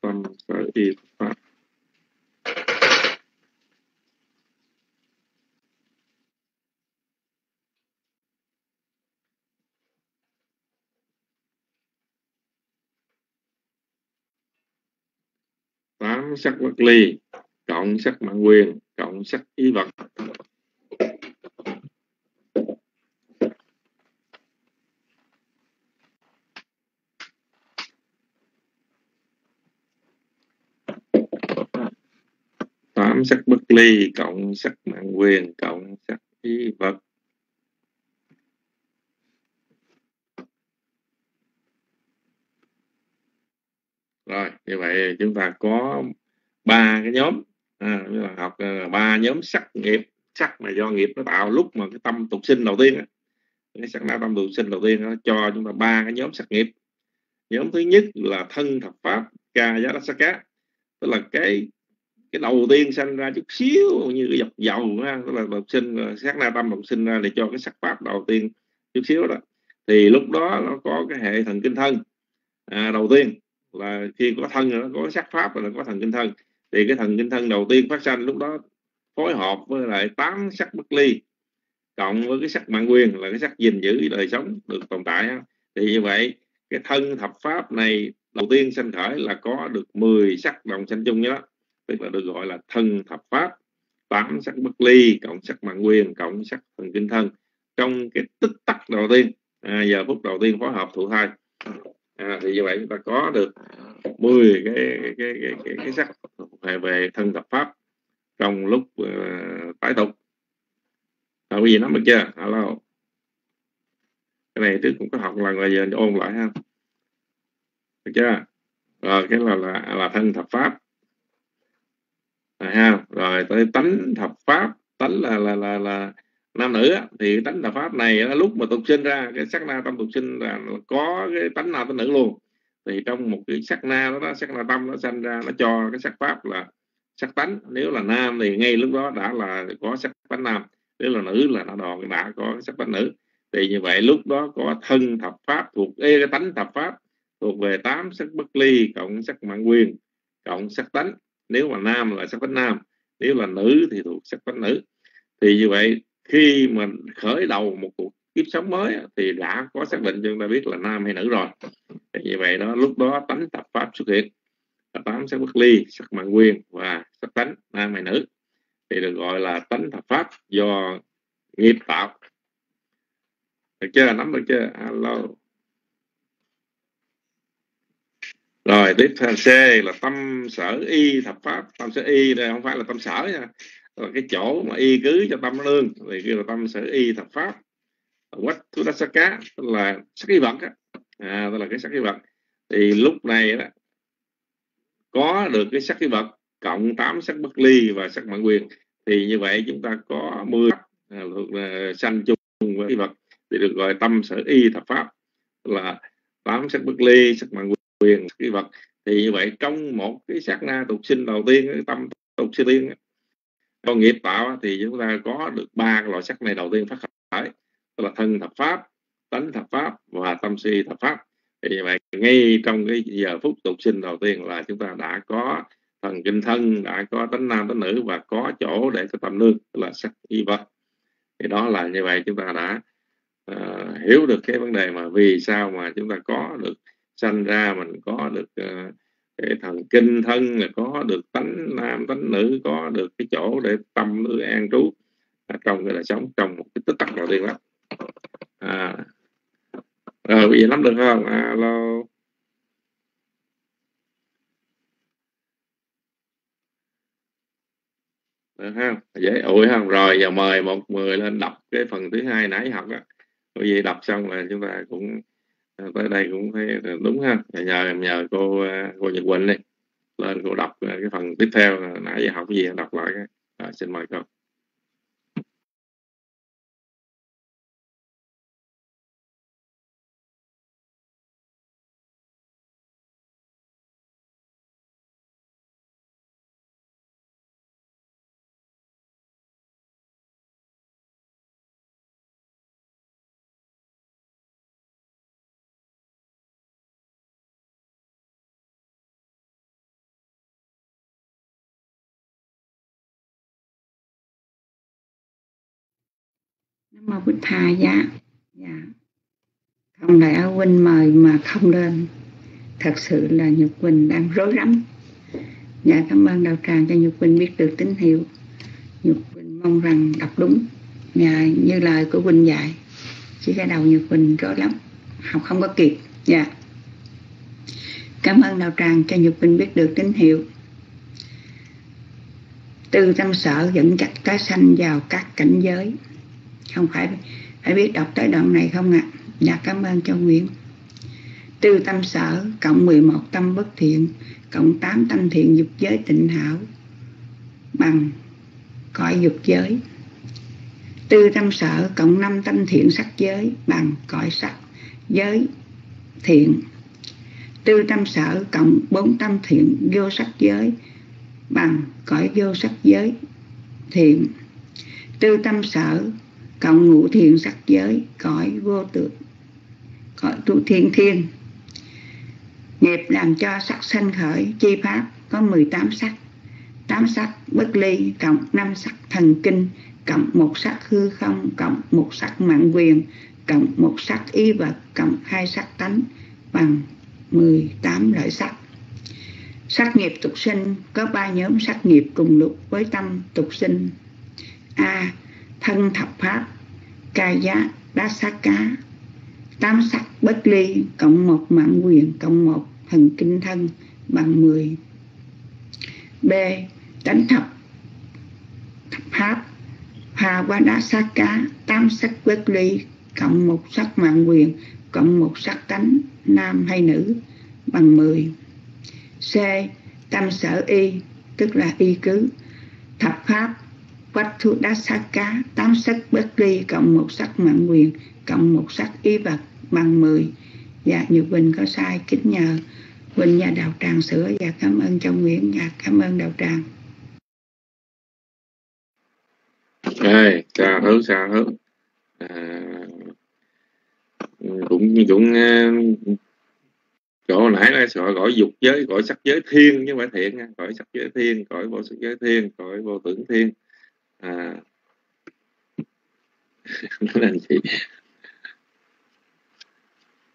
tâm sở y thập pháp. Sắc bất ly, cộng sắc mạng quyền cộng sắc y vật. Tám sắc bất ly, cộng sắc mạng quyền cộng sắc y vật. Rồi, như vậy chúng ta có ba cái nhóm. À, là học à, ba nhóm sắc nghiệp. Sắc mà do nghiệp nó tạo lúc mà cái tâm tục sinh đầu tiên cái sắc na tâm tục sinh đầu tiên nó cho chúng ta ba cái nhóm sắc nghiệp. Nhóm thứ nhất là thân thập pháp ca giá đất sắc cá tức là cái cái đầu tiên sanh ra chút xíu như cái dọc dầu ha tức là tục sinh sắc na tâm tục sinh ra để cho cái sắc pháp đầu tiên chút xíu đó. Thì lúc đó nó có cái hệ thần kinh thân. À, đầu tiên là khi có thân nó có sắc pháp là có thần kinh thân thì cái thần kinh thân đầu tiên phát sanh lúc đó phối hợp với lại tám sắc bất ly cộng với cái sắc mạng quyền là cái sắc gìn giữ đời sống được tồn tại thì như vậy cái thân thập pháp này đầu tiên sanh khởi là có được 10 sắc đồng sanh chung đó tức là được gọi là thân thập pháp tám sắc bất ly cộng sắc mạng quyền cộng sắc thần kinh thân trong cái tích tắc đầu tiên. À, giờ phút đầu tiên phối hợp thụ thai. À, thì như vậy chúng ta có được 10 cái cái cái cái, cái, cái sắc về, về thân thập pháp trong lúc uh, tái tục. À, quý vị nắm được chưa? Alo. Cái này trước cũng có học lần là giờ ôn lại ha. Được chưa? Rồi cái là là, là thân thập pháp. À, ha rồi tới tánh thập pháp. Tánh là là là, là nam nữ á, thì tánh thập pháp này lúc mà tục sinh ra cái sắc na tâm tục sinh là có cái tánh nam tánh nữ luôn thì trong một cái sắc na đó, đó sắc na tâm nó sanh ra nó cho cái sắc pháp là sắc tánh. Nếu là nam thì ngay lúc đó đã là có sắc tánh nam. Nếu là nữ là nó đòn đã có sắc tánh nữ. Thì như vậy lúc đó có thân thập pháp thuộc ê, cái tánh thập pháp thuộc về tám sắc bất ly cộng sắc mạng quyền cộng sắc tánh. Nếu mà nam là sắc tánh nam nếu là nữ thì thuộc sắc tánh nữ. Thì như vậy khi mình khởi đầu một cuộc kiếp sống mới thì đã có xác định cho chúng ta biết là nam hay nữ rồi. Thì như vậy đó, lúc đó tánh thập pháp xuất hiện. Tập tám sắc bất ly, sắc mạng quyền và sắc tánh nam hay nữ. Thì được gọi là tánh thập pháp do nghiệp tạo. Được chưa? Nắm được chưa? Alo. Rồi, tiếp theo C là tâm sở y thập pháp. Tâm sở y đây không phải là tâm sở nha. Là cái chỗ mà y cứ cho tâm lương. Thì kêu là tâm sở y thập pháp quát thu đá sắc cá tức là sắc hy vật á. À, tức là cái sắc hy vật thì lúc này đó có được cái sắc hy vật cộng 8 sắc bất ly và sắc mạng quyền. Thì như vậy chúng ta có 10 à, là sanh chung với hy vật thì được gọi tâm sở y thập pháp là tám sắc bất ly sắc mạng quyền sắc hy vật thì như vậy trong một cái sát na tục sinh đầu tiên cái tâm tục sinh tiên con nghiệp tạo thì chúng ta có được ba loại sắc này đầu tiên phát khởi tức là thân thập pháp tánh thập pháp và tâm si thập pháp. Thì như vậy ngay trong cái giờ phút tục sinh đầu tiên là chúng ta đã có thần kinh thân đã có tánh nam tánh nữ và có chỗ để cho tâm nương tức là sắc y vật. Thì đó là như vậy chúng ta đã uh, hiểu được cái vấn đề mà vì sao mà chúng ta có được sanh ra mình có được uh, cái thần kinh thân là có được tánh nam tánh nữ có được cái chỗ để tâm nương an trú à, trong cái đời sống trong một cái tích tắc đầu tiên đó à. Rồi bây giờ được không? Alo được không dễ ủi không? Rồi giờ mời một người lên đọc cái phần thứ hai nãy học á. Bởi vì đọc xong là chúng ta cũng à, tới đây cũng thấy đúng ha. Nhờ nhờ cô à, cô Nhật Quỳnh đi. Lên cô đọc à, cái phần tiếp theo nãy giờ học cái gì đọc lại cái. Rồi, xin mời cô. Nam mô Bích Tha giá dạ. Không đại áo huynh mời mà không lên? Thật sự là nhục quỳnh đang rối rắm. Dạ cảm ơn đạo tràng cho nhục quỳnh biết được tín hiệu. Nhục quỳnh mong rằng đọc đúng. Dạ, như lời của quỳnh dạy. Chỉ cái đầu nhục quỳnh rối lắm. Học không có kịp. Dạ. Cảm ơn đạo tràng cho nhục quỳnh biết được tín hiệu. Tư tâm sở dẫn chặt cá sanh vào các cảnh giới không phải phải biết đọc tới đoạn này không ạ? À? dạ cảm ơn cho Nguyễn. Tư tâm sở, cộng 11 tâm bất thiện, cộng 8 tâm thiện dục giới tịnh hảo. Bằng cõi dục giới. Tư tâm sở, cộng 5 tâm thiện sắc giới, bằng cõi sắc giới thiện. Tư tâm sở, cộng 4 tâm thiện vô sắc giới, bằng cõi vô sắc giới thiện. Tư tâm sở cộng ngũ thiện sắc giới, cõi vô tượng cõi tu thiên thiên. Nghiệp làm cho sắc sanh khởi, chi pháp có 18 sắc. Tám sắc bất ly, cộng năm sắc thần kinh, cộng một sắc hư không, cộng một sắc mạng quyền, cộng một sắc y vật, cộng hai sắc tánh bằng 18 loại sắc. Sắc nghiệp tục sinh, có ba nhóm sắc nghiệp cùng lúc với tâm tục sinh. A. Thân thập pháp Kaya Dasaka. Sát tám sắc bất ly, cộng một mạng quyền cộng một thần kinh thân bằng 10 b. Tánh thập thập pháp. Hà qua đá sát cá tám sắc bất ly, cộng một sắc mạng quyền cộng một sắc tánh nam hay nữ bằng 10 c. Tâm sở y, tức là y cứ. Thập pháp quách thu đá sát cá tám sắc bất ly cộng một sắc mạng quyền cộng một sắc y vật bằng 10 dạ như bình có sai kính nhờ. Quỳnh nhà đạo tràng sửa và dạ, cảm ơn châu Nguyễn và dạ, cảm ơn đạo tràng. Hey, chào hữu chào hữu à, cũng cũng à, chỗ nãy là sợ gọi dục giới gọi sắc giới thiên nhưng mà phải thiện nha. Gọi sắc giới thiên gọi vô sắc giới thiên gọi vô tưởng thiên à. Nói anh chị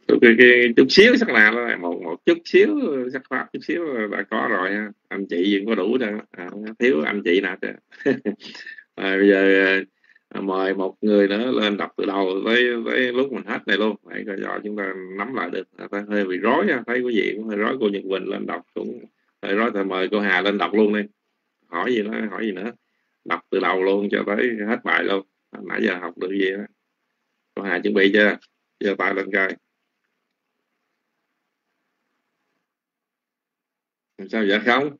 cái, cái chút xíu sắc là một một chút xíu sắc pháp chút xíu là có rồi ha anh chị vẫn có đủ rồi à, thiếu anh chị nào chứ à, bây giờ à, mời một người nữa lên đọc từ đầu tới tới lúc mình hết này luôn. Để cho, cho chúng ta nắm lại được. À, ta hơi bị rối ha thấy quý vị cũng hơi rối. Cô Nhật Quỳnh lên đọc cũng hơi rối. Thì mời cô Hà lên đọc luôn đi. Hỏi gì nữa hỏi gì nữa? Đọc từ đầu luôn cho tới hết bài luôn. Nãy giờ học được gì đó. Cô Hà chuẩn bị chưa? Giờ tay lên coi. Sao vậy không?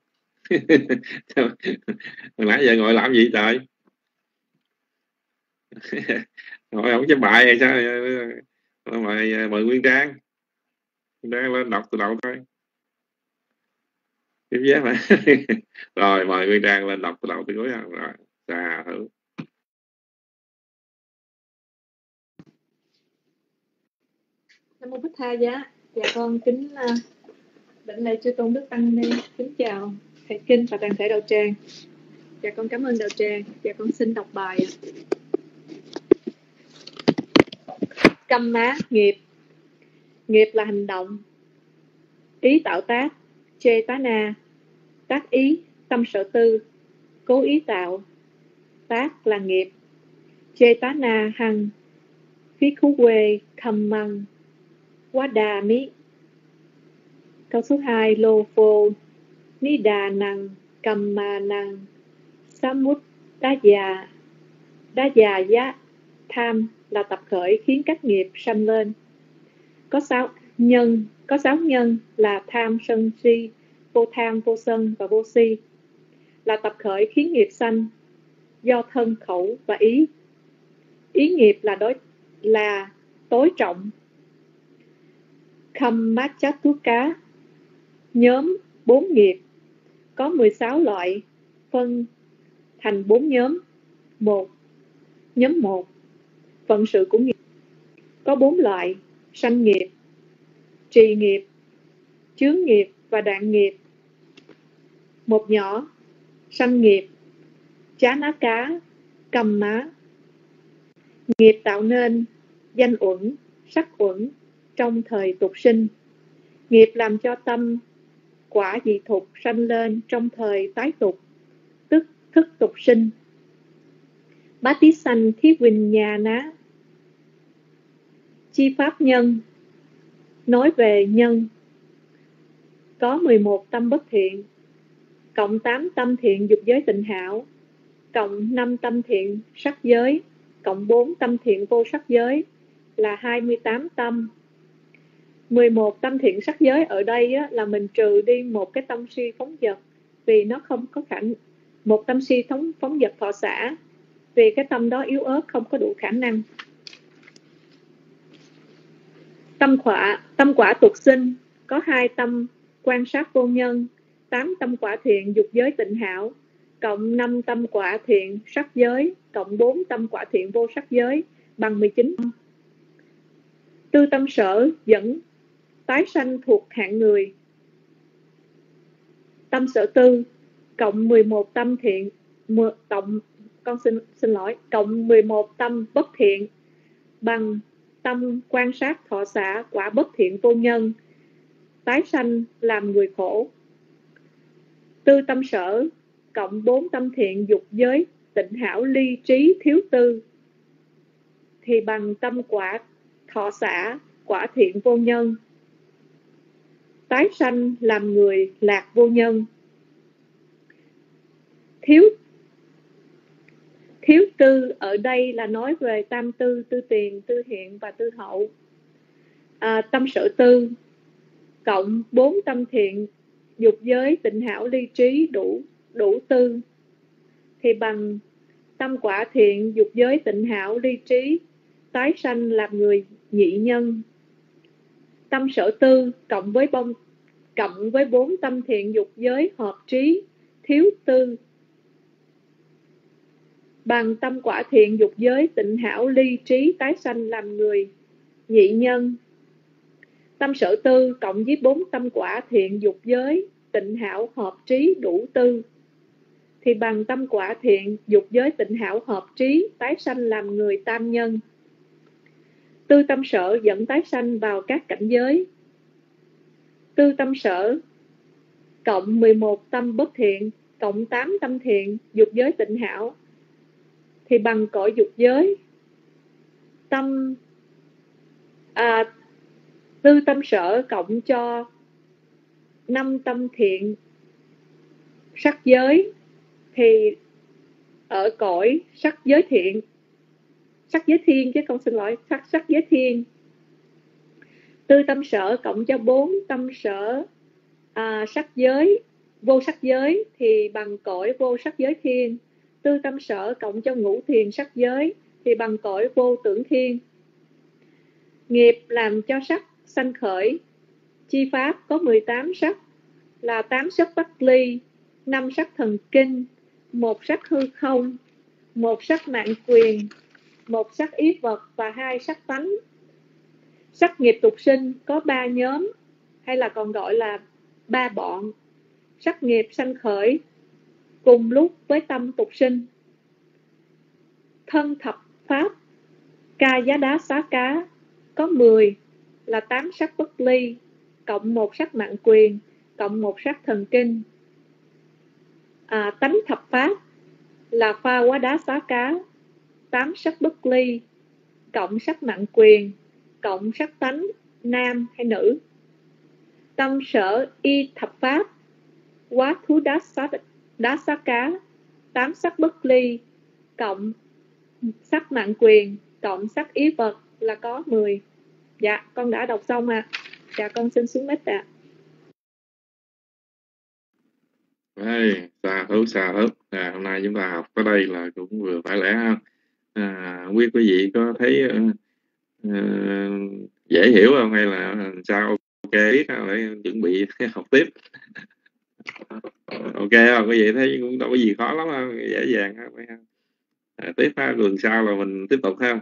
Nãy giờ ngồi làm gì trời? Ngồi không chép bài hay sao? Mời mời nguyên trang. Nguyên trang lên đọc từ đầu thôi tiếp giác mà rồi, mời nguyên trang lên đọc từ đầu tới cuối rồi xà thử. Nam mô bích tha giá. Dạ con kính bệnh này lễ chư tôn đức tăng ni kính chào thầy kinh và toàn thể đạo tràng. Dạ con cảm ơn đạo tràng. Dạ con xin đọc bài câm má nghiệp. Nghiệp là hành động. Ý tạo tác chê tá na. Tác ý, tâm sở tư. Cố ý tạo. Tác là nghiệp. Chê tá na hằng. Phí khú quê khâm măng. Quá đà mí. Câu số 2 lô phô. Ni đà năng cầm ma năng samut đá già. Đá già giá, tham là tập khởi khiến các nghiệp sanh lên. Có sáu, nhân có sáu nhân là tham, sân, si, vô tham, vô sân và vô si. Là tập khởi khiến nghiệp sanh do thân khẩu và ý. Ý nghiệp là đối, là tối trọng. Khâm mát chát thuốc cá. Nhóm bốn nghiệp. Có 16 loại phân thành bốn nhóm. Một. Nhóm một. Phận sự của nghiệp. Có bốn loại sanh nghiệp trì nghiệp, chướng nghiệp và đoạn nghiệp. Một nhỏ, sanh nghiệp chán á cá, cầm má. Nghiệp tạo nên, danh uẩn, sắc uẩn trong thời tục sinh. Nghiệp làm cho tâm quả dị thục sanh lên trong thời tái tục, tức thức tục sinh. Bá tí sanh thiết huynh nhà ná. Chi pháp nhân nói về nhân. Có 11 tâm bất thiện cộng 8 tâm thiện dục giới tịnh hảo cộng 5 tâm thiện sắc giới cộng 4 tâm thiện vô sắc giới là 28 tâm. 11 tâm thiện sắc giới ở đây á, là mình trừ đi một cái tâm si phóng dật vì nó không có khả một tâm si phóng phóng dật thọ xã vì cái tâm đó yếu ớt không có đủ khả năng tâm quả tâm quả tục sinh, có hai tâm quan sát vô nhân, tám tâm quả thiện dục giới tịnh hảo, cộng năm tâm quả thiện sắc giới, cộng bốn tâm quả thiện vô sắc giới, bằng 19 tư tâm sở dẫn, tái sanh thuộc hạng người. Tâm sở tư, cộng 11 tâm thiện cộng, con xin xin lỗi, cộng 11 tâm bất thiện, bằng tâm quan sát thọ xã quả bất thiện vô nhân, tái sanh làm người khổ. Tư tâm sở, cộng bốn tâm thiện dục giới, tịnh hảo ly trí thiếu tư, thì bằng tâm quả thọ xã quả thiện vô nhân. Tái sanh làm người lạc vô nhân. Thiếu thiếu tư ở đây là nói về tam tư tư tiền tư hiện và tư hậu. À, tâm sở tư cộng bốn tâm thiện dục giới tịnh hảo ly trí đủ đủ tư. Thì bằng tâm quả thiện dục giới tịnh hảo ly trí tái sanh làm người nhị nhân. Tâm sở tư cộng với bông cộng với bốn tâm thiện dục giới hợp trí thiếu tư bằng tâm quả thiện dục giới, tịnh hảo ly trí tái sanh làm người, nhị nhân. Tâm sở tư cộng với bốn tâm quả thiện dục giới, tịnh hảo hợp trí đủ tư. Thì bằng tâm quả thiện dục giới, tịnh hảo hợp trí tái sanh làm người tam nhân. Tư tâm sở dẫn tái sanh vào các cảnh giới. Tư tâm sở cộng 11 tâm bất thiện, cộng 8 tâm thiện dục giới tịnh hảo thì bằng cõi dục giới. Tâm à, tư tâm sở cộng cho năm tâm thiện sắc giới thì ở cõi sắc giới thiện sắc giới thiên chứ không xin lỗi sắc sắc giới thiên. Tư tâm sở cộng cho bốn tâm sở à, sắc giới vô sắc giới thì bằng cõi vô sắc giới thiên tư tâm sở cộng cho ngũ thiền sắc giới thì bằng cõi vô tưởng thiên. Nghiệp làm cho sắc sanh khởi, chi pháp có 18 sắc, là tám sắc bất ly, năm sắc thần kinh, một sắc hư không, một sắc mạng quyền, một sắc ý vật và hai sắc tánh. Sắc nghiệp tục sinh có ba nhóm, hay là còn gọi là ba bọn. Sắc nghiệp sanh khởi cùng lúc với tâm tục sinh. Thân thập pháp ca giá đá xá cá có 10 là tám sắc bất ly cộng một sắc mạng quyền cộng một sắc thần kinh. À, tánh thập pháp là pha quá đá xá cá tám sắc bất ly cộng sắc mạng quyền cộng sắc tánh nam hay nữ. Tâm sở y thập pháp quá thú đá xá, đá sắc cá tám sắc bất ly cộng sắc mạng quyền cộng sắc ý vật là có 10 dạ con đã đọc xong ạ. À. dạ con xin xuống mic ạ. À. Hey, xà hữu xà hữu à, hôm nay chúng ta học tới đây là cũng vừa phải lẽ ha. À, không biết quý vị có thấy uh, uh, dễ hiểu không hay là sao? Ok biết để chuẩn bị học tiếp ok không quý vị thấy cũng đâu có gì khó lắm không dễ dàng không? À, tiếp ha lần sau là mình tiếp tục ha.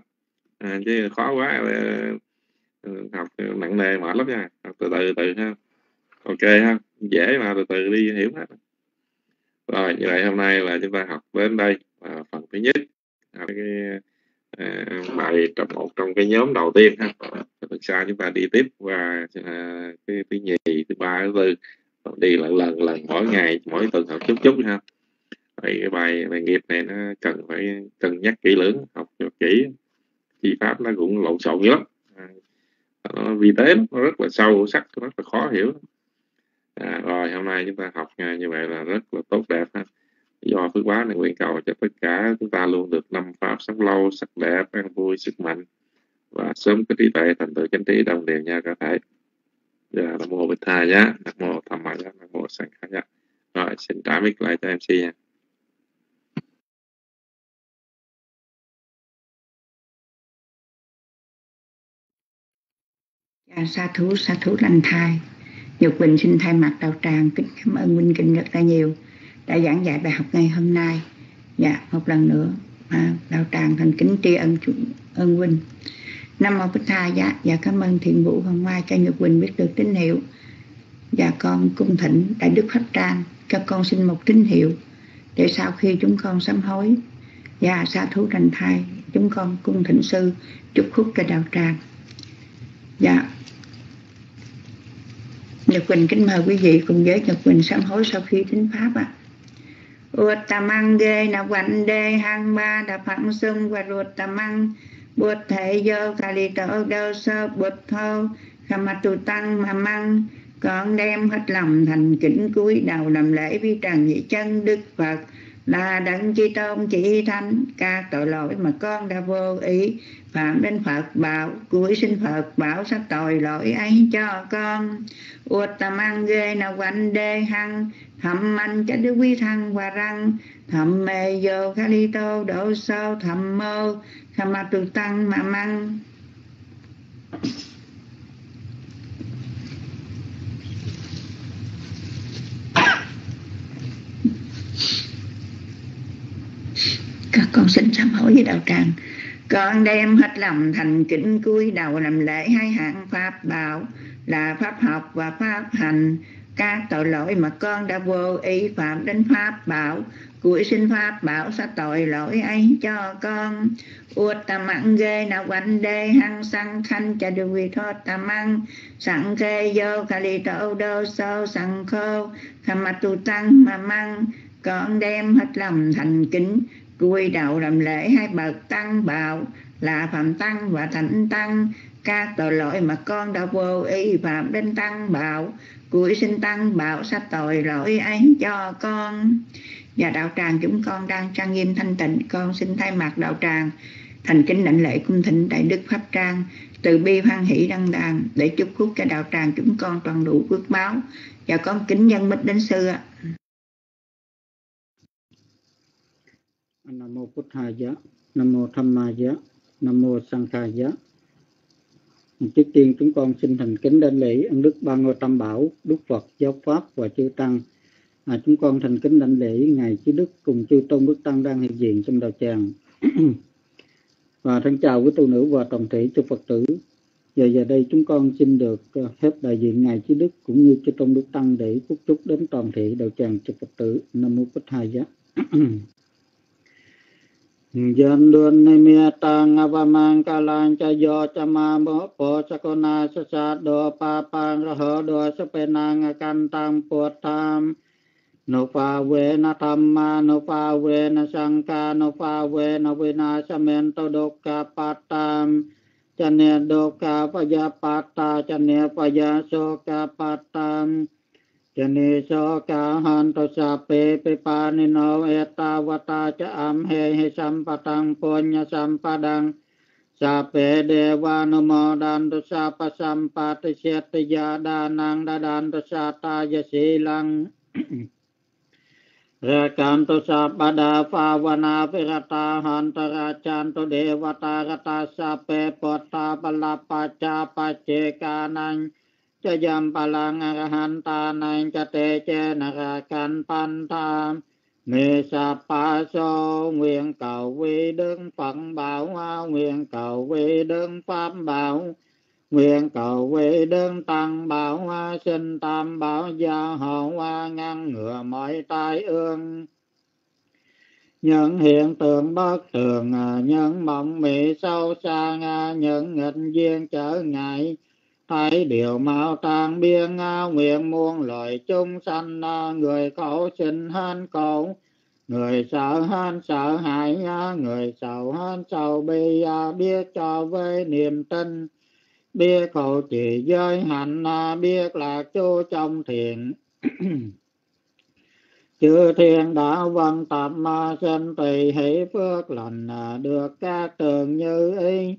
À, chứ khó quá uh, học nặng nề mệt lắm nha học từ từ từ ha. Ok ha dễ mà từ từ đi hiểu hết. Rồi như vậy hôm nay là chúng ta học đến đây à, phần thứ nhất. Học cái à, bài trong một trong cái nhóm đầu tiên ha. Phần sau chúng ta đi tiếp qua à, cái thứ nhì thứ ba thứ tư đi lần lần lần mỗi ngày mỗi tuần học chút chút ha. Vậy cái bài bài nghiệp này nó cần phải cân nhắc kỹ lưỡng học cho kỹ. Chi pháp nó cũng lộn xộn lắm. À, nó vi tế nó rất là sâu sắc rất là khó hiểu. À, rồi hôm nay chúng ta học như vậy là rất là tốt đẹp ha. Do phước báo này nguyện cầu cho tất cả chúng ta luôn được năm pháp sống lâu sắc đẹp an vui sức mạnh và sớm có trí tuệ thành tựu chánh trí đồng đều nhau cả thể giờ dạ, nam mô bích tha giá nam mô tham ma giá nam mô sanh khả giá rồi xin trả mic lại cho mc nha. À, sa thú sa thú lành thai. Nhật bình xin thay mặt đạo tràng kính cảm ơn Minh Kinh rất là nhiều đã giảng dạy bài học ngày hôm nay. Dạ, một lần nữa à, đạo tràng thành kính tri ân chủ ơn huynh. Nam mô Bích Tha dạ, dạ cảm ơn thiện vũ hôm Mai cho Nhật Quỳnh biết được tín hiệu. Dạ con cung thỉnh đại đức pháp trang cho con xin một tín hiệu để sau khi chúng con sám hối và dạ, sa thú thành thai chúng con cung thỉnh sư chúc phúc cho đạo tràng. Dạ, Nhật Quỳnh kính mời quý vị cùng với Nhật Quỳnh sám hối sau khi tính Pháp ạ. À. Uột tà ghê na quạnh đê hăng ba đà phẳng xung và ruột tà măng bụt thể do cà lì tổ đô sơ bụt thô khả mặt tù tăng mà măng con đem hết lòng thành kính cúi đầu làm lễ vi trần nhị chân đức Phật là đấng chi tôn chỉ thánh ca tội lỗi mà con đã vô ý phạm đến Phật bảo cuối sinh Phật bảo sát tội lỗi ấy cho con uất tâm ăn ghê nào quanh đê hăng thầm anh cho đức quý thăng và răng. Thầm mê vô khá ly tô đổ sâu. Thầm mơ thầm mặt tu tăng mà măng. Các con xin sám hối với đạo tràng. Con đem hết lòng thành kính cúi đầu làm lễ hai hạng pháp bảo là pháp học và pháp hành các tội lỗi mà con đã vô ý phạm đến pháp bảo. Cuối sinh pháp bảo sẽ tội lỗi ấy cho con? Uất tà mạng ghê nào quanh đê, hăng sang khanh cha được vị thoát tà măng. Sẵn kê vô khả lì tổ đô sâu sẵn khô khả mặt tu tăng mà măng. Con đem hết lòng thành kính cúi đầu làm lễ hai bậc tăng bảo là phạm tăng và thánh tăng. Các tội lỗi mà con đã vô ý phạm đến tăng bảo cuối sinh tăng bảo sát tội lỗi ấy cho con. Và đạo tràng chúng con đang trang nghiêm thanh tịnh con xin thay mặt đạo tràng thành kính đảnh lễ cung thịnh đại đức pháp trang từ bi hoan hỷ đăng đàn để chúc phúc cho đạo tràng chúng con toàn đủ phước báo. Và con kính dân mít đến sư ạ. Nam mô phật hà giá Nam mô Tham Maya, Nam mô Sang Sankhaya. Trước tiên chúng con xin thành kính đảnh lễ ân đức ba ngôi tam bảo, Đức Phật, Giáo Pháp và chư Tăng. À, chúng con thành kính đảnh lễ Ngài Chí Đức cùng chư Tôn Đức Tăng đang hiện diện trong đạo tràng. và thân chào quý tu nữ và toàn thể cho Phật tử. Giờ giờ đây chúng con xin được à, phép đại diện Ngài Chí Đức cũng như chư Tôn Đức Tăng để phúc chúc đến toàn thể đạo tràng cho Phật tử. Nam mô Bích Hai Giá. Dân luôn nay mia tăng avamang kalang cha yo cha ma mo po cha ko na sa sa do pa pang ra ho do sa pe nang kan tang po tam no pa ve na tham ma no pa ve na sang ka no pa ve na ve na sa men to do ka pa tam cha ne do ka pa ya pa ta cha ne pa ya so ka pa tam จเนโสกาหันตสาเปเปปานิโนเอตาวตาจะอัมเหหิสัมปตังปุญญสัมปดังสาเปเดวานุโมดันตุสาปสัมปติเสตยาดานังดาดันตุสาตายสีลังเรกันตุสาปดาภาวนาภิรตาหันตราจันตุเดวตารตาสาเปปตาปลาปัจจาปัจเจกานัง จะยำพลังอรหันตานังจะเตเจนรากันปันธามเมสาปาโซเวียงเก่าวีดึงฝังเบาเวียงเก่าวีดึงปั๊มเบาเวียงเก่าวีดึงตังเบาsinh tam bảo gia hậu ngăn ngừa mọi tai ương những hiện tượng bất thường những mộng mị sâu xa những nghịch duyên trở ngại thấy điều mạo tàng biên nguyện muôn loài chúng sanh à, người cầu sinh hơn cầu người sợ hơn sợ hãi người sầu hơn sầu bi à, biết cho với niềm tin. Biết cầu chỉ giới hạnh à, biết là chú trong thiện. Chư thiên đã vân tập ma sinh tùy hỷ phước lành được các tường như ý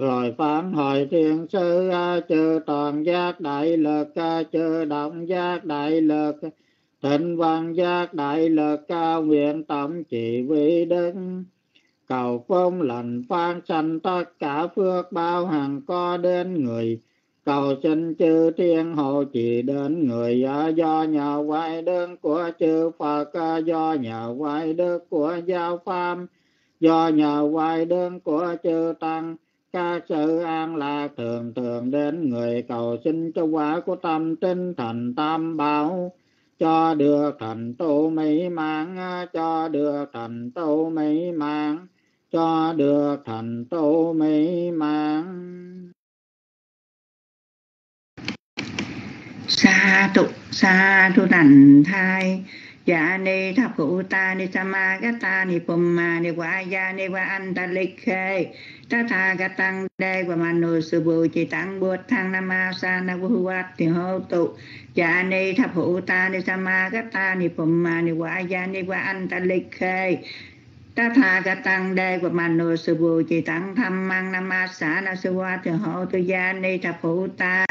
rồi phản hồi thiên sư chư toàn giác đại lực chư động giác đại lực, thịnh văn giác đại lực cao nguyện tổng chỉ vị đức. Cầu phong lành phan sanh tất cả phước bao hàng có đến người. Cầu xin chư thiên hộ chỉ đến người do nhờ quay đơn của chư Phật do nhờ quay đức của giáo pháp, do nhờ quay đơn của chư tăng các sự an lạc thường thường đến người cầu xin cho quả của tâm tinh thành tam bảo. Cho được thành tu mỹ mãn, cho được thành tu mỹ mãn, cho được thành tu mỹ mãn. Sa tụ sa tu thành thai dạ ni thập hữu ta ni sama gata ni pumma ni wa ya ni wa antalikhe ta tha gatang de wa manu sư bù chi tăng bút thăng nama sa na vu wat thì hô tụ dạ ni thập hữu ta ni sama gata ni pumma ni wa ya ni wa antalikhe ta tha ca tăng đê và mà nô sư bù chỉ tăng tham mang nam ma xã na sư hoa thì hộ tu gia ni thập phụ ta.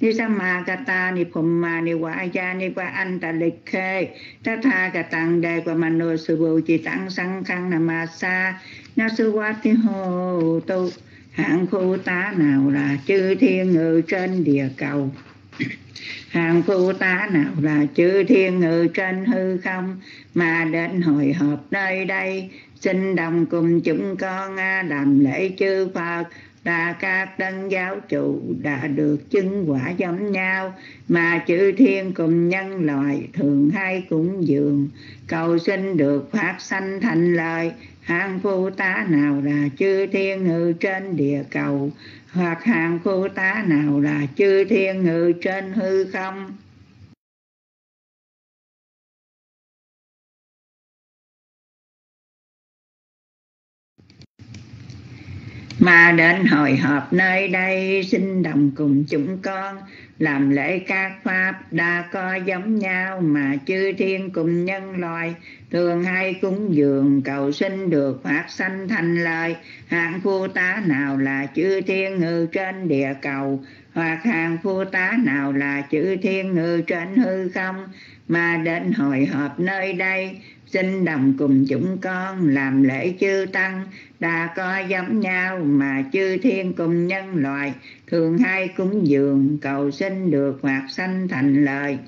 Ni sa ma ca ta, ni phum ma, ni quả gia, ni qua an ta lịch khê. Ta tha ca tăng đê và mà nô sư bù chỉ tăng sang khăn nam ma sa na sư hoa thì hộ tu. Hạng khu tá nào là chư thiên ngự trên địa cầu? Hàng khu tá nào là chư thiên ngự trên hư không? Mà đến hồi họp nơi đây, xin đồng cùng chúng con à, làm lễ chư Phật. Là các đấng giáo chủ đã được chứng quả giống nhau, mà chư thiên cùng nhân loại thường hay cúng dường. Cầu xin được phát sanh thành lời hàng phu tá nào là chư thiên ngự trên địa cầu? Hoặc hàng phu tá nào là chư thiên ngự trên hư không? Mà đến hồi họp nơi đây, xin đồng cùng chúng con. Làm lễ các pháp đã có giống nhau mà chư thiên cùng nhân loại thường hay cúng dường cầu xin được phát sanh thành lời. Hạng phu tá nào là chư thiên ngự trên địa cầu? Hoặc hàng phu tá nào là chư thiên ngự trên hư không? Mà đến hội họp nơi đây xin đồng cùng chúng con làm lễ chư tăng. Đã có giống nhau mà chư thiên cùng nhân loại. Thường hay cúng dường, cầu xin được hoạt sanh thành lời.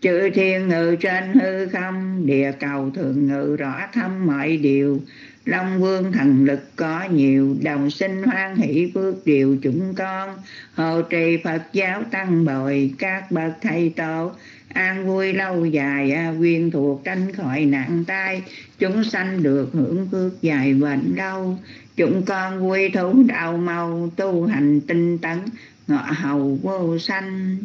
Chư thiên ngự trên hư không, địa cầu thường ngự rõ thâm mọi điều. Long vương thần lực có nhiều, Đồng sinh hoan hỷ phước điều chúng con. Hộ trì Phật giáo tăng bồi, Các bậc thầy tổ an vui lâu dài quyên thuộc tránh khỏi nạn tai. Chúng sanh được hưởng phước dài bệnh đau, chúng con vui thú đạo màu tu hành tinh tấn ngọ hầu vô sanh.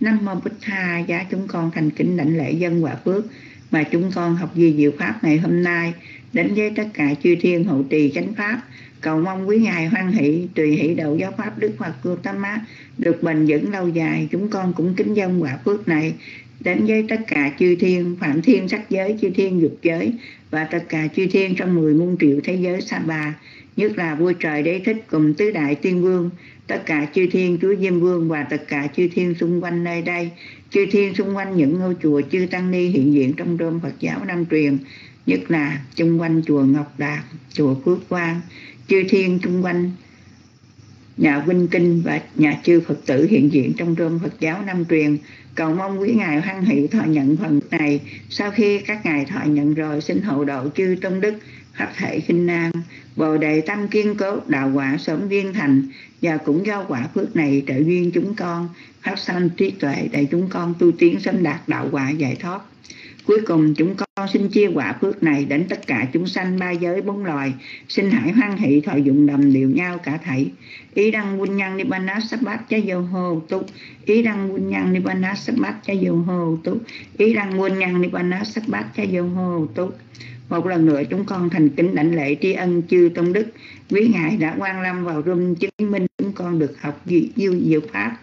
Năm mô bích tha giá chúng con thành kính đảnh lễ dân quả phước mà chúng con học di diệu pháp ngày hôm nay. Đến với tất cả chư thiên hậu trì chánh pháp cầu mong quý ngài hoan hỷ tùy hỷ đầu giáo pháp đức phật Gautama được bền vững lâu dài. Chúng con cũng kính dân quả phước này đến với tất cả chư thiên, phạm thiên sắc giới, chư thiên dục giới và tất cả chư thiên trong mười muôn triệu thế giới sa bà nhất là vua trời đế thích cùng tứ đại tiên vương, tất cả chư thiên chúa diêm vương và tất cả chư thiên xung quanh nơi đây. Chư thiên xung quanh những ngôi chùa chư tăng ni hiện diện trong rơm phật giáo nam truyền, nhất là xung quanh chùa ngọc đạt chùa phước quang. Chư thiên xung quanh nhà Vinh Kinh và nhà chư Phật tử hiện diện trong rơm Phật giáo Nam truyền. Cầu mong quý ngài hoan hỷ thọ nhận phần này. Sau khi các ngài thọ nhận rồi, xin hậu độ chư tôn đức, pháp thể khinh nan bồ đề tâm kiên cố, đạo quả sớm viên thành. Và cũng do quả phước này trợ duyên chúng con, phát sanh trí tuệ để chúng con tu tiến sớm đạt đạo quả giải thoát. Cuối cùng, chúng con xin chia quả phước này đến tất cả chúng sanh ba giới bốn loài. Xin hãy hoan hỷ thọ dụng đầm đều nhau cả thảy. Ý đăng quân nhân nibbana sabbat cha dầu hô túc. Ý đăng quân nhân nibbana sabbat cha dầu hô túc. Ý đăng quân nhân nibbana sabbat cha dầu hô túc. Một lần nữa chúng con thành kính đảnh lễ tri ân chư tôn đức. Quý ngài đã quan lâm vào rung chứng minh chúng con được học diệu diệu pháp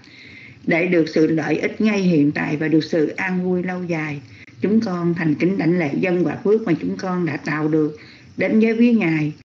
để được sự lợi ích ngay hiện tại và được sự an vui lâu dài chúng con thành kính đảnh lễ dân và phước mà chúng con đã tạo được đến với quý ngài.